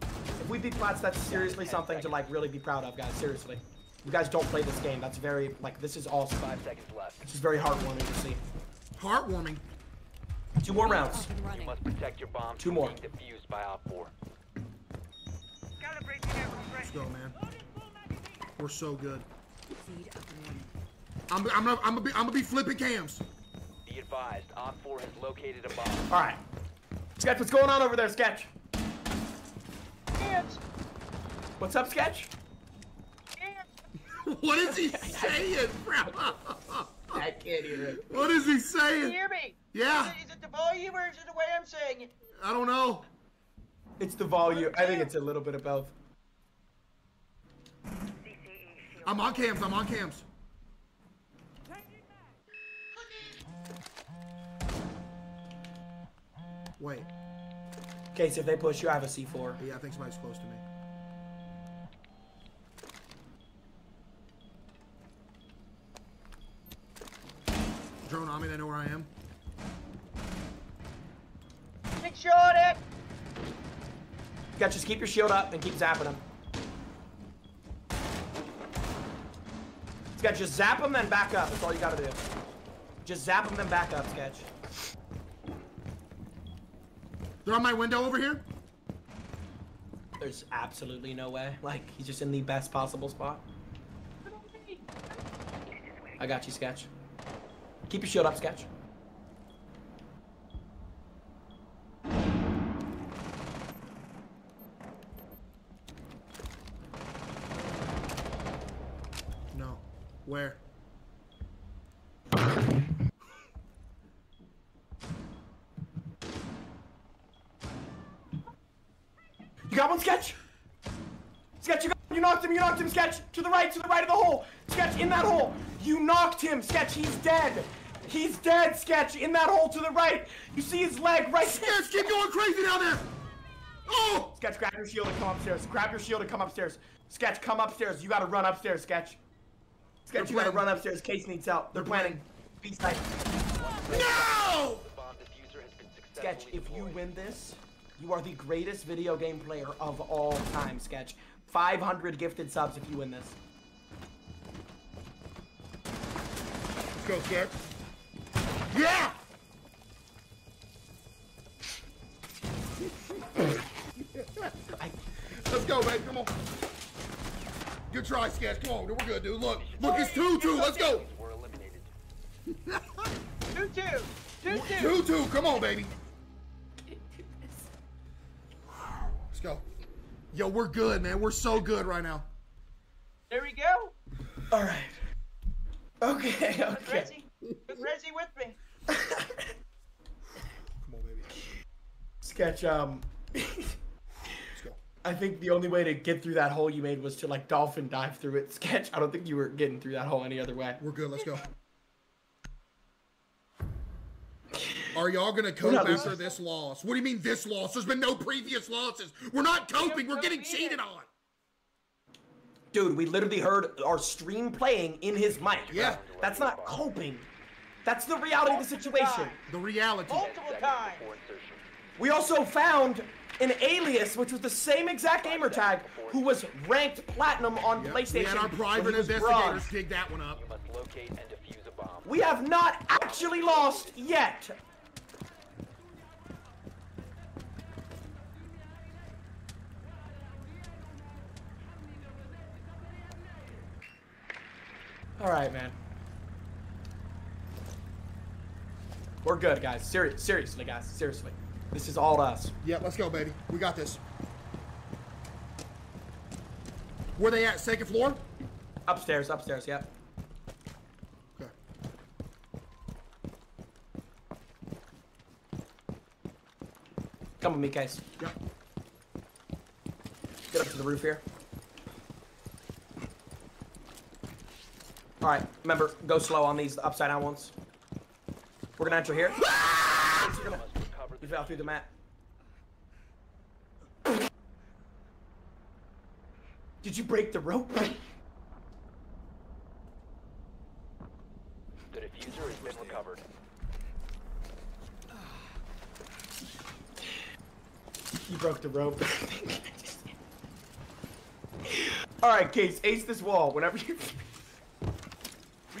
If we beat Flats, that's seriously something to like really be proud of, guys. Seriously. You guys don't play this game. That's very like this is awesome. Five seconds left. This is very heartwarming to see. Heartwarming. Two more rounds. You must protect your bombs Two from more. being defused by Op 4. Let's go, man. We're so good. Feed up. I'm, I'm, gonna, I'm, gonna be, I'm gonna be flipping cams. Be advised, Op 4 has located a bomb. All right. Sketch, what's going on over there, Sketch? Hands. What's up, Sketch? Hands. What is he saying, bro? I can't hear it. What is he Can you saying? hear me? Yeah, Is it, is it the volume or is it the way I'm saying it? I don't know. It's the volume. I think it's a little bit of both. I'm on cams. I'm on cams. Wait. Okay, so if they push you, I have a C4. Yeah, I think somebody's close to me. Drone on me. They know where I am. Big shot it. Sketch, just keep your shield up and keep zapping them. Sketch, just zap them then back up. That's all you gotta do. Just zap them then back up, Sketch. They're on my window over here. There's absolutely no way. Like, he's just in the best possible spot. I got you, Sketch. Keep your shield up, Sketch. No. Where? You got one, Sketch? Sketch, you got You knocked him, you knocked him, Sketch! To the right, to the right of the hole! Sketch, in that hole! You knocked him, Sketch, he's dead! He's dead, Sketch, in that hole to the right! You see his leg right there! Sketch, keep going crazy down there! Oh! Sketch, grab your shield and come upstairs. Grab your shield and come upstairs. Sketch, come upstairs. You gotta run upstairs, Sketch. Sketch, you gotta run upstairs. Case needs help. They're planning. Be tight. No! The bomb defuser has been Sketch, if you win this, you are the greatest video game player of all time, Sketch. 500 gifted subs if you win this. Let's go, Sketch. Yeah! I, Let's go, baby. Come on. Good try, Sketch. Come on. We're good, dude. Look. Look, it's 2-2. Let's go. Were eliminated. Two two. Two two. 2-2. Come on, baby. Let's go. Yo, we're good, man. We're so good right now. There we go. all right. Okay, okay. Rezzy. Put Rezzy with me. Come on, baby. Sketch, um, Let's go. I think the only way to get through that hole you made was to like dolphin dive through it. Sketch, I don't think you were getting through that hole any other way. We're good. Let's go. Are y'all gonna cope after losing. this loss? What do you mean this loss? There's been no previous losses. We're not coping. We're getting cheated on. Dude, we literally heard our stream playing in his mic. Yeah. That's not coping. That's the reality of the situation. The reality. Multiple times. We also found an alias, which was the same exact gamer tag, who was ranked platinum on Yep. PlayStation. We had our private investigators bronze. dig that one up. You must locate and defuse a bomb. We have not actually lost yet. All right, man. We're good, guys. Seri- seriously, guys. Seriously. This is all us. Yeah, let's go, baby. We got this. Where they at? Second floor? Upstairs, upstairs, yep. Okay. Come with me, guys. Yep. Get up to the roof here. All right, remember, go slow on these upside down ones. We're gonna enter here. You must recover You the fell through the mat. Did you break the rope? The defuser has been recovered. You broke the rope. All right, Case, ace this wall whenever you.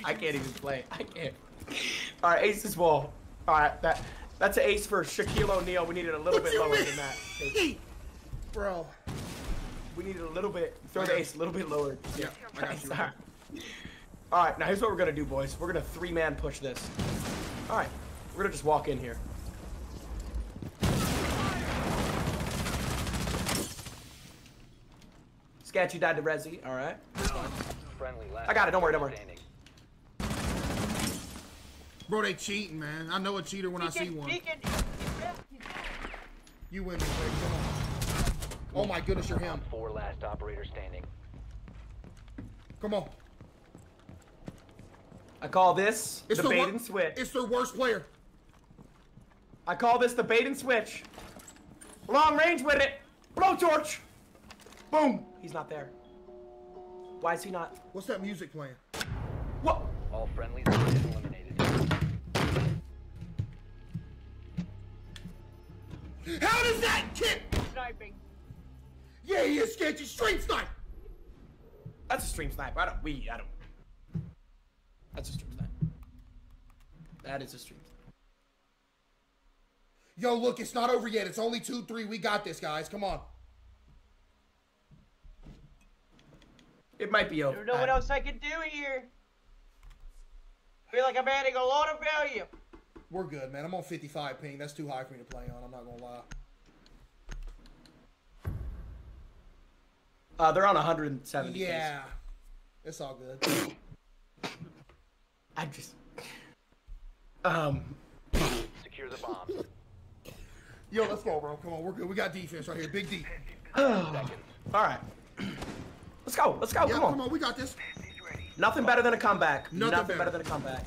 I can't even play. I can't. All right, ace this wall. All right, that that's an ace for Shaquille O'Neal. We needed a little bit What you lower mean? than that. Case. Bro. We need it a little bit. Throw the ace a little bit lower. Yeah, I got you. Sorry. All right, now here's what we're gonna do, boys. We're gonna three-man push this. All right, we're gonna just walk in here. Sketchy died to Resi. All right. Friendly last I got it, don't worry, don't worry. Standing. Bro, they cheating, man. I know a cheater when I see Deacon, one. Deacon, You win me, baby. Come on. Oh my goodness, you're him. Four last operator standing. Come on. I call this It's the the bait and switch. It's their worst player. I call this the bait and switch. Long range with it. Blowtorch. Boom. He's not there. Why is he not? What's that music playing? What? All friendlies How does that kid? sniping. Yeah, he is sketchy. Street snipe. That's a stream sniper. I don't. We. I don't. That's a stream sniper. That is a stream. sniper. Yo, look, it's not over yet. It's only 2 3. We got this, guys. Come on. It might be I over. don't know what else I can do here. feel like I'm adding a lot of value. We're good, man. I'm on 55 ping. That's too high for me to play on. I'm not going to lie. Uh, they're on 170. Yeah. It's all good. I'm just. Um. Secure the bombs. Yo, let's go, bro. Come on. We're good. We got defense right here. Big D. All right. Let's go. Let's go. Yeah, come on. come on. We got this. Nothing better than a comeback. Nothing Nothing, better. better. than a comeback.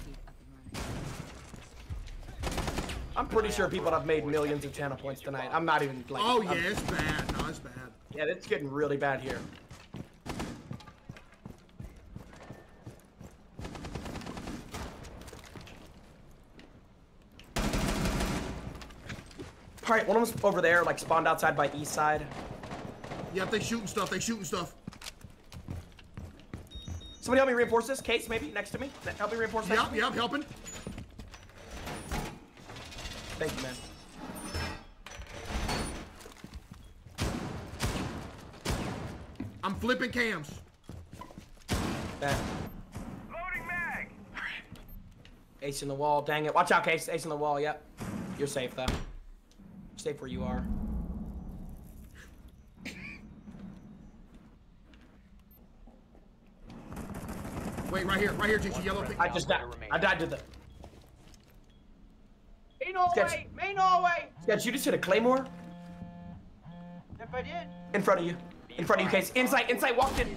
I'm pretty sure people have made millions of channel points tonight. I'm not even like. Oh, yeah. I'm- It's bad. No, it's bad. yeah, it's getting really bad here. All right, one of them's over there, like spawned outside by east side. Yep, they shooting stuff. They shooting stuff. Somebody help me reinforce this case, maybe next to me. Help me reinforce next Yep, to me. yep, helping. Thank you, man. I'm flipping cams. That. Ace in the wall. Dang it. Watch out, Case. Ace in the wall. Yep. You're safe, though. Safe where you are. Wait, right here. Right here, Jinx. Yellow ping. I just died. I died to the. Main hallway! Main hallway! Sketch, you just hit a claymore If I did. in front of you. In front of you, Case. Inside, inside, walked in.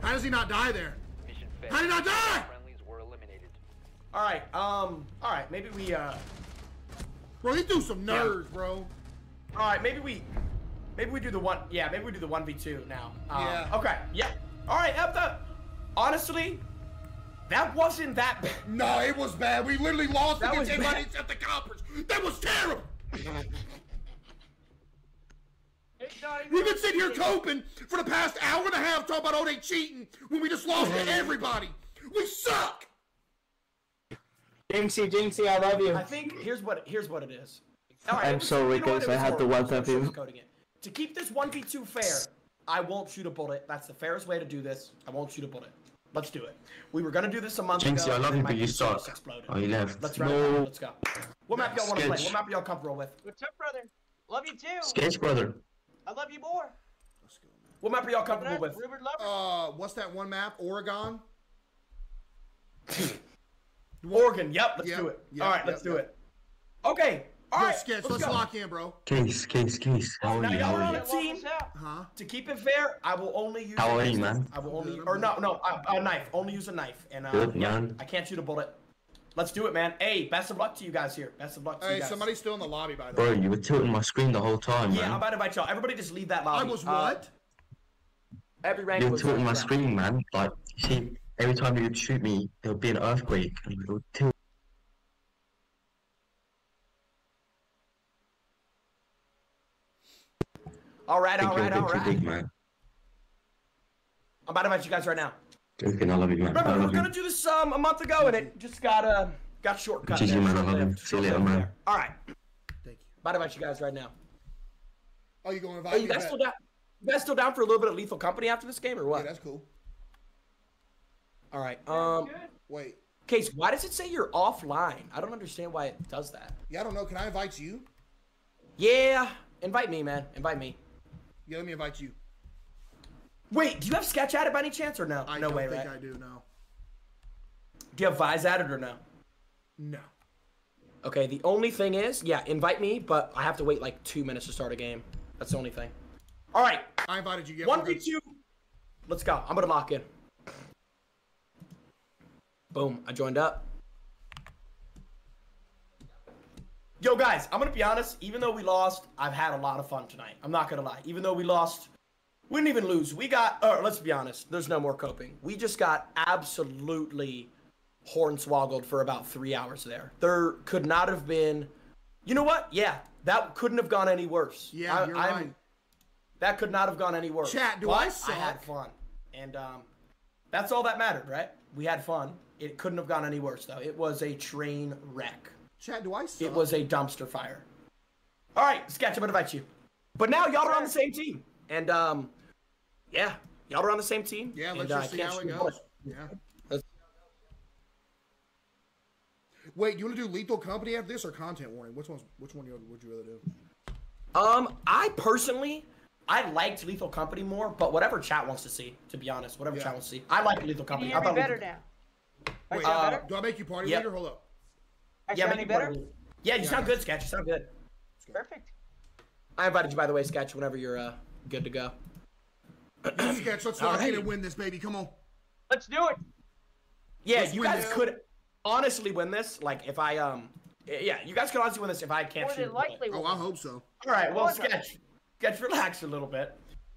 How does he not die there? Mission How did I failed. die? Friendlies were eliminated. All right. Um. All right. Maybe we. Uh. Bro, he threw some nerves, bro. All right. Maybe we. Maybe we do the one. Yeah. Maybe we do the one v two now. Um, Yeah. Okay. Yeah. All right. Up the. Honestly, that wasn't that. bad. No, it was bad. We literally lost That against was everybody bad. except the coppers. That was terrible. We've been sitting here coping for the past hour and a half talking about all they cheating when we just lost to everybody. We suck. Jinxie, Jinxie, I love you. I think here's what here's what it is. All I'm it so was- weak, you know what, guys. I had to horrible. WhatsApp I'm you. To keep this one v two fair, I won't shoot a bullet. That's the fairest way to do this. I won't shoot a bullet. Let's do it. We were gonna do this a month Jinxie, ago. I love you, but you PC just suck. Oh, you left. Let's wrap No. up. Let's go. What map y'all want to play? What map are y'all comfortable with? What's up, brother? Love you too. Sketch brother. I love you more. Let's go. What map are y'all comfortable with? Uh, what's that one map? Oregon. Oregon. Yep. Let's Yep, do it. yep, All right. yep, Let's do yep. it. Okay. All Yo, right. sketch. let's Let's lock in, bro. Case, case, case. How Now are you? y'all How are on a you? Team. Huh? To keep it fair, I will only use. How a are you, man? I will only, or no, no, a, a knife. Only use a knife, and uh, Good, man. I can't shoot a bullet. Let's do it, man. Hey, best of luck to you guys here. Best of luck to Hey, you guys. somebody's still in the lobby, by the Bro, way. Bro, you were tilting my screen the whole time, Yeah, I'm about to invite y'all. Everybody, just leave that lobby. I lobby. was Uh, what? every rank You were tilting my uh, screen, man. Like, you see, every time you would shoot me, there would be an earthquake. And it would tilt. All right, think all you're right, a bit all too right. big, man. I'm about to invite you guys right now. Joking, I love you, man. I Remember, we were gonna do this um a month ago, and it just got uh got shortcut. GG, there, man, I love short-lived, you. See you later, man. All right, Thank you. about to invite you guys right now. Oh, you going to Oh, invite you me guys back? still got? You guys still down for a little bit of Lethal Company after this game, or what? Yeah, that's cool. All right. Um. Wait. Case, why does it say you're offline? I don't understand why it does that. Yeah, I don't know. Can I invite you? Yeah, invite me, man. Invite me. Yeah, let me invite you. Wait, do you have Sketch added by any chance or no? I no don't way, think right? I do. No. Do you have Vise added or no? No. Okay, the only thing is, yeah, invite me, but I have to wait like two minutes to start a game. That's the only thing. All right, I invited you. Yeah, one v two. Let's go. I'm gonna lock in. Boom, I joined up. Yo, guys, I'm gonna be honest. Even though we lost, I've had a lot of fun tonight. I'm not gonna lie. Even though we lost, we didn't even lose. We got. Uh, let's be honest. There's no more coping. We just got absolutely hornswoggled for about three hours there. There could not have been. You know what? Yeah, that couldn't have gone any worse. Yeah, I, you're I'm- right. That could not have gone any worse. Chat, do But I I had fun, and um, that's all that mattered, right? We had fun. It couldn't have gone any worse, though. It was a train wreck. Chat, do I suck? It was a dumpster fire. All right, Sketch, I'm gonna invite you. But now y'all are on the same team, and um, yeah, y'all are on the same team. Yeah, and, let's uh, just see how it goes. bullet. Yeah. Let's- Wait, you want to do lethal company after this or content warning? Which one's which one you would you rather do? Um, I personally, I liked Lethal Company more, but whatever chat wants to see, to be honest, whatever Yeah. chat wants to see. I like Lethal Can Company. you hear I me thought better Lethal- now? Wait, uh, better? do I make you party Yep. leader? Hold up. I Yeah, sound any better? part. Yeah, you Yeah, sound good, Sketch. You sound good. Perfect. I invited you, by the way, Sketch, whenever you're uh, good to go. Yeah, Sketch, let's lock in and win this, baby. Come on. Let's do it. Yeah, Let's you guys this. could honestly win this. Like, if I um, yeah, you guys could honestly win this if I can't More shoot. than a likely. Oh, I hope so. All right, well, More than- Sketch, Sketch, relax a little bit.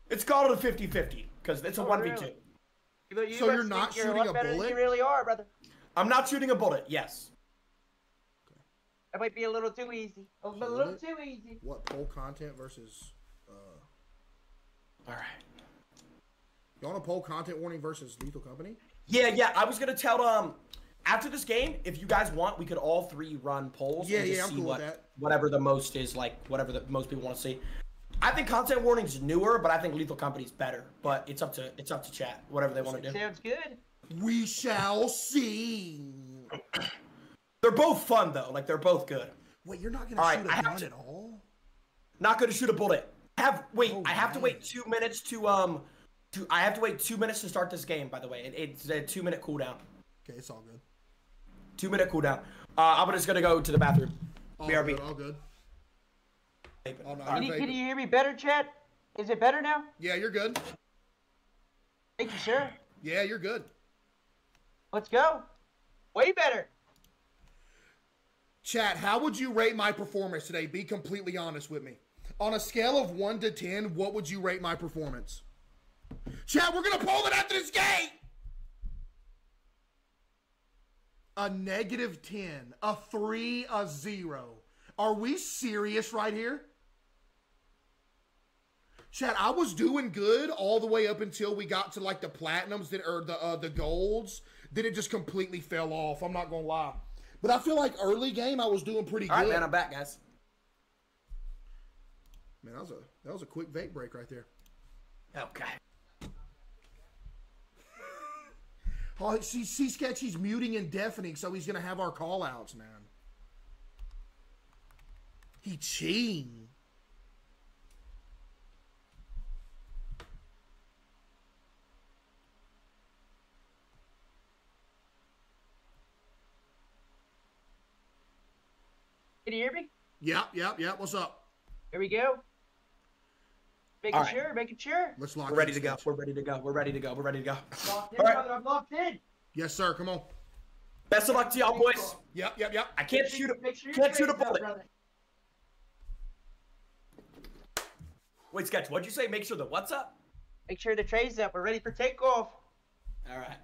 It's called a 50-50 because it's a Oh, one v really? two. You, you So you're think not you're shooting a bullet? You really are, brother. I'm not shooting a bullet. Yes. That might be a little too easy. A Hold little it. too easy. What poll content versus? Uh, All right. you want a poll content warning versus lethal company? Yeah, yeah. I was gonna tell um after this game, if you guys want, we could all three run polls. Yeah, and just yeah, I'm see cool with what that. whatever the most is like, whatever the most people want to see. I think content warning's newer, but I think Lethal Company's better. But it's up to it's up to chat, whatever they want to do. Sounds good. We shall see. They're both fun though. Like they're both good. Wait, you're not gonna All right, shoot I a have gun to- at all? Not gonna shoot a bullet. I have wait. Oh, I have to wait two minutes to um. To, I have to wait two minutes to start this game. By the way, it, it's a two minute cooldown. Okay, it's all good. Two minute cooldown. Uh, I'm just gonna go to the bathroom. All BRB. good. All good. Oh, no, Can you're can you hear me better, chat? Is it better now? Yeah, you're good. Thank you, sir. Yeah, you're good. Let's go. Way better. Chat, how would you rate my performance today? Be completely honest with me. On a scale of 1 to 10, what would you rate my performance? Chat, we're going to pull it after this game! A negative 10, a 3, a 0. Are we serious right here? Chat, I was doing good all the way up until we got to like the platinums that or the uh, the golds. Then it just completely fell off. I'm not gonna lie, but I feel like early game I was doing pretty All right, good. man. I'm back, guys. Man, that was a that was a quick vape break right there. Okay. Oh, see, see, sketch. He's muting and deafening, so he's gonna have our call outs, man. He cheating. Can you hear me? Yep, yep, yep. What's up? Here we go. Making All right. sure, making sure. Let's lock. We're ready in, to go. We're ready to go. We're ready to go. We're ready to go. Locked in, All right. brother. I'm locked in. Yes, sir. Come on. Best of luck to y'all, boys. Yep, yep, yep. I can't shoot a Make sure can't shoot a trade's up, bullet. brother. Wait, sketch. What'd you say? Make sure the what's up? Make sure the tray's up. We're ready for takeoff. All right.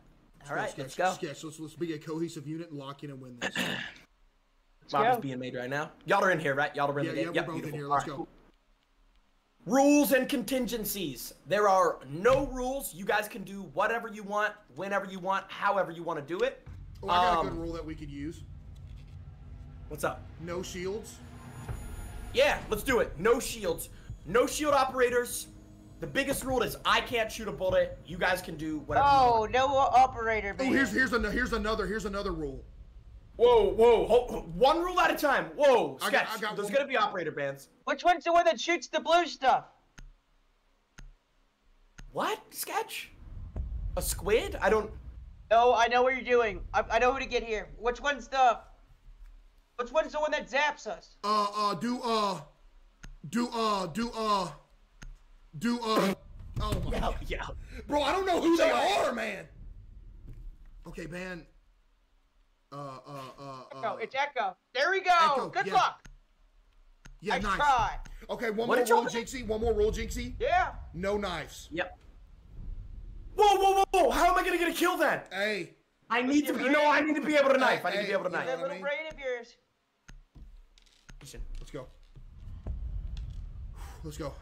All right. sketch, Let's go. Sketch. Let's let's be a cohesive unit and lock in and win this. Mob is being made right now. Y'all are in here, right? Y'all are in yeah, the yeah. game. We're Yep, both in here. Let's right, go. Rules and contingencies. There are no rules. You guys can do whatever you want, whenever you want, however you want to do it. Oh, I got a Um, good rule that we could use. What's up? No shields. Yeah, let's do it. No shields. No shield operators. The biggest rule is I can't shoot a bullet. You guys can do whatever. you Oh, want. no operator, Oh, here's here's another here's another here's another rule. Whoa, whoa, ho- one rule at a time. Whoa, I sketch. got- I got There's one- gonna be operator bans. Which one's the one that shoots the blue stuff? What? Sketch? A squid? I don't. No, I know what you're doing. I, I know who to get here. Which one's the... Which one's the one that zaps us? Uh uh do uh do uh do uh do uh oh my Yeah, yeah. bro I don't know who they are man. Okay, man. Uh uh uh No, uh. it's Echo. There we go. Echo, Good yeah. luck. Yeah, nice nice. try. Okay, one What more roll. Jinxie. One more roll, Jinxie. Yeah. No knives. Yep. Whoa, whoa, whoa, whoa! How am I gonna get a kill then? Hey, I need to be. No, I need to be able to knife. I need to be able to knife. That I little mean- brain of yours. Listen, let's go. Let's go.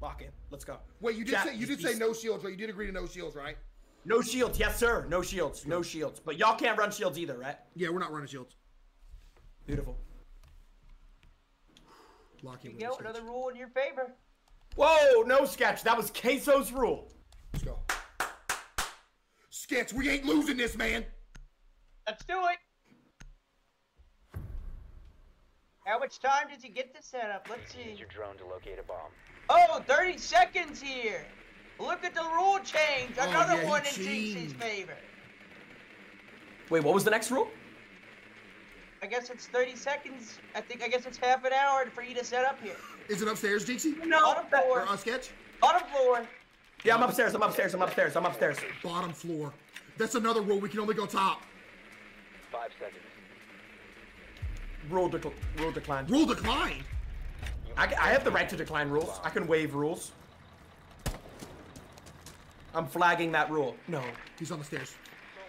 Lock in. Let's go. Wait, you did Chat, say you just did say no shields, right? You did agree to no shields, right? No shields, yes sir. No shields. No shields. But y'all can't run shields either, right? Yeah, we're not running shields. Beautiful. Lock in. You with go, another rule in your favor. Whoa, no sketch. That was Queso's rule. Let's go. Sketch, we ain't losing this, man. Let's do it. How much time does he get to set up? Let's Use see. your drone to locate a bomb. Oh, 30 seconds here. Look at the rule change. Oh, Another yeah, one in changed. Jinxie's favor. Wait, what was the next rule? I guess it's 30 seconds. I think I guess it's half an hour for you to set up here. Is it upstairs, Jinxie? No, bottom Or floor. uh, sketch? Bottom floor. Yeah, I'm upstairs. I'm upstairs. I'm upstairs. I'm upstairs. Bottom floor. That's another rule. We can only go top. Five seconds. Rule, decl- rule declined. Rule decline. I, I have the right to decline rules. I can waive rules. I'm flagging that rule. No. He's on the stairs.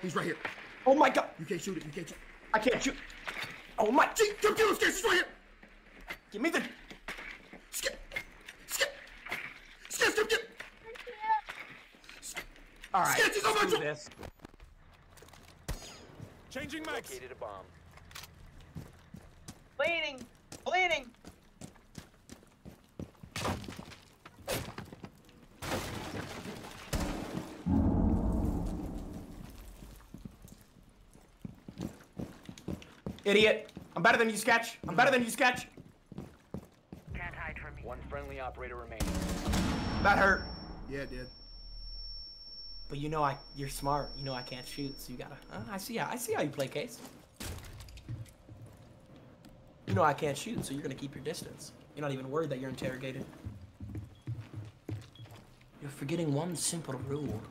He's right here. Oh my god. You can't shoot it. You can't shoot. I can't shoot. Oh my. Gee, come kill him, sketch. He's right here. Give me the. Sketch. Sketch. Sketch, come get. All right. Sketch, he's on my screw this. Changing mags. Located a bomb. Bleeding. Bleeding. Idiot. I'm better than you, Sketch. I'm better than you, Sketch. Can't hide from me. One friendly operator remaining. That hurt. Yeah, it did. But you know I, you're smart. You know I can't shoot, so you gotta. Uh, I see how I see how you play, Case. You know I can't shoot, so you're gonna keep your distance. You're not even worried that you're interrogated. You're forgetting one simple rule.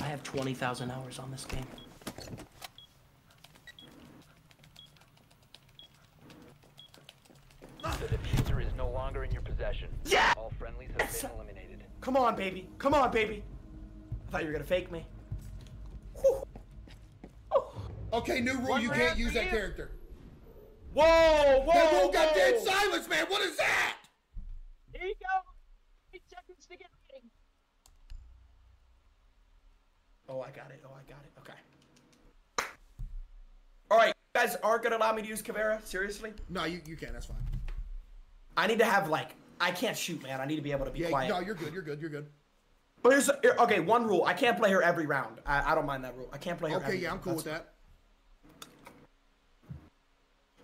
I have 20,000 hours on this game. The defuser is no longer in your possession. Yeah! All friendlies have been eliminated. Come on, baby. Come on, baby. I thought you were gonna fake me. Whew. Oh. Okay, new rule. One you can't use that you. character. Whoa, whoa, That rule got dead silence, man. What is that? Here you go. Eight seconds to get ready. Oh, I got it. Oh, I got it. Okay. All right, you guys aren't gonna allow me to use Caveira? Seriously? No, you, you can. That's fine. I need to have like I can't shoot, man. I need to be able to be Yeah, quiet. no, you're good. You're good. You're good. But here's okay. One rule: I can't play her every round. I, I don't mind that rule. I can't play her. Okay, every yeah, I'm cool That's with that.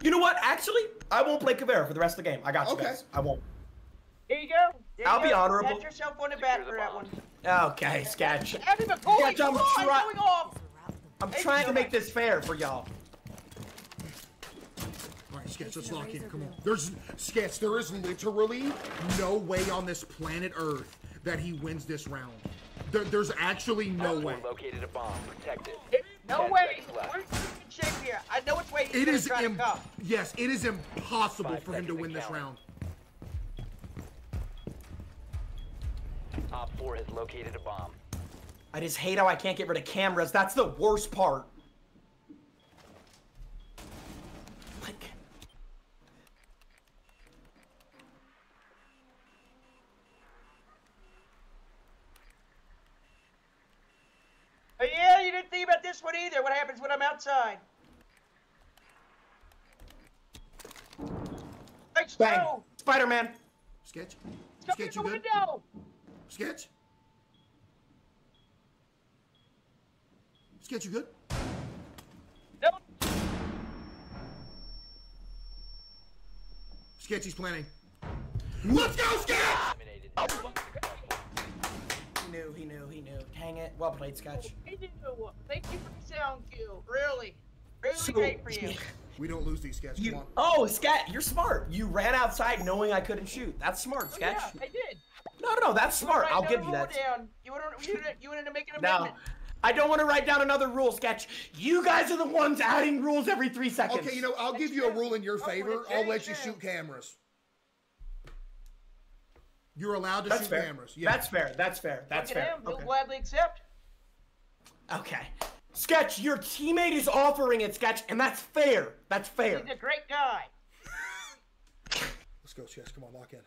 You know what? Actually, I won't play Caveira for the rest of the game. I got you Okay. guys. I won't. Here you go. There I'll you be go. honorable. Pat yourself on the back for that one. Okay, sketch. Abby McCoy, Sketch, I'm try- going off. I'm trying to make this fair for y'all. All right, sketch. Let's lock in. Come on. There's sketch. There is literally no way on this planet Earth that he wins this round. There, there's actually no Op four way. Located a bomb. Protect it. It- No way. seconds left. We're in shape here. I know which way he's It gonna Im- to yes, it is impossible Five for him to win this counting. round. Op 4 has located a bomb. I just hate how I can't get rid of cameras. That's the worst part. Oh, yeah, you didn't think about this one either. What happens when I'm outside? Thanks, bang, Joe. Spider-Man. Sketch. Come Sketch, you good? window! Sketch. Sketch, you good? No, Sketch, he's planning. Let's go, Sketch! He knew, he knew, he knew. Dang it. Well played, Sketch. I do. Thank you for the sound cue. Really. Really So- great for you. We don't lose these Sketch. You, oh, Scat, you're smart. You ran outside knowing I couldn't shoot. That's smart, Oh, Sketch. yeah, I did. No, no, no, that's smart. I'll give you rule that. Down. You wanted, you, wanted, you wanted to make an No, amendment. I don't want to write down another rule, Sketch. You guys are the ones adding rules every three seconds. Okay, you know, I'll give you a rule in your Oh, favor. I'll let you shoot cameras. You're allowed to that's shoot fair. cameras. Yeah. That's fair. That's fair. That's Look at fair. him. He'll Okay. gladly accept. okay. Sketch, your teammate is offering it, Sketch, and that's fair. That's fair. He's a great guy. Let's go, Sketch. Come on, lock in.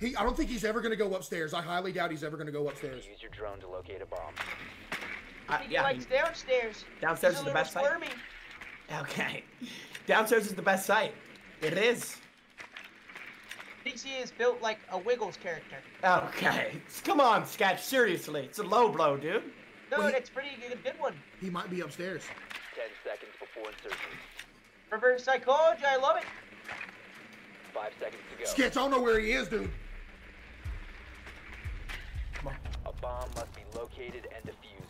He, I don't think he's ever going to go upstairs. I highly doubt he's ever going to go upstairs. Use your drone to locate a bomb. I think Uh, He yeah, likes downstairs. downstairs He's is a the little best site. Okay. Downstairs is the best site. It is. DC is built like a Wiggles character. Okay. Come on, Sketch. Seriously. It's a low blow, dude. Dude, Well, he- it's pretty good, good one. He might be upstairs. Ten seconds before insertion. Reverse psychology, I love it. Five seconds to go. Sketch, I don't know where he is, dude. Come on. A bomb must be located and defused.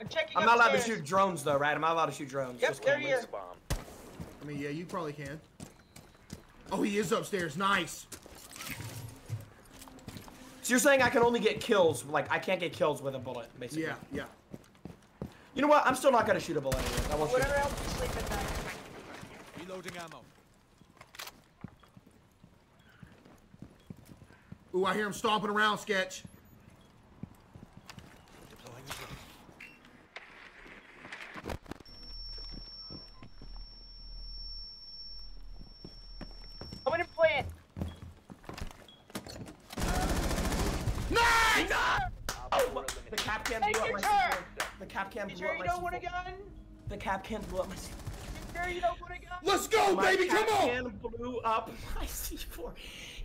I'm checking I'm not allowed to shoot drones, though, right? I'm not allowed to shoot drones. Yep, Just there kidding. he is. bomb. I mean, yeah, you probably can. Oh, he is upstairs. Nice. So you're saying I can only get kills, like I can't get kills with a bullet, basically. Yeah, yeah. You know what? I'm still not gonna shoot a bullet anyway. I won't shoot. Whatever helps you sleep at night. Reloading ammo. Ooh, I hear him stomping around, Sketch. Deploying the drone. I'm gonna play it. Nice! Oh, the Kapkan blew up my turn. C4. The Kapkan You blew sure up you don't want a C4. gun? The Kapkan blew up my C4. You sure you don't want a gun? Let's go, My baby. Come on. Kapkan blew up my C4.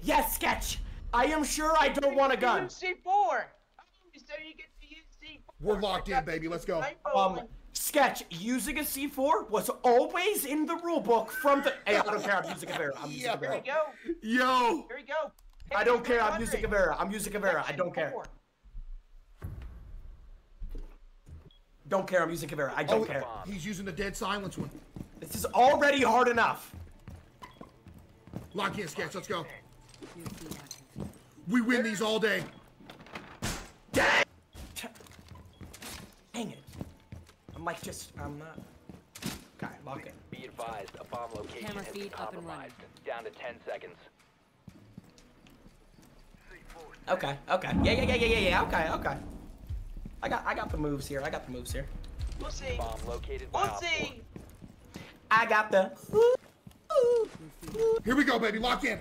Yes, Sketch. I am sure I don't want a gun. C4. Oh, so you get to use C4. We're locked in, baby. Let's go. Um, Sketch, using a C4 was always in the rule book from the. Hey, I don't care. I'm using Caveira. I'm using Yeah. a Here we go. Yo. Here we go. I don't care. I'm using Caveira. I'm using Caveira. I don't care. Don't care. I'm using Caveira. I don't Oh, care. he's using the dead silence one. This is already hard enough. Lock in, Sketch. Let's go. Your feet active. We win these all day. Dang! Dang it. I'm like just. I'm not. Okay, lock it. Be advised, a bomb location Camera has been feed up and running. compromised. Down to 10 seconds. Okay, okay. Yeah, yeah, yeah, yeah, yeah, yeah. Okay, okay. I got, I got the moves here. I got the moves here. We'll see. Bomb located We'll see. I got the. Here we go, baby. Lock in.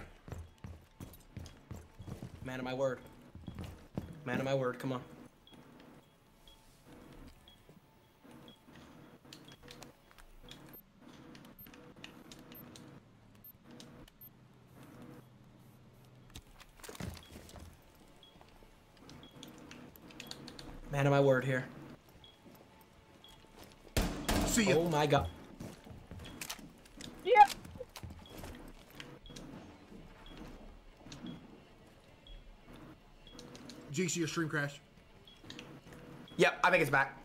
Man of my word. Man of my word. Come on. Man of my word here. See ya. Oh my god. Yep. GC, your stream crash. Yep, I think it's back.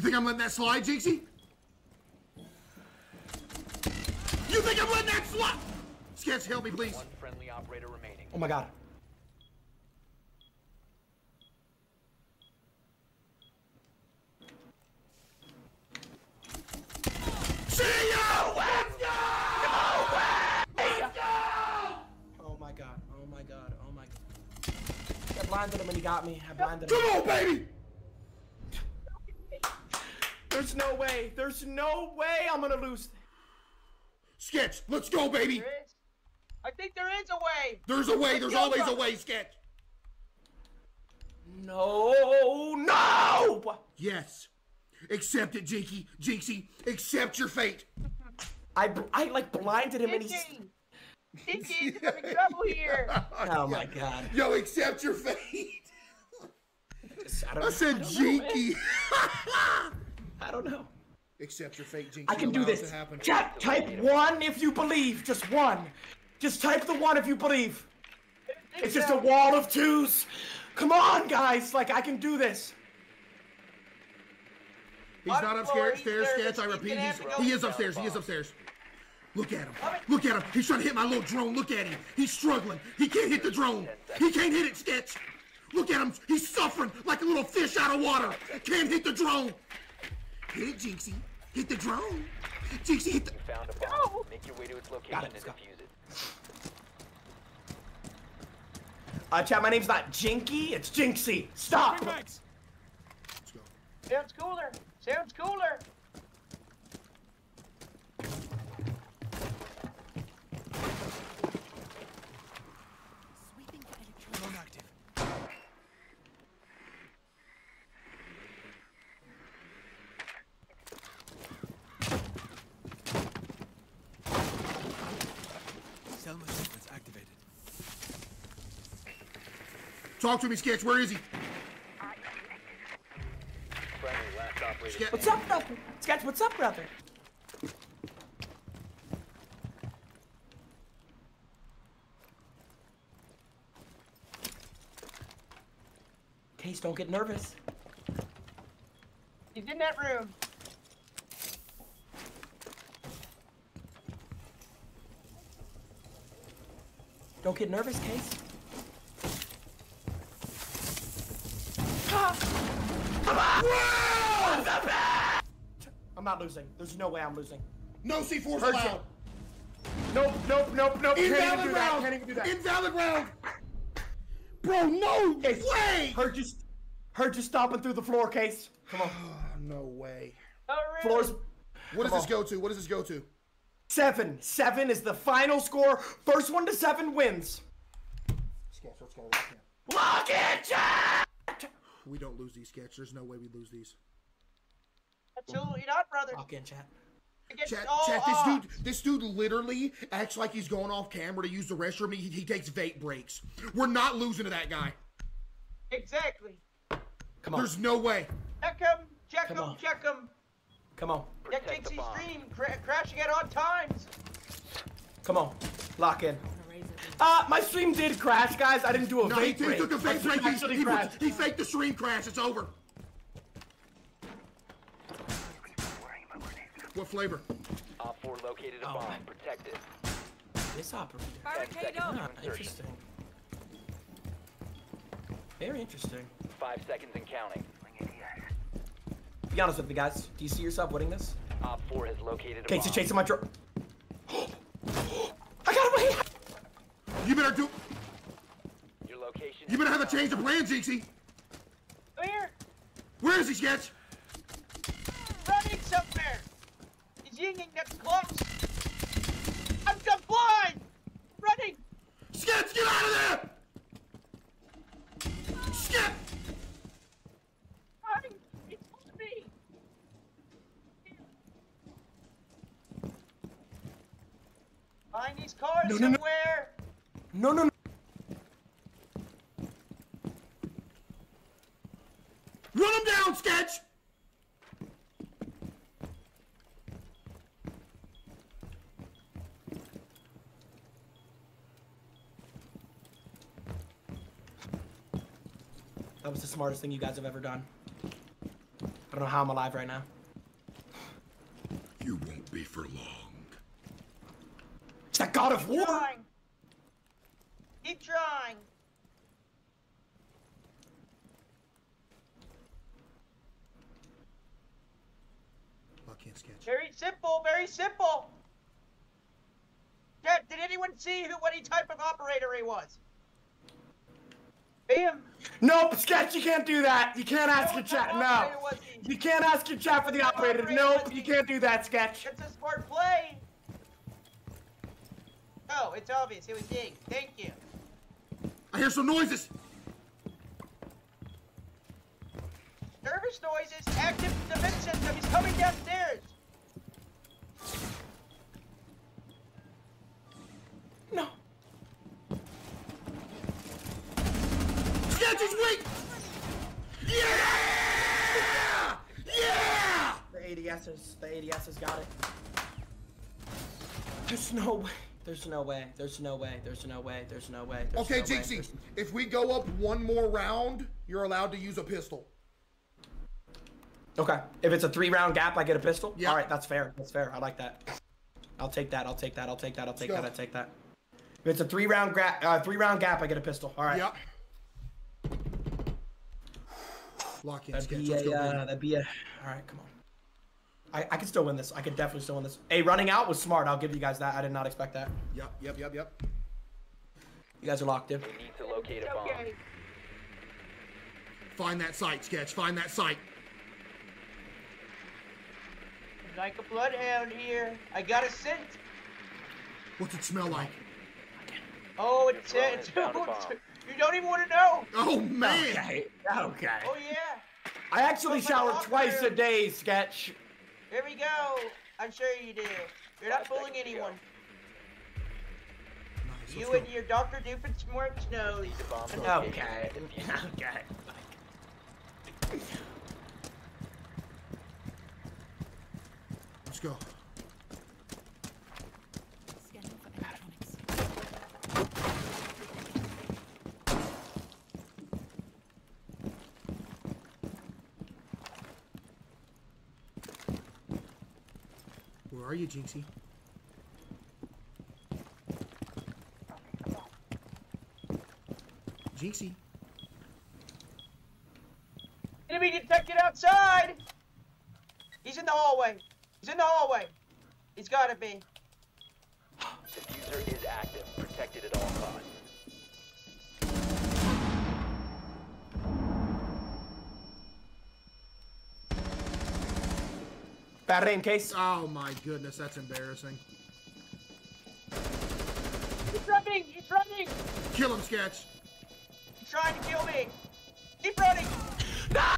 You think I'm letting that slide, Jinxie? You think I'm letting that slide? Sketch, help me, please. One friendly operator remaining. Oh my god. See ya! Let's go! Let's go! Oh my god. Oh my god. Oh my god. I blinded him and he got me. I blinded him. Come on, baby! There's no way. There's no way I'm gonna lose. Sketch, let's go, baby! There is. I think there is a way. There's a way, Let's there's always bro. a way, Sketch. No, no! Yes. Accept it, Jinky. Jinxie. Accept your fate. I, I like blinded him and he's. Dinky! Dinky, I'm in trouble here! Oh, oh my god. Yo, accept your fate. I, don't, I said I don't know. Jinky. I don't know. accept your fate, Jinky. I can do this. Chat, type one if you believe. Just one. Just type the one if you believe. It's just a wall of twos. Come on, guys. Like, I can do this. He's not upstairs, stairs, sketch. I repeat, he's, have to go he is upstairs. He is upstairs. Look at him. Look at him. He's trying to hit my little drone. Look at him. He's struggling. He can't hit the drone. He can't hit it, sketch. Look at him. He's suffering like a little fish out of water. Can't hit the drone. Hit it, Jinxie. Hit the drone. Jinxie, hit the. You found a bomb. Make your way to its location it, and let's go. defuse it. Uh, chat, my name's not Jinky. It's Jinxie. Stop. Bags. Let's go. Sounds cooler! Sounds cooler! Sweeping for electronics. Drone active. Selma sequence activated. Talk to me, sketch. Where is he? Friendly, last operator. Sketch. What's up, brother? Sketch, what's up, brother? Case, don't get nervous. He's in that room. Don't get nervous, Case. I'm not losing. There's no way I'm losing. No C4 Heard allowed. Nope, nope, nope, nope. Can't even Invalid do that. round. Can't even do that. Invalid round. Bro, no Case, way. Heard you, heard you stomping through the floor, Case. Come on. No way. Really? Floors What does Come this go to? What does this go to? seven. Seven is the final score. First one to seven wins. Sketch, let's go. Let's go. Lock it, chat. We don't lose these sketch. There's no way we lose these. Absolutely not, brother. Lock in, chat. Chat, all chat, this odds. dude, this dude literally acts like he's going off camera to use the restroom. He, he takes vape breaks. We're not losing to that guy. Exactly. Come on. There's no way. Check him. Check Come him. on. Check him. Come on. That Protect the Jinxie bomb. stream cra- crashing at odd times. Come on. Lock in. Razor blade. Uh, my stream did crash, guys. I didn't do a No, he, vape he break. took a My vape break. He, he, crashed. he faked the stream crash. It's over. What flavor? Op 4 located a Oh, bomb. man. Protect it. This operator. Barricade seconds. up. Ah, interesting. Very interesting. Five seconds and counting. Be honest with me, guys. Do you see yourself winning this? Op 4 has located a Casey bomb. chasing my drone. I got away. You better do. Your location You better have a change of plan, Jinxie. Come here. Where is he, sketch? Running somewhere. He's yinging that's close. I'm just blind. Running. Sketch, get out of there! Sketch! Running. He's on me. Behind these cars No, no, no. somewhere. No, no, no. Run him down, sketch! That was the smartest thing you guys have ever done. I don't know how I'm alive right now. You won't be for long. It's that God of War. trying. Keep trying. I can't sketch. Very simple. Very simple. Chat, did anyone see who what he type of operator he was? Bam. Nope, sketch. You can't do that. You can't ask No, your chat. No. operator was he? You can't ask your chat for the operator. operator Nope, you can't do that, sketch. It's a smart play. Oh, it's obvious. It was Ying. Thank you. I hear some noises. ghost noises. Active defense system. He's coming downstairs. No. Sketch is weak! Yeah! Yeah! The ADSs, the ADSs got it. There's no way. There's no way. There's no way. There's no way. There's no way. There's Okay, no. Jinxie, if we go up one more round, you're allowed to use a pistol. Okay. If it's a three round gap, I get a pistol. Yeah. All right, that's fair. That's fair. I like that. I'll take that. I'll take that. I'll take that. I'll take that. I'll take that. If it's a three round gra- uh, three round gap, I get a pistol. All right. Yep. Lock in, That'd Sketch. be a. Uh, that'd be a. All right, come on. I I can still win this. I could definitely still win this. Hey, running out was smart. I'll give you guys that. I did not expect that. Yep, yep, yep, yep. You guys are locked in. We need to locate a bomb. Okay. Find that site, Sketch. Find that site. Like a bloodhound here. I got a scent. What's it smell like? Oh, it's drone uh, a bomb. You don't even want to know. Oh, man! Okay. Okay. Oh yeah. I actually Smells shower a twice a day, sketch. Here we go. I'm sure you do. You're not fooling seconds to go. anyone. Nice, You and go. your Dr. Doofenshmirtz knows. The bomb's Okay. located and defused. Okay. Let's go. Are you, Jinxie? Jinxie. Enemy detected outside. He's in the hallway. He's in the hallway. He's gotta be. Defuser is active. Protected at all costs. Bad aim case. Oh my goodness, that's embarrassing. He's running. He's running. Kill him, Sketch. He's trying to kill me. Keep running. I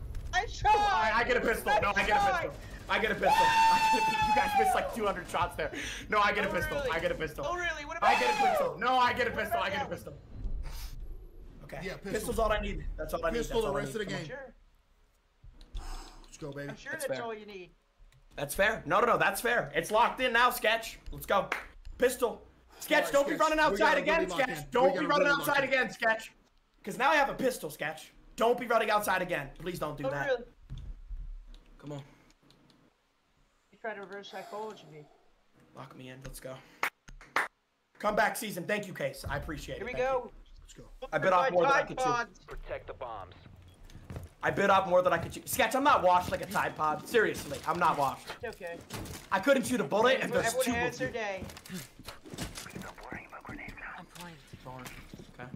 tried. All right, I get a pistol. No, I get a pistol. I get a pistol. I get a, you guys missed like 200 shots there. No, I get a Oh, pistol. really? I get a pistol. Oh really? What about I get a pistol. No, I get a pistol. I get a pistol. Okay. Yeah, pistol. Pistol's all I need. That's all I need. Pistol the rest of the game. Sure. Let's go, baby. I'm sure That's that's, all you need. That's fair. No, no, no. That's fair. It's locked in now, Sketch. Let's go. Pistol. Sketch, All right, don't be running outside again, really Sketch. in. Don't be running really outside again, Sketch. Because now I have a pistol, Sketch. Don't be running outside again. Please don't do Oh that. really? Come on. You try to reverse psychology me. Lock me in. Let's go. Comeback season. Thank you, Case. I appreciate Here it. Here we Thank go. Let's go. I bit off My more than I could chew. Protect the bombs. You. I bit off more than I could chew. Sketch, I'm not washed like a Tide Pod. Seriously, I'm not washed. It's okay. I couldn't shoot a bullet, and Everyone, there's everyone two has of their you. day. I'm primed. Okay.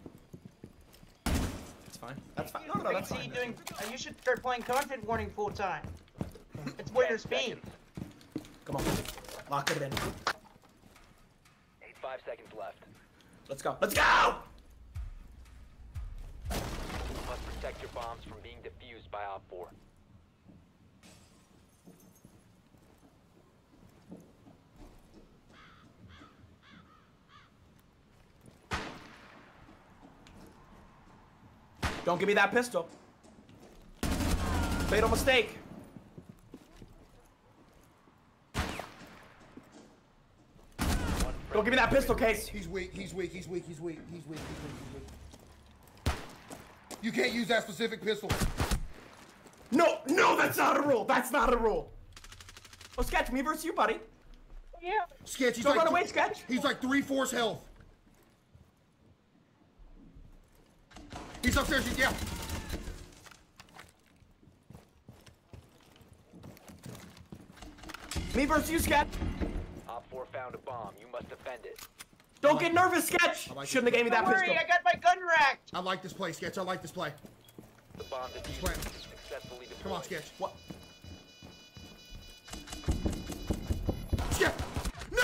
That's fine. That's fine. No, no, no, I that's you fine. doing. Uh, you should start playing content warning full time. It's where your Ten speed. Come on. Lock it in. Eight, Five seconds left. Let's go. Let's go! You must protect your bombs from being defused by Op 4. Don't give me that pistol. Fatal mistake. Don't give me that pistol, friendly Case. He's weak. He's weak. He's weak. He's weak. He's weak. He's weak. He's weak. You can't use that specific pistol. No, no, that's not a rule. That's not a rule. Oh, Sketch, me versus you, buddy. Yeah. Sketch. He's Don't like run away, Sketch. He's like three fourths health. He's upstairs. Yeah. Me versus you, Sketch. Op 4 found a bomb. You must defend it. Don't get nervous, Sketch. I like Shouldn't have gave me that Don't worry, pistol. I got my gun racked. I like this play, Sketch. I like this play. The bomb defuser Plant. is successfully deployed. Come on, Sketch. What? Sketch. No!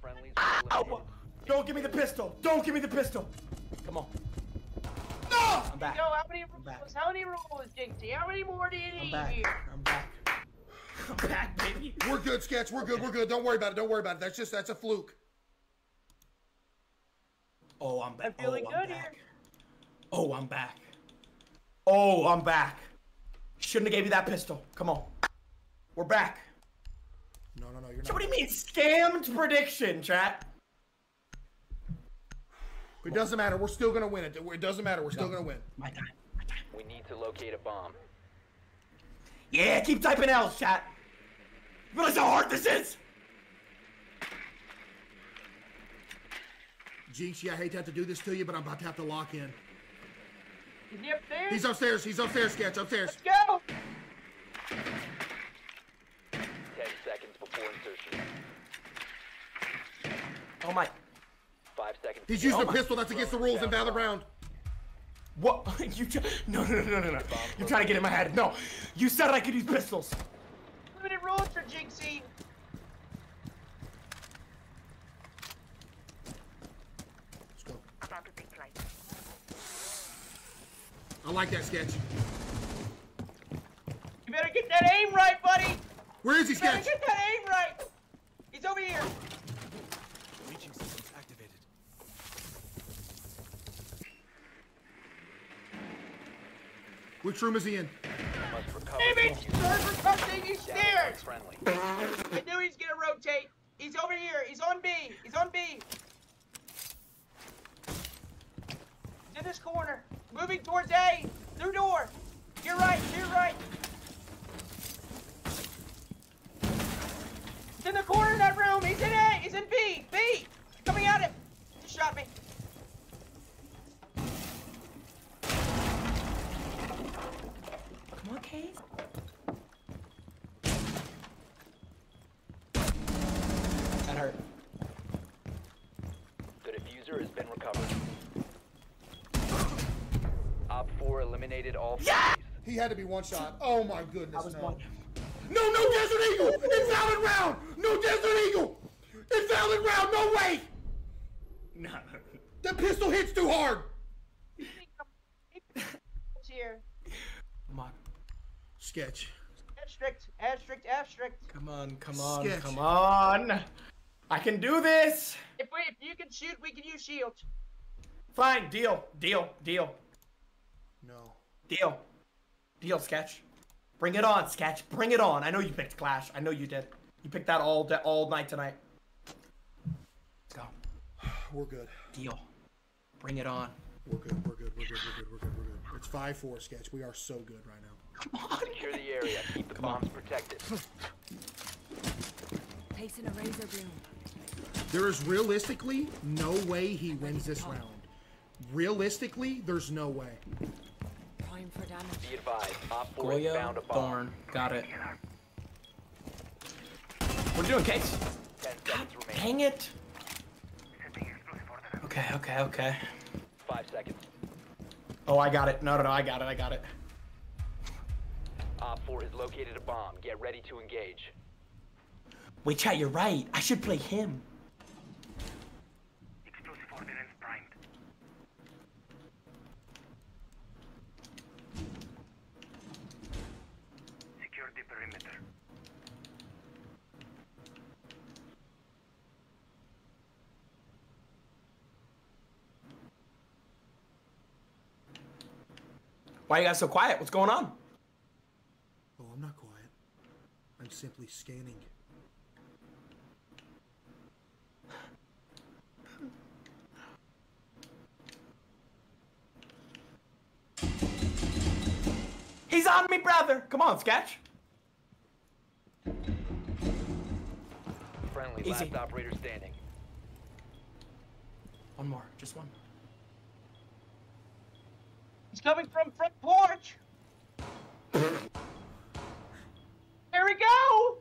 Friendlies were. Ow. Don't give me the pistol. Don't give me the pistol. Come on. No! I'm back. Yo, how many back. rules? How many rules, Jinxie? How many more do you I'm need back. here? I'm back. I'm back, baby. We're good, Sketch. We're good. We're good. Don't worry about it. Don't worry about it. That's just, that's a fluke. Oh, I'm back. I'm feeling oh, I'm good back. here. Oh, I'm back. Oh, I'm back. Shouldn't have gave you that pistol. Come on. We're back. No, no, no, you're So not. what do you mean scammed prediction, chat? It doesn't matter. We're still gonna win it. It doesn't matter. We're still gonna win. My time. My time. We need to locate a bomb. Yeah, keep typing L's, chat. You realize how hard this is? Jinxie, I hate to have to do this to you, but I'm about to have to lock in. Is he upstairs? He's upstairs. He's upstairs, Sketch. Upstairs. Let's go! Ten seconds before insertion. Oh my. Five seconds. He's to using Oh a pistol. That's against the rules in Valid Round. What? you tr- no, no, no, no, no. You're trying to get in my head. No. You said I could use pistols. Limited rules for Jinxie. Let's go. I like that sketch. You better get that aim right, buddy. Where is he, You better Sketch? get that aim right. He's over here. Breaching systems activated. Which room is he in? Must recover. Damn it! Server something. He's there. Friendly. I knew he's gonna rotate. He's over here. He's on B. He's on B. He's in this corner. Moving towards A. Through door. You're right. You're right. He's in the corner of that room. He's in A. He's in B. B. Coming at him. Just shot me. Come on, Case. That hurt. The defuser has been recovered. Op 4 eliminated all Yeah! He had to be one shot. Oh my goodness. I was no. one. No, no Desert Eagle! Invalid round! No Desert Eagle! Invalid round! No way! No. The pistol hits too hard! Here. Come on. Sketch. Asterisk. Asterisk. Asterisk. Come on, come on, Sketch. come on. I can do this. If, we, if you can shoot, we can use shields. Fine, deal, deal, deal, No. deal. Deal, Sketch. Bring it on, Sketch. Bring it on. I know you picked Clash. I know you did. You picked that all day, all night tonight. Let's go. We're good. Deal. Bring it on. We're good. We're good. We're good. We're good. We're good. We're good. It's 5 4, Sketch. We are so good right now. Come on. Secure the area. Keep the Come on. bombs protected. Placing a razor bloom. There is realistically no way he wins this round. Realistically, there's no way. Prime for damage. Be advised. Op 4 Goya, found a bomb. Thorn. Got it. What are you doing, Case? Ten seconds remaining. Dang it. Okay, okay, okay. Five seconds. Oh, I got it. No, no, no, I got it, I got it. Op 4 has located a bomb. Get ready to engage. Wait, chat, you're right. I should play him. Why are you guys so quiet? What's going on? Oh, I'm not quiet. I'm simply scanning. He's on me, brother. Come on, Sketch. Friendly Easy. last operator standing. One more, just one. He's coming from front porch. There we go.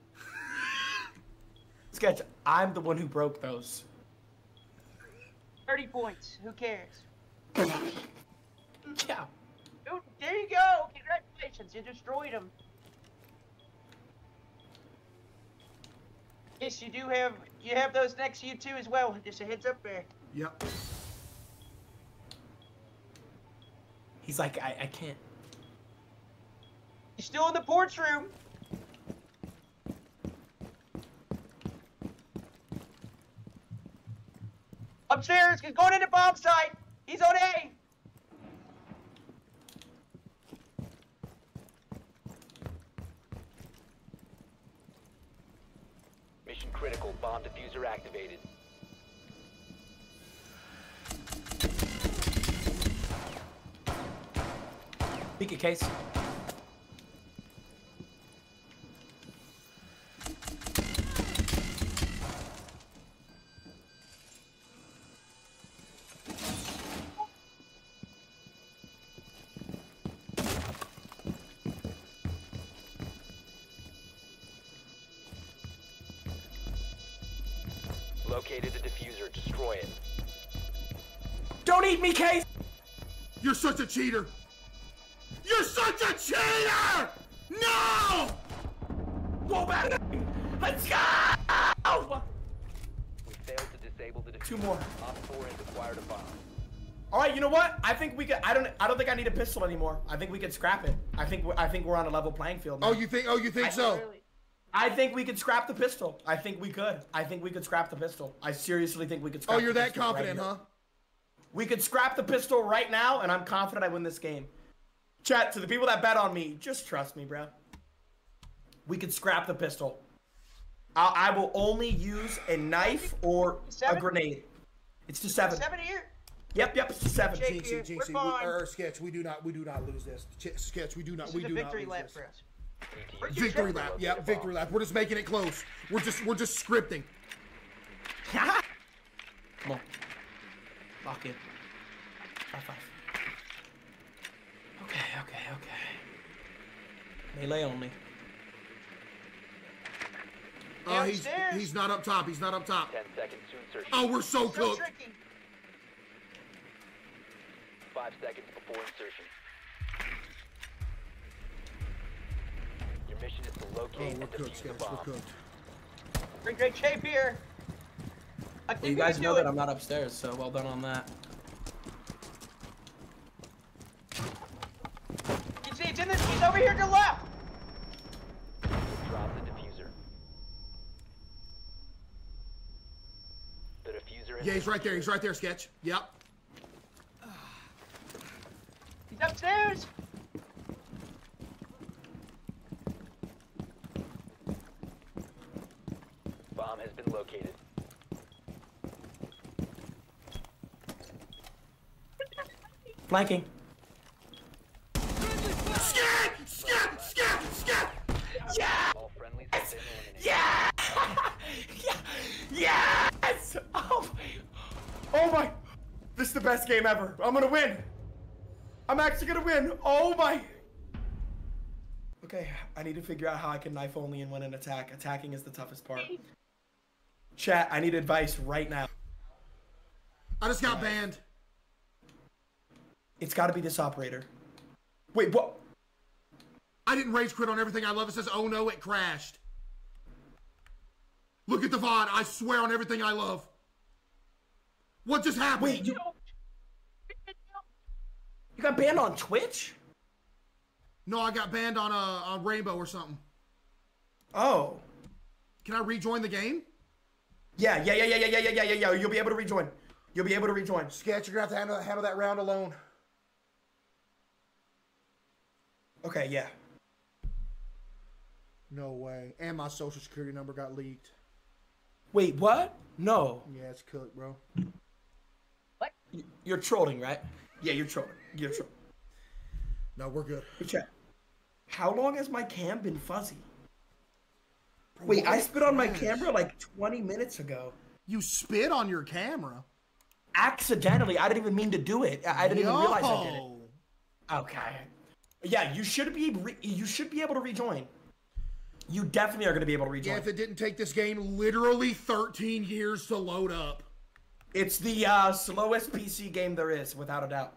Sketch, I'm the one who broke those. 30 points. Who cares? Yeah. Dude, there you go. Congratulations. You destroyed them. Yes, you do have you have those next to you too as well. Just a heads up there. Yep. He's like, I, I can't. He's still in the porch room. Upstairs, he's going into bomb site. He's on A. Mission critical. Bomb defuser activated. Peek it, case. Located the defuser. Destroy it. Don't eat me, case. You're such a cheater. You're such a cheater! No! Go back. Let's go. We failed to disable the. Two more. Op 4 has acquired a bomb. All right, you know what? I think we could. I don't. I don't think I need a pistol anymore. I think we could scrap it. I think. We're, I think we're on a level playing field. Now. Oh, you think? Oh, you think so? I think we could scrap the pistol. I think we could. I think we could scrap the pistol. I seriously think we could. Scrap Oh, you're the that pistol right confident, here. huh? We could scrap the pistol right now, and I'm confident I win this game. Chat to the people that bet on me. Just trust me, bro. We could scrap the pistol. I, I will only use a knife or a grenade. It's to seven. Seven here. Yep, yep. It's to seven. Jake Jinxie, here. Jinxie, We're we, fine. or Sketch, we do not, we do not lose this. Ch- Sketch, we do not, This we is a do victory not lap lose for us. Victory lap, locate yeah, victory lap. We're just making it close. We're just, we're just scripting. Come on. Lock in. High five. Okay, okay, okay. Melee only. Oh, he's, Downstairs. he's not up top. He's not up top. 10 seconds to insertion. Oh, we're so So cooked. tricky. 5 seconds before insertion. Your mission is to Oh, locate we're and cooked, defuse the Sketch. bomb. We're cooked. We're in great shape here. I think Well, you guys know do that. I'm not upstairs, so well done on that. You see, it's in this. He's over here to the left. Drop the defuser. The defuser has Yeah, he's right there. He's right there, Sketch. Yep. He's upstairs. Bomb has been located. Flanking. Scat! Scat! Scat! Scat! Yeah! All friendlies have been eliminated. Yeah! yeah! Yes! Oh my. Oh my. This is the best game ever. I'm gonna win. I'm actually gonna win. Oh my. Okay, I need to figure out how I can knife only and win an attack. Attacking is the toughest part. Chat, I need advice right now. I just got banned. It's gotta be this operator. Wait, what? I didn't rage quit on everything I love. It says, oh no, it crashed. Look at the VOD. I swear on everything I love. What just happened? Wait, you. You got banned on Twitch? No, I got banned on uh, on Rainbow or something. Oh. Can I rejoin the game? Yeah, yeah, yeah, yeah, yeah, yeah, yeah, yeah, yeah. You'll be able to rejoin. You'll be able to rejoin. Sketch, you're gonna have to handle, handle that round alone. Okay, yeah. No way. And my social security number got leaked. Wait, what? No. Yeah, it's cooked, bro. Y- You're trolling, right? Yeah, you're trolling. You're trolling. No, we're good. Hey, chat. How long has my cam been fuzzy? Bro, Wait, I spit on my camera like 20 minutes ago. You spit on your camera. Accidentally. I didn't even mean to do it. I I didn't even realize I did it. Yo. Okay. Yeah, you should be re- you should be able to rejoin. You definitely are going to be able to rejoin. Yeah, if it didn't take this game literally 13 years to load up. It's the uh, slowest PC game there is, without a doubt.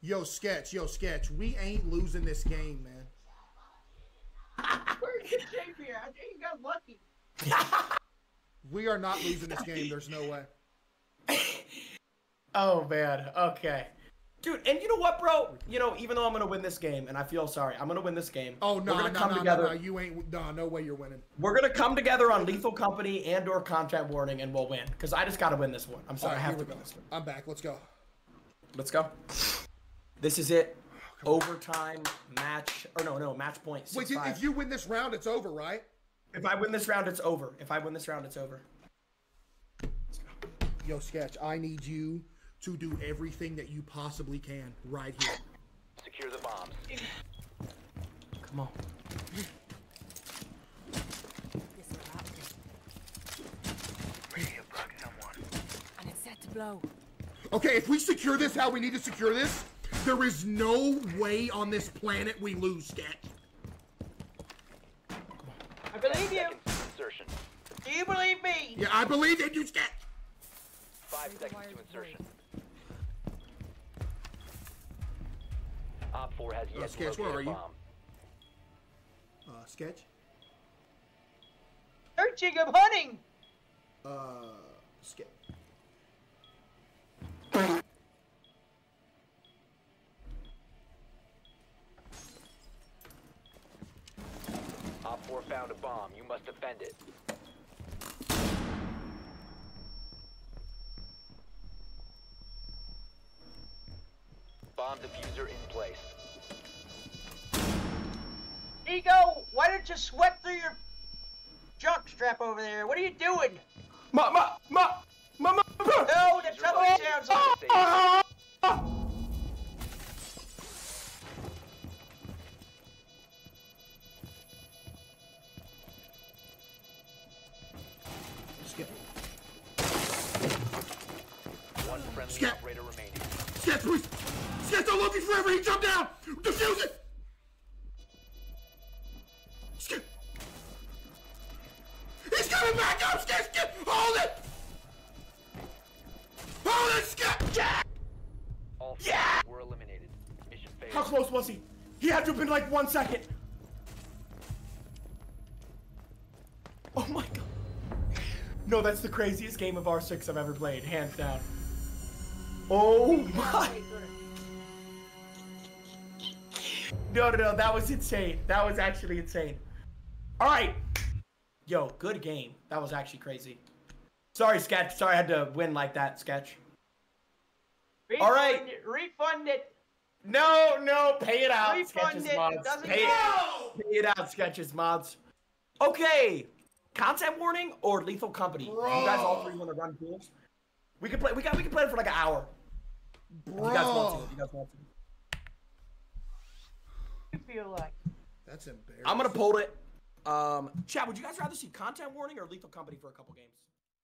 Yo, Sketch, yo, Sketch, we ain't losing this game, man. We're in good shape here. I think you got lucky. We are not losing this game. There's no way. Oh man. Okay. Dude, and you know what, bro? You know, even though I'm gonna win this game, and I feel sorry, I'm gonna win this game. Oh no, no, gonna no, come no, together. no, you ain't. No, no way you're winning. We're gonna come together on Lethal Company and or Content Warning, and we'll win. Cause I just gotta win this one. I'm sorry, right, I have to win this one. I'm back. Let's go. Let's go. This is it. Overtime match, or no, no, match point. Wait, Six, five. if you win this round, it's over, right? If I win this round, it's over. If I win this round, it's over. Yo, Sketch, I need you to do everything that you possibly can right here. Secure the bombs. Come on. And it's set to blow. Okay, if we secure this how we need to secure this, there is no way on this planet we lose, Sketch. I believe you. Insertion. Do you believe me? Yeah, I believe in you, Sketch. Five seconds to insertion. Op 4 has Uh, Sketch, to where locate are a you? bomb. Uh, Sketch? Searching, I'm hunting. Uh, Sketch. Op 4 found a bomb. You must defend it. Bomb defuser in place. Ego, why don't you sweat through your junk strap over there? What are you doing? Ma, ma, ma, ma, ma, No, that's not what sounds like. Sketch. One friendly Skip. operator remaining. Sketch, please! Sketch, don't look forever! He jumped down! Defuse it! He's coming back up! Sketch, Sketch! Hold it! Hold it, Sketch! All Yeah! were eliminated. Mission failed. How close was he? He had to have been like one second. Oh my god. No, that's the craziest game of R6 I've ever played, hands down. Oh my. No, no, no, that was insane. That was actually insane. All right. Yo, good game. That was actually crazy. Sorry, Sketch. Sorry I had to win like that, Sketch. Refund All right. It, refund it. No, no, pay it out, Refund Sketches it. mods. It doesn't Pay it, pay it out, Sketches mods. Okay, content warning or lethal company. You guys all three want to run pools? We can play. We got. We can play it for like an hour. If you guys want to. If you guys want to. You feel like? That's embarrassing. I'm gonna pull it. Um, Chad, would you guys rather see content warning or lethal company for a couple games?